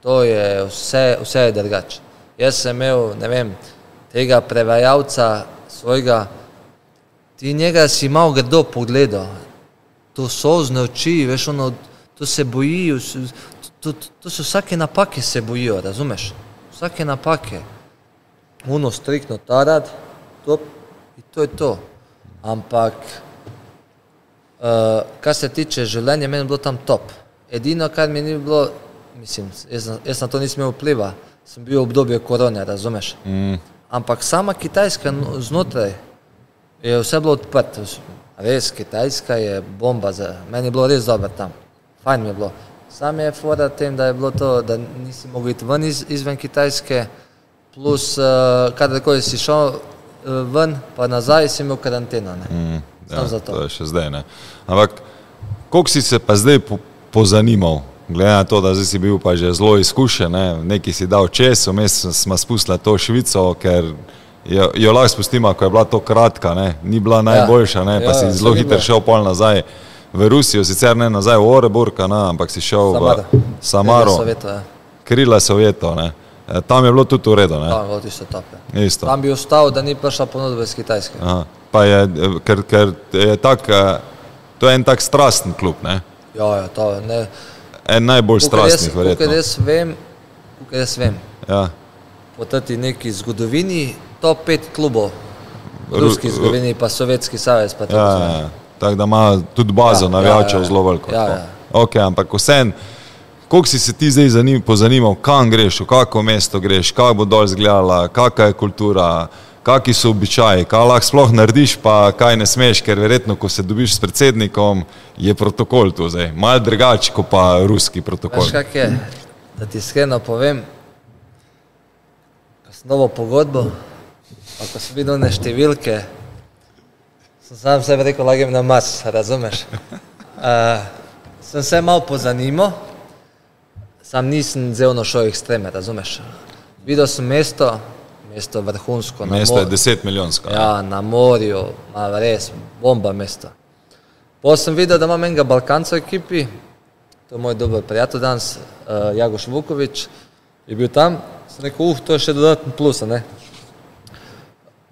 to je vse, vse je drugače. Jaz sem imel, ne vem, tega prevajalca svojega, ti njega si malo grdo pogledal, to sozne oči, veš, ono, to se bojijo, s- to, to, to so vsake napake se bojijo, razumeš? Vsake napake. Uno striktno tarad, to, in to je to. Ampak Uh, kar se tiče življenja, meni je bilo tam top. Edino, kar mi ni bilo, mislim, jaz, na- jaz na to nisem imel vpliva, sem bil v obdobju korone, razumeš? Mm. Ampak sama Kitajska no- znotraj je vse bilo odprto. Res, Kitajska je bomba, za, meni je bilo res dobro tam, fajn mi je bilo. Sam je fora tem, da je bilo to, da nisi mogel iti ven iz, izven Kitajske, plus uh, kadarkoli si šel uh, ven, pa nazaj si imel karanteno. Ne? Mm. Samo zato. to je še zdaj. Ne. Ampak, koliko si se pa zdaj po, pozanimal, glede na to, da si bil pa že zelo izkušen, ne, nekaj si dal čez, vmes smo spustili to Švico, ker jo, jo lahko spustimo, ko je bila to kratka, ne, ni bila najboljša, ne, pa Ja, si ja, zelo hitro šel pol nazaj. V Rusijo, sicer ne nazaj v Oreburg, ne, ampak si šel Samara. v Samaro, Sovjeto, ja. krila Sovjetov. ne. E, Tam je bilo tudi v redu. Tam je bilo tisto top. ja. Isto. Tam bi ostal, da ni prišla ponudba iz Kitajske. Aha. Pa je, eh, ker, ker je tak, eh, to je en tak strasten klub, ne? Ja, ja, to ne. en najbolj strastnih, verjetno. jaz vem, kolikor jaz vem, Ja. po tati neki zgodovini, top pet klubov, v Ru- ruski zgodovini, pa Sovjetski savez, pa Ja, zveni. ja. Tako da ima tudi bazo Ja, ja, ja, navijačev ja, ja. zelo veliko. Ja, ja. Ok, ampak vsem, koliko si se ti zdaj zanim, pozanimal, kam greš, v kako mesto greš, kako bo dol zgledala, kakšna je kultura, kakšni so običaji, kaj lahko sploh narediš, pa kaj ne smeš, ker verjetno, ko se dobiš s predsednikom, je protokol tu zdaj, mal drugače kot pa ruski protokol. Veš, kak je, da ti iskreno povem, sem novo pogodbo, pa ko sem videl ne številke, Sem sam sebi rekel, lagam na mas, razumeš? [laughs] Uh, sem se malo pozanimal, sam nisem zel na šov ekstreme, razumeš? Videl sem mesto, mesto vrhunsko. na Mesto je 10 milijonsko. Ja, na morju, ma res, bomba mesto. Potem sem videl, da imam enega Balkanca v ekipi, to je moj dober prijatelj danes, uh, Jagoš Vukovič, je bil tam, sem rekel, uh, to je še dodatni plus, a ne.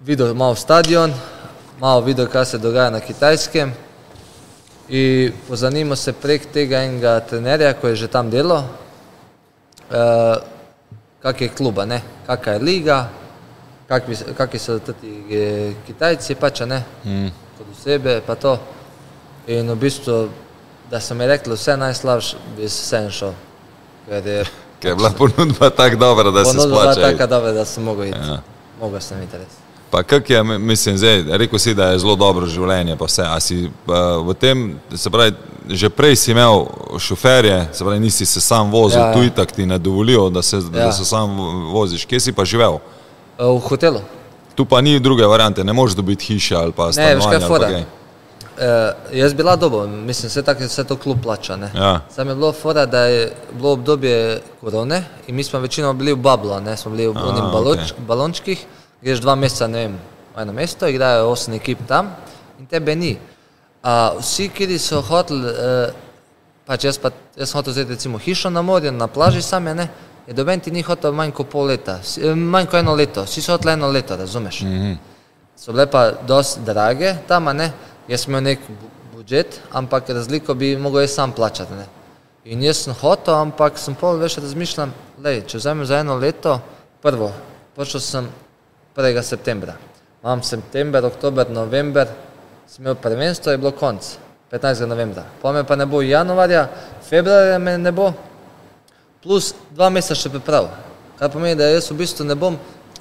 Videl malo stadion, malo videl, kaj se dogaja na kitajskem in pozanimal se prek tega enega trenerja, ko je že tam delal, uh, kak je kluba, ne, kakva je liga, kakvi, kakvi so ti eh, Kitajci, pač ne, mm. kot osebe, pa to. In v bistvu, da so mi rekli vse najslabše, bi se vsem šel. Ker je [laughs] Ker je bila ponudba tako dobra, da se ponudba bila splača. taka dobra, da sem mogel iti. Ja. Mogel sem iti res. Pa kak je, mi- mislim, zdaj, rekel si, da je zelo dobro življenje, pa vse. A si uh, v tem, se pravi, že prej si imel šoferje, se pravi, nisi se sam vozil, Ja, ja, tu itak ti ne dovolijo, da se, ja. Da se sam voziš. Kje si pa živel? Eh, V hotelu. Tu pa ni druge variante, ne moreš dobiti hiše ali pa veš, kaj je stanovanja. ali pa fora? kaj. Uh, jaz bila dobro, mislim, vse tako, vse to klub plača. Ne? Ja. Sam je bilo fora, da je bilo obdobje korone in mi smo večino bili v bablu, ne smo bili v A, onih okej. Greš dva meseca, ne vem, v eno mesto, igrajo osem ekip tam in tebe ni. A vsi, ki so hoteli, uh, pač jaz, pa, jaz sem hotel vzeti recimo hišo na morju, na plaži same, ne, je doben ti ni hotel manj kot pol leta, eh, manj kot eno leto, vsi so hoteli eno leto, razumeš? Mm -hmm. So bile pa dosti drage tam, ne, jaz sem imel nek bu- budžet, ampak razliko bi mogel jaz sam plačati, ne. In jaz sem hotel, ampak sem pol več razmišljal, lej, če vzamem za eno leto, prvo, prišel sem 1. septembra. Imam september, oktober, november, sem imel prvenstvo, je bilo konc, 15. novembra. Pa me pa ne bo januarja, februarja me ne bo, plus dva meseca še priprav. Kar pomeni, da jaz v bistvu ne bom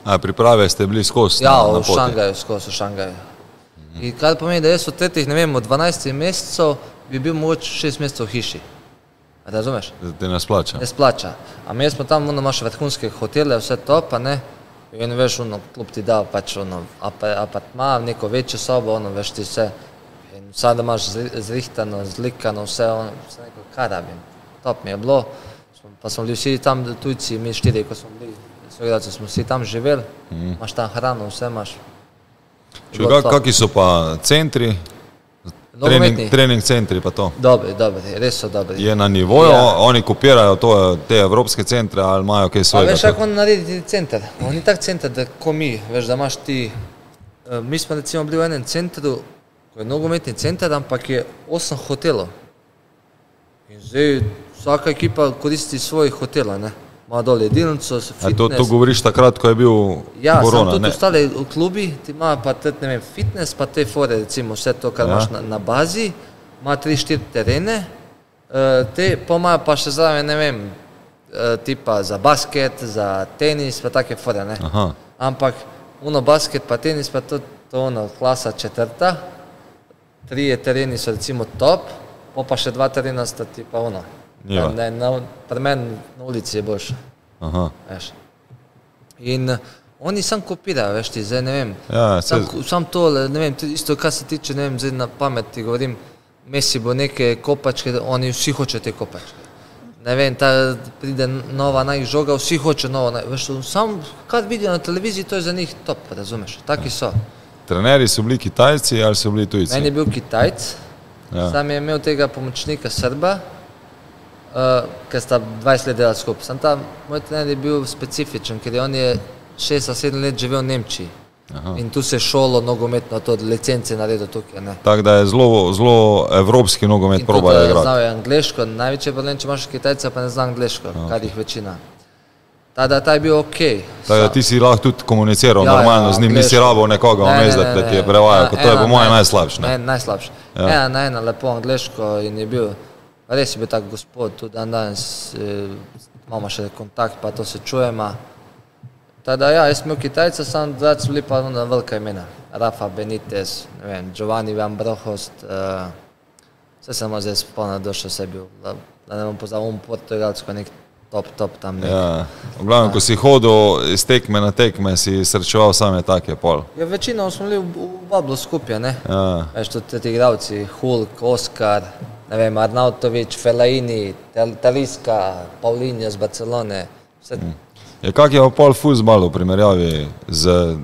A priprave ste bili skozi? Ja, na, na v poti? Šangaju, skozi v Šangaju. In kar pomeni, da jaz v tretjih, ne vem, od 12 mesecev bi bil mogoče 6 mesecev v hiši. Razumeš? Da te ne splača. Ne splača. A mi smo tam, ono, imaš vrhunske hotele, vse to, pa ne. In veš, ono, klub ti da pač ono, apa- apartma, neko večjo sobo, ono, veš ti vse. In sad imaš zri- zrihtano, zlikano, vse, ono, vse neko, kaj rabim. Top mi je bilo. Pa smo bili vsi tam tujci, mi štiri, ko smo bili, soigralci smo vsi tam živeli, imaš tam hrano, vse imaš. Top. kaki so pa centri. Trening, trening centri pa to? Dobri, dobri, res so dobri. Je na nivoju, Ja. oni kopirajo to, te evropske centre ali imajo kaj svojega? veš, kako on naredi ti center? On ni tak center, da ko mi, veš, da imaš ti. eh, Mi smo recimo bili v enem centru, ko je nogometni center, ampak je osem hotelov. In zdaj vsaka ekipa koristi svoj hotel, ne? Ima dol jedilnico, s A to, to govoriš takrat, ko je bil Ja, korona, tudi ne? ostale v klubi, ti ima pa tudi, ne vem, fitness, pa te fore, recimo vse to, kar Ja. ja. imaš na, na bazi, ima tri, štiri terene, uh, te pa imajo pa še zraven, ne vem, uh, tipa za basket, za tenis, pa take fore, ne. Aha. Ampak uno basket pa tenis pa to, to ono, klasa četrta, trije tereni so recimo top, pol pa še dva terena sta tipa ono. Njiva. Ne, na, pri meni na ulici je boljše. In uh, oni sam kopirajo, veš ti, zdaj ne vem. Ja, sam, saj- sam to, ne vem, isto, kar se tiče, ne vem, zdaj na pamet ti govorim, Messi bo neke kopačke, oni vsi hočejo te kopačke. Ne vem, ta pride nova naj žoga, vsi hočejo novo, naj, veš, sam, kar vidijo na televiziji, to je za njih top, razumeš, taki so. Trenerji so bili Kitajci ali so bili tujci? Meni je bil Kitajc, ja. sam je imel tega pomočnika Srba, uh, ker sta 20 let delali skupaj. Sam ta moj trener je bil specifičen, ker je on je 6-7 let živel v Nemčiji. Aha. In tu se šolo nogometno, to licence naredil tukaj. Ne. Tako da je zelo, zelo evropski nogomet probajo eh, igrati. Znal je angliško, največji problem, če imaš Kitajca, pa ne zna angliško, okay. kar jih večina. Ta, da ta je bil ok. Tako da ti si lahko tudi komuniciral Ja, normalno ja, z njim, nisi angleško. rabo nekoga Ne, ne, vmes, da ne, da ti je ne. prevajal, ker to je po mojem na- najslabše. ne. Ne, najslabše. Ja. Ja. Ena na ena, lepo angliško in je bil, res je bil tak gospod, tudi dan danes eh, imamo še kontakt, pa to se čujemo. Tada, ja, jaz sem imel Kitajca, sam zdaj so bili pa ona velika imena. Rafa Benitez, ne vem, Giovanni Van Brohost, uh, vse sem zdaj spomnil, da še vse bil, da, da ne bom poznal, um Portugalsko, nek top, top tam nekaj. Ja. V glavnem, ko si hodil iz tekme na tekme, si srečeval same take pol. Ja, večino smo bili v, v Bablu skupaj, ne? Ja. Veš, tudi ti igravci, Hulk, Oskar, ne vem, Arnautovič, Felaini, Tel- Taliska, Paulinja z Barcelone. Vse, mm. Ja, kak je pa pol futbal v primerjavi z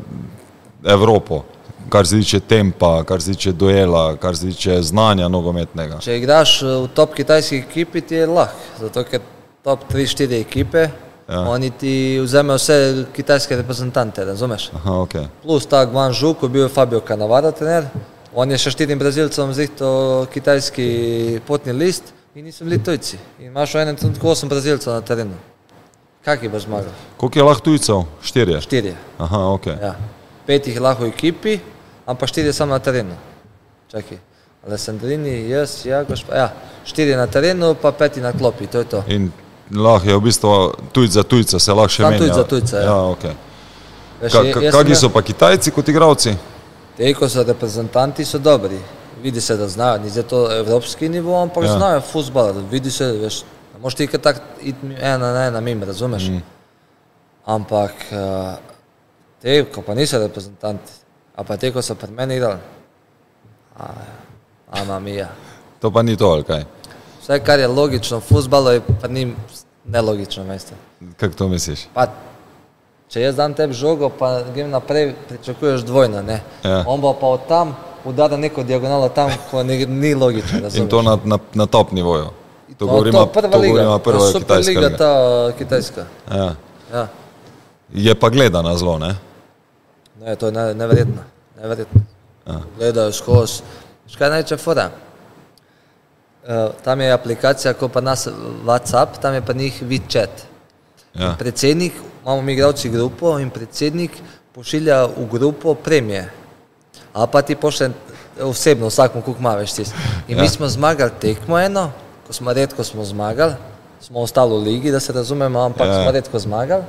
Evropo, kar se tiče tempa, kar se tiče duela, kar se tiče znanja nogometnega? Če igraš eh, v top kitajski ekipi, ti je lahko, zato ker top 3-4 ekipe, Ja. oni ti vzamejo vse kitajske reprezentante, razumeš? Aha, ok. Plus ta Guan Zhu, ko je bil Fabio Cannavaro trener, on je še štirim brazilcem zrihto kitajski potni list in niso bili tujci. In imaš v enem trenutku osem brazilcev na terenu. Kak je bo zmagal? Koliko je lahko tujcev? Štirje. Štirje. Aha, ok. Ja. Pet jih lahko v ekipi, ampak štirje samo na terenu. Čakaj. Alessandrini, jaz, Jagoš, pa ja, štirje na terenu, pa peti na klopi, to je to. In lahko je v bistvu tujc za tujca, se lahko še Sam menja. tujec za tujca, ja. ja ok. Veš, Ka, je- ka, jaz sem kaki so pa Kitajci kot igravci? Te, ko so reprezentanti, so dobri. Vidi se, da znajo, ni zdaj to evropski nivo, ampak Ja. znajo futbol. Vidi se, veš, ne moreš ti tako iti ena na ena mimo, razumeš? Mm. Ampak uh, te, ko pa niso reprezentanti, a pa te, ko so pred meni igrali, ama mija. To pa ni to, ali kaj? Vse, kar je logično v futbalu, je pa njim nelogično, veste. Kako to misliš? Pa, če jaz dam tebi žogo, pa grem naprej, pričakuješ dvojno, ne? Ja. On bo pa od tam udara neko diagonalo tam, ko ni, ni logično. In razumeš? to na, na, na top nivoju. To No, govorimo, to prva to liga, govorimo prva to super kitajska. liga, ta uh, kitajska. Ja. Ja. Je pa gledana zelo, ne? Ne, to je ne, neverjetno. neverjetno. Ja. Gledajo skozi. Škaj je največja fora? Uh, tam je aplikacija, ko pa nas WhatsApp, tam je pa njih WeChat. Ja. Predsednik, imamo mi igralci grupo in predsednik pošilja v grupo premije. Ali pa ti pošlje osebno, vsakmu, koliko ima več ti. In mi Ja. smo zmagali tekmo eno, ko smo redko smo zmagali, smo ostali v ligi, da se razumemo, ampak Ja. smo redko zmagali.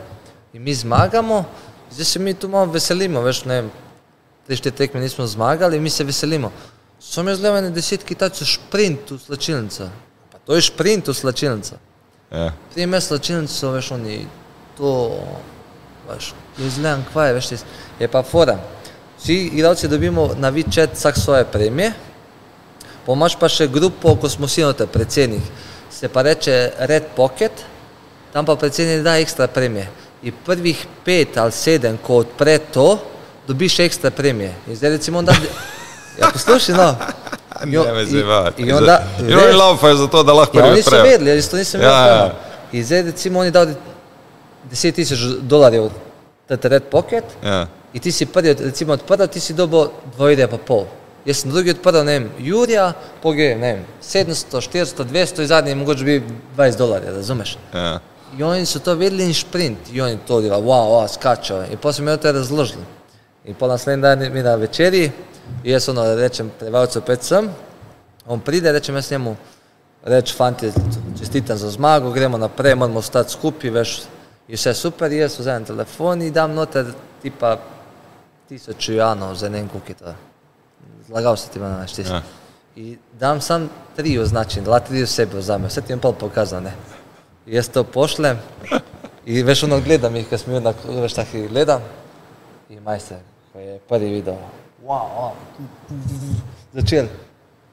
In mi zmagamo, zdaj se mi tu malo veselimo, veš, ne vem, te štiri tekme nismo zmagali mi se veselimo. So mi zelo ene deset kitajcev šprint v slačilnico. Pa to je šprint v slačilnico. Ja. Pri me slačilnico, veš, oni to, veš, jaz gledam, kva je, veš, tis- je pa fora. Vsi igralci dobimo na WeChat vsak svoje premije, pomaž pa še grupo, ko smo vsi noter, predsednik, se pa reče Red Pocket, tam pa predsednik da ekstra premije. In prvih pet ali sedem, ko odpre to, dobiš ekstra premije. In zdaj recimo da, ja poslušaj, no. In on- Ne me in- zivati. in on da- In oni laufajo zato, da lahko Ja, oni odprejo. vedeli, jaz to nisem Ja, ja. In zdaj recimo oni dali 10 tisoč dolarjev, ta red pocket, Ja. in ti si prvi, od- recimo odprl, ti si dobil 2 pa pol. Jaz sem drugi odprl, ne vem, Jurija, poge, ne vem, 700, 400, 200 in zadnji mogoče bi 20 dolarjev, razumeš? Ja. In oni so to vedeli in šprint, in oni to delali, wow, wow, skačejo. In potem sem jim to razložil. In po naslednji dan mi na večerji, jaz ono rečem prevajalcu pet sem, on pride, rečem jaz njemu, reč fanti, čestitam za zmago, gremo naprej, moramo ostati skupaj, veš, je vse super, jaz vzamem telefon in dam noter tipa tisoč juanov za ne vem koliko je to. Zlagal se ti na Ja. In dam sam tri označen, dva tri osebe vzame, vse ti je pol pokazane. Jaz to pošljem in veš ono gledam jih, ker sem na veš tako gledam in majster, ko je prvi video, wow, wow, začel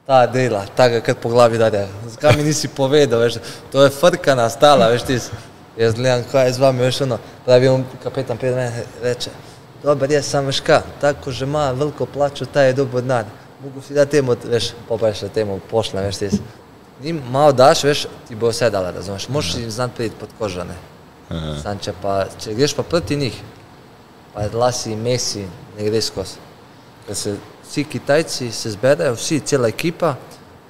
ta dela, taka kar po glavi darja. Zakaj mi nisi povedal, veš, to je frka nastala, veš ti, jaz gledam, kaj je z vami, veš ono, pravi on kapetan pred mene reče, dober je, sam veš kaj, tako že ima veliko plačo, ta je dober denar, mogu si da temu, veš, pa pa še temu pošljem, veš ti. Njim malo daš, veš, ti bo vse dala, razumeš, moraš jim znati priti pod kožo, ne. Sam, če, pa, če greš pa proti njih, pa lasi mesi, ne greš skozi. Ker se vsi Kitajci se zberejo, vsi, cela ekipa,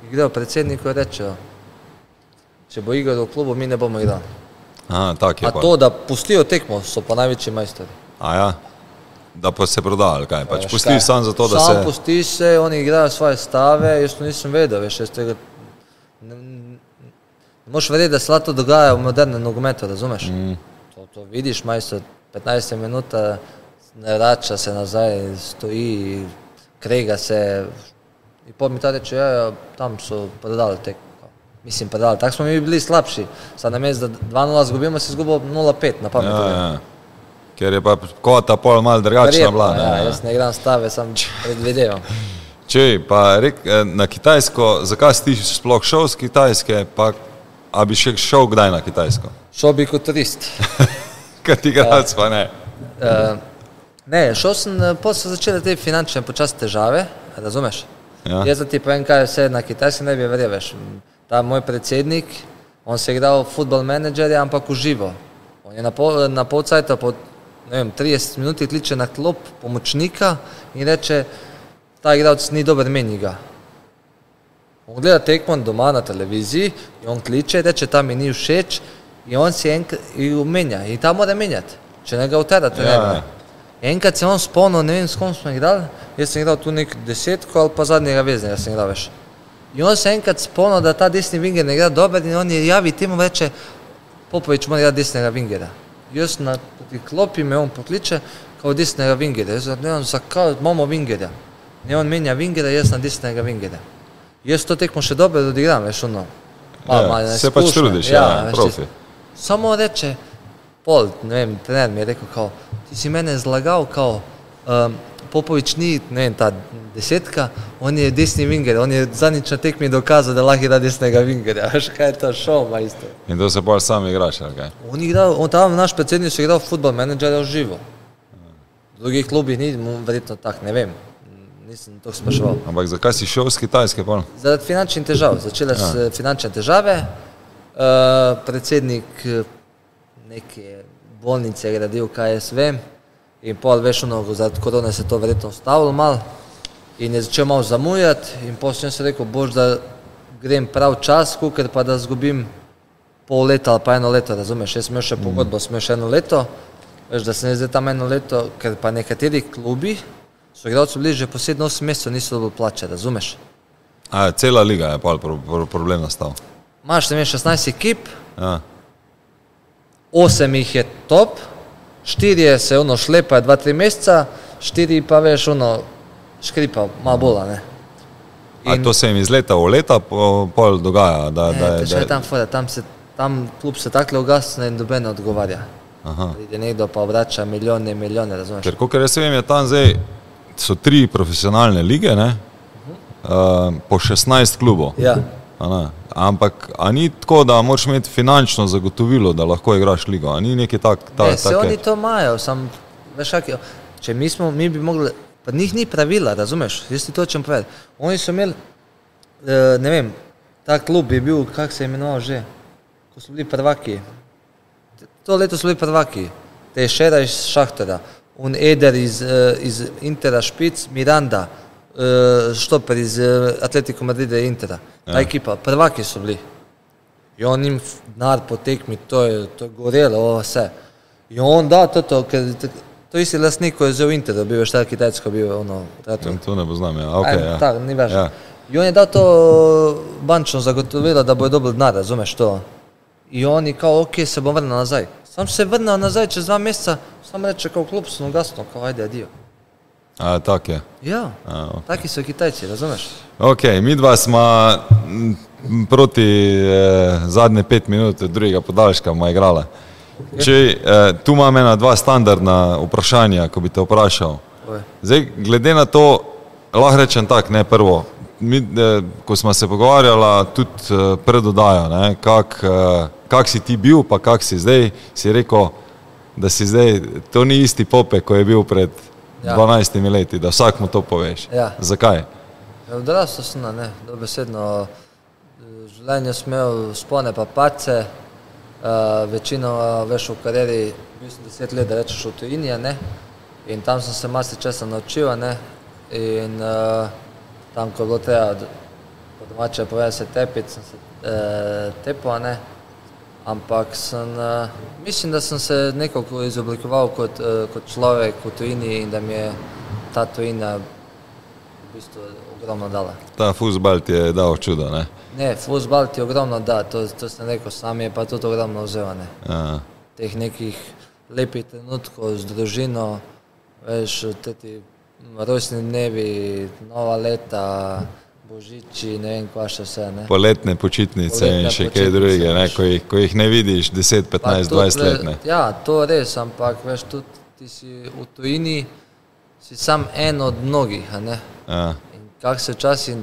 in grejo predsedniku in rečejo, če bo igral v klubu, mi ne bomo igrali. Aha, tak je A pa. to, da pustijo tekmo, so pa največji majstori. A ja. Da pa se proda, ali kaj? Pač pustiš sam zato, da sam se... pustiš se, oni igrajo svoje stave, jaz to nisem vedel, veš, jaz tega... Ne, ne, ne moš verjeti, da se to dogaja v modernem nogometu, razumeš? Mm. To, to vidiš, majstor, 15 minut, ne vrača se nazaj, stoji, krega se. In pa mi ta reče, ja, ja, tam so prodali tekmo. Mislim pa da, tako smo mi bili slabši. Sad na mest da 2-0 zgubimo, si izgubil 0-5 na pamet. Ja, ja. Ker je pa kvota pol malo drugačna bila. Ja, ja. jaz ne igram stave, sam predvidevam. Če pa rek, eh, na Kitajsko, zakaj si sploh šel z Kitajske, pa a bi še šel kdaj na Kitajsko? Šel bi kot turist. [laughs] Kaj ti igralec pa ne? Uh, ne, šel sem, eh, potem so začele te finančne počasne težave, razumeš? Ja. Jaz da ti povem, kaj je vse na Kitajski, ne bi verjel več. Ta moj predsednik, on se je igral futbol menedžerja, ampak v živo. On je na pol, na pol cajta, po vem, 30 minut kliče na klop pomočnika in reče, ta igralec ni dober, meni ga. On gleda tekmo doma na televiziji in on kliče, reče, ta mi ni všeč in on si enkrat menja in ta mora menjati, če ne ga uterate. Ja. Ja. Enkrat se je on spomnil, ne vem s kom smo igrali, jaz sem igral tu nek desetko ali pa zadnjega veznega sem igral več. In on se enkrat spomnil, da ta desni vinger ne igra dober in on je javi temu reče, Popovič mora igrati desnega vingera. Jaz na proti klopi me on pokliče kao desnega vingera. Jaz ne vem, zakaj imamo vingerja. Ne on menja vingera, jaz na desnega vingera. Jaz to tekmo še dobro odigram, veš ono. Ja, se pač trudiš, ja, veš, profi. čisto. Samo reče, pol, ne vem, trener mi je rekel, kao, ti si mene zlagal, kao, um, Popovič ni, ne vem, ta desetka, on je desni vinger, on je zadnjič na tekmi dokazal, da lahko igra desnega vingerja. [laughs] Veš, kaj je to šov, majster. In to se pa sam igraš, ali kaj? On igra, on tam naš predsednik je igral futbol menedžerja v živo. V drugih klubih ni, verjetno tako, ne vem. Nisem to spraševal. Ampak zakaj si šel z Kitajske pol? Zaradi finančnih težav, začele so se finančne težave, uh, predsednik eh, neke bolnice je gradil, jaz vem, in pol veš, ono, zaradi korone se to verjetno ustavilo mal in je začel malo zamujati in potem sem rekel, bož, da grem prav čas, ker pa da zgubim pol leta ali pa eno leto, razumeš, jaz sem imel še pogodbo, sem imel še eno leto, veš, da se ne zdaj tam eno leto, ker pa nekateri klubi so igralci bili že po 7-8 mesecev niso dobili plače, razumeš? A, cela liga je pro, problem nastal. Imaš vem 16 ekip, Ja. 8 jih je top, 4 se ono šlepajo 2-3 meseca, 4 pa veš ono škripa, malo bolj, a ne. A to se jim iz leta v leta po- pol dogaja, da, Ne, da, je- je da, še tam fora, tam se tam klub se takle ugasne in doben odgovarja. Aha. Pride nekdo pa vrača milijone, milijone, razumeš? Ker, kot jaz vem, je tam zdaj, so tri profesionalne lige, ne? Uh, po 16 klubov. Ja? Ampak ni tako, da moraš imeti finančno zagotovilo, da lahko igraš ligo? A ni neki tak, ta, ne, se oni to imajo, sam, veš, kak je, če mi smo, mi bi mogli, pa njih ni pravila, razumeš, jaz ti to hočem povedati. Oni so imeli, eh, ne vem, ta klub je bil, kak se je imenoval že, ko so bili prvaki. To leto so bili prvaki, te Šera iz Šahtera, un Eder iz, eh, iz Intera Špic, Miranda, Štoper iz eh, Atletico Madrida i Intera. Ta ekipa, prvaki su bili. I on im denar po tekmi, to je, to je gorelo, ovo vse. I on da to, to, ker, to isti lasnik koji je zeo Inter, bio je šta kitajsko bio, ono, tato. Ja, To ne poznam, ja. Okay, Ajme, ja. Tak, ni važno. Ja. I on je dao to bančno zagotovilo da boje dobili denar, razumeš to? I oni kao, ok, se bom vrnao nazaj. Sam se vrnao nazaj čez dva mjeseca, sam reče kao klub sam ugasno, kao ajde, adio. A, tak je. Ja, A, ok. taki su Kitajci, razumeš? Ok, mi dva smo proti eh, zadnje pet minut drugega podaljška ma igrala. Če, eh, tu imam ena dva standardna vprašanja, ko bi te vprašal. Oj. Zdaj, glede na to, lahko rečem tako, ne prvo. Mi, eh, ko smo se pogovarjali, tudi eh, pred oddajo, ne, kak, eh, kak si ti bil, pa kak si zdaj, si rekel, da si zdaj, to ni isti pope, ko je bil pred Ja. 12 leti, da vsak mu to poveš. Ja. Zakaj? Ja, Odrasel sem, na, ne, dobesedno. V življenju sem imel spone pa pace, uh, večino, veš, v karieri, sem deset let, da rečeš v tujini, a ne, in tam sem se marsikaj naučil, a ne, in uh, tam, ko je bilo treba, po domače povedati, se tepiti, sem se uh, tepil, ne, ampak sem, uh, mislim, da sem se nekako izoblikoval kot, uh, kot človek v tujini in da mi je ta tujina v bistvu ogromno dala. Ta fuzbal ti je dal čudo, ne? Ne, futbal ti ogromno da, to, to sem rekel, sam je pa tudi ogromno. Ja. Teh nekih lepih trenutkov z družino, veš, ti rojstni dnevi, nova leta, božiči, ne vem, kva še vse. Ne. Poletne počitnice Poletne in še kaj počitnice, drugega, ne, ko, jih, ko jih ne vidiš 10, Pa 15, tudi 20 le- let. Ne. Ja, to res, ampak veš, tudi ti si v tujini, si sam en od mnogih. Ja. Kak se včasih,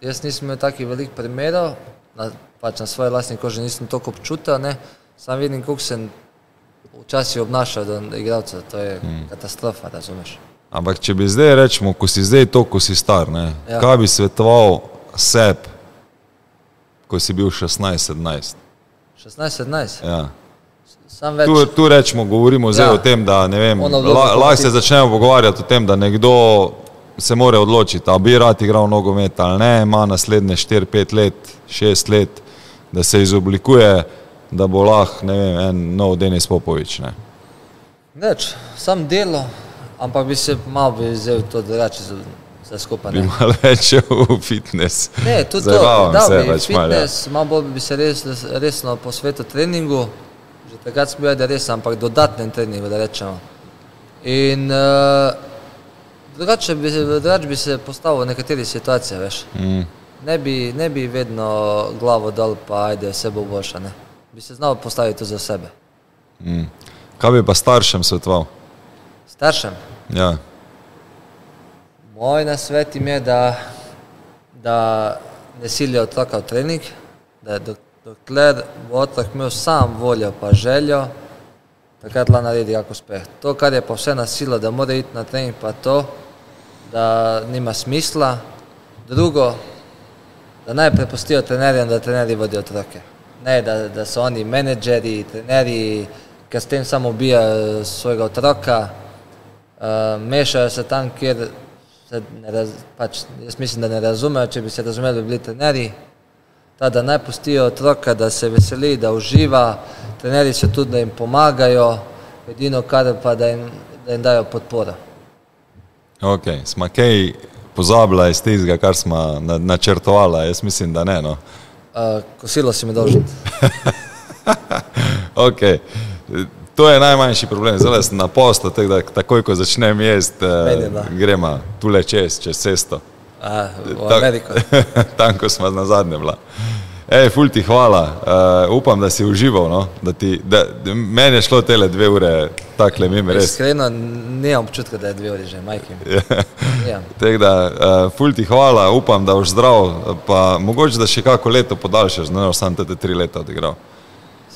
jaz nisem imel takih velikih primerov, na, pač na svoje lastni koži nisem toliko občutil, ne. sam vidim, kako se včasih obnašajo do igralcev, to je Hmm. katastrofa, razumeš. Ampak če bi zdaj rečemo, ko si zdaj to, ko si star, ne, Ja. kaj bi svetoval sebi, ko si bil 16-17? 16-17, Ja. več. Tu, tu rečemo, govorimo zdaj Ja. o tem, da ne vem, vlogo la, lahko se začnemo pogovarjati o tem, da nekdo se more odločiti, ali bi rad igral nogomet ali ne, ima naslednje 4-5 let, 6 let, da se izoblikuje, da bo lahko, ne vem, en nov Denis Popovič. Ne. Neč, sam delo, ampak bi se malo bi vzel to drugače za, za skupaj. Bi Ne, malo več v fitness. ne tudi to, Zabavam da se bi pač malo, ja. fitness, malo bolj bi se res, resno posvetil treningu, že takrat sem bil, da res, ampak dodatnem treningu, da rečemo. In uh, drugače, bi, drugače bi se postavil v nekaterih situacijah, veš. Mm. Ne bi, ne bi vedno glavo dol, pa ajde, vse bo boljše, ne. Bi se znal postaviti to za sebe. Mm. Kaj bi pa staršem svetoval? Staršem, Ja. Moj nasvet jim je, da, da ne silijo otroka v trening, da dok, dokler bo otrok imel sam voljo pa željo, takrat lahko naredi jak uspeh. To, kar je pa vse na silo, da mora iti na trening, pa to, da nima smisla. Drugo, da naj prepustijo trenerjem, da trenerji vodijo otroke. Ne, da, da so oni menedžeri, trenerji, ki s tem samo ubijajo svojega otroka, uh, mešajo se tam, kjer se ne raz, pač, jaz mislim, da ne razumejo, če bi se razumeli, bi bili trenerji. Ta, da naj pustijo otroka, da se veseli, da uživa, trenerji so tudi, da jim pomagajo, edino kar pa, da jim, da jim dajo podporo. Ok, smo kaj pozabila iz tistega, kar smo na- načrtovala? Jaz mislim, da ne. No. Uh, kosilo si mi dolžen. Okay. To je najmanjši problem. Zdaj sem na postu, tako da takoj, ko začnem jesti, eh, gremo tule čez, čez cesto. A, Tak-. [laughs] Tam, ko smo na zadnje bila. Ej, ful ti hvala, uh, upam, da si užival. No? Da ti, da, da, meni je šlo tele dve ure, takle mimo res. Iskreno, nimam občutka, da je dve uri že, majke mi. [laughs] Nimam. Tako da, uh, ful ti hvala, upam, da boš zdrav, pa mogoče da še kako leto podaljšaš, da ne boš sam te tri leta odigral.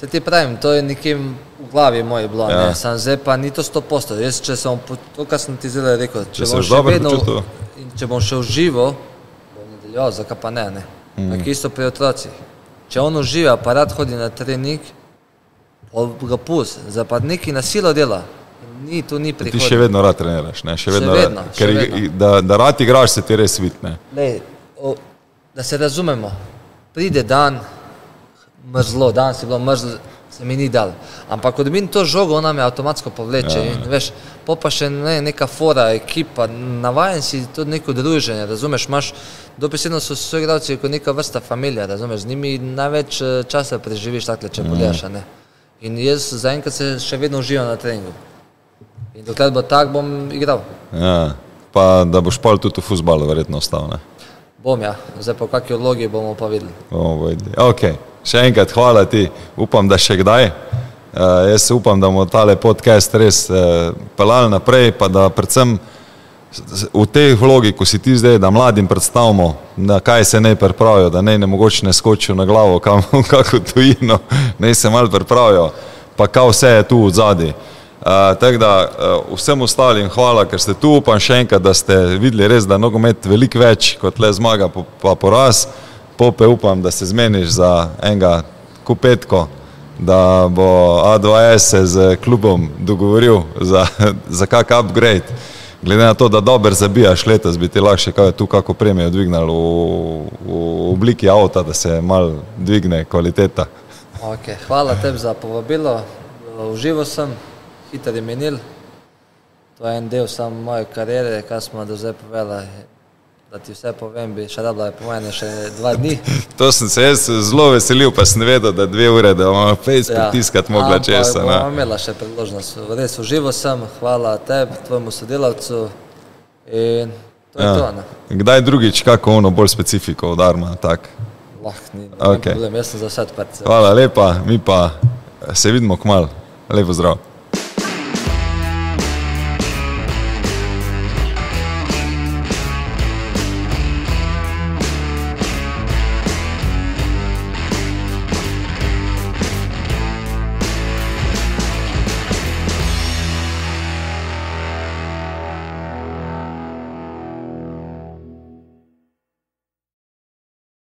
Se ti pravim, to je nekje v glavi moje bilo, Ja. ja. sam zdaj pa ni to sto posto. Jaz, če sem to, kar sem ti zdaj rekel, Če če, bom še vedno, in če bom še užival, bom nadaljeval, zakaj pa ne, ne. Mm. Tako isto pri otrocih. Če on uživa, pa rad hodi na trening, ga pust, zdaj pa neki na silo dela. Ni, tu ni Ti še vedno rad treniraš, ne? še Še vedno, vedno, rad, še ker ig- vedno. da, da rad igraš, se ti res ne. O, da se razumemo, pride dan, mrzlo, danes je bilo mrzlo, se mi ni dal. Ampak ko dobim to žogo, ona me avtomatsko povleče. Ja. Ja. In, veš, po pa še ne, neka fora, ekipa, navajen si tudi neko druženje, razumeš, imaš, dobesedno so soigralci kot neka vrsta familija, razumeš, z njimi največ eh, časa preživiš takle, če pogledaš, a ne. In jaz zaenkrat se še vedno uživam na treningu. In dokler bo tak, bom igral. Ja. Pa da boš pol tudi v futbalu verjetno ostal. Ne? Bom ja, zdaj po kakšni vlogi bomo pa videli. Bomo videli. Okay. Še enkrat hvala ti, upam, da še kdaj. Uh, jaz upam, da bomo tale podcast res uh, pelali naprej, pa da predvsem v tej vlogi, ko si ti zdaj, da mladim predstavimo, na kaj se naj pripravijo, da naj ne mogoče ne skočijo na glavo, kam, [laughs] kako tujino, naj se mal pripravijo, pa kaj vse je tu v zadnji. Uh, tako da uh, vsem ostalim hvala, ker ste tu, upam še enkrat, da ste videli res, da nogomet veliko več kot le zmaga pa, pa poraz. Pope upam, da se zmeniš za enega kupetko, da bo A2S se z klubom dogovoril za, [laughs] za kak upgrade. Glede na to, da dober zabijaš letos, bi ti lahko kaj tu kako premijo dvignali v, v obliki avta, da se mal dvigne kvaliteta. Okay, hvala tebi za povabilo, užival sem, hiter je menil. To je en del samo moje kariere, kar smo do zdaj povedali. Da ti vse povem, bi še rabila po meni še dva dni. [laughs] To sem se jaz zelo veselil, pa sem vedel, da dve ure, da bomo fejs ja. pritiskati mogla česa. Ampak ne. bomo imela še priložnost. Res užival sem, hvala tebi, tvojemu sodelavcu. In To je to, ne. Kdaj drugič, kako ono bolj specifiko od Arma, tak. Lahko ni, Okej. okay. problem, jaz sem za vse odprt. Hvala lepa, mi pa se vidimo kmalo. Lepo zdrav.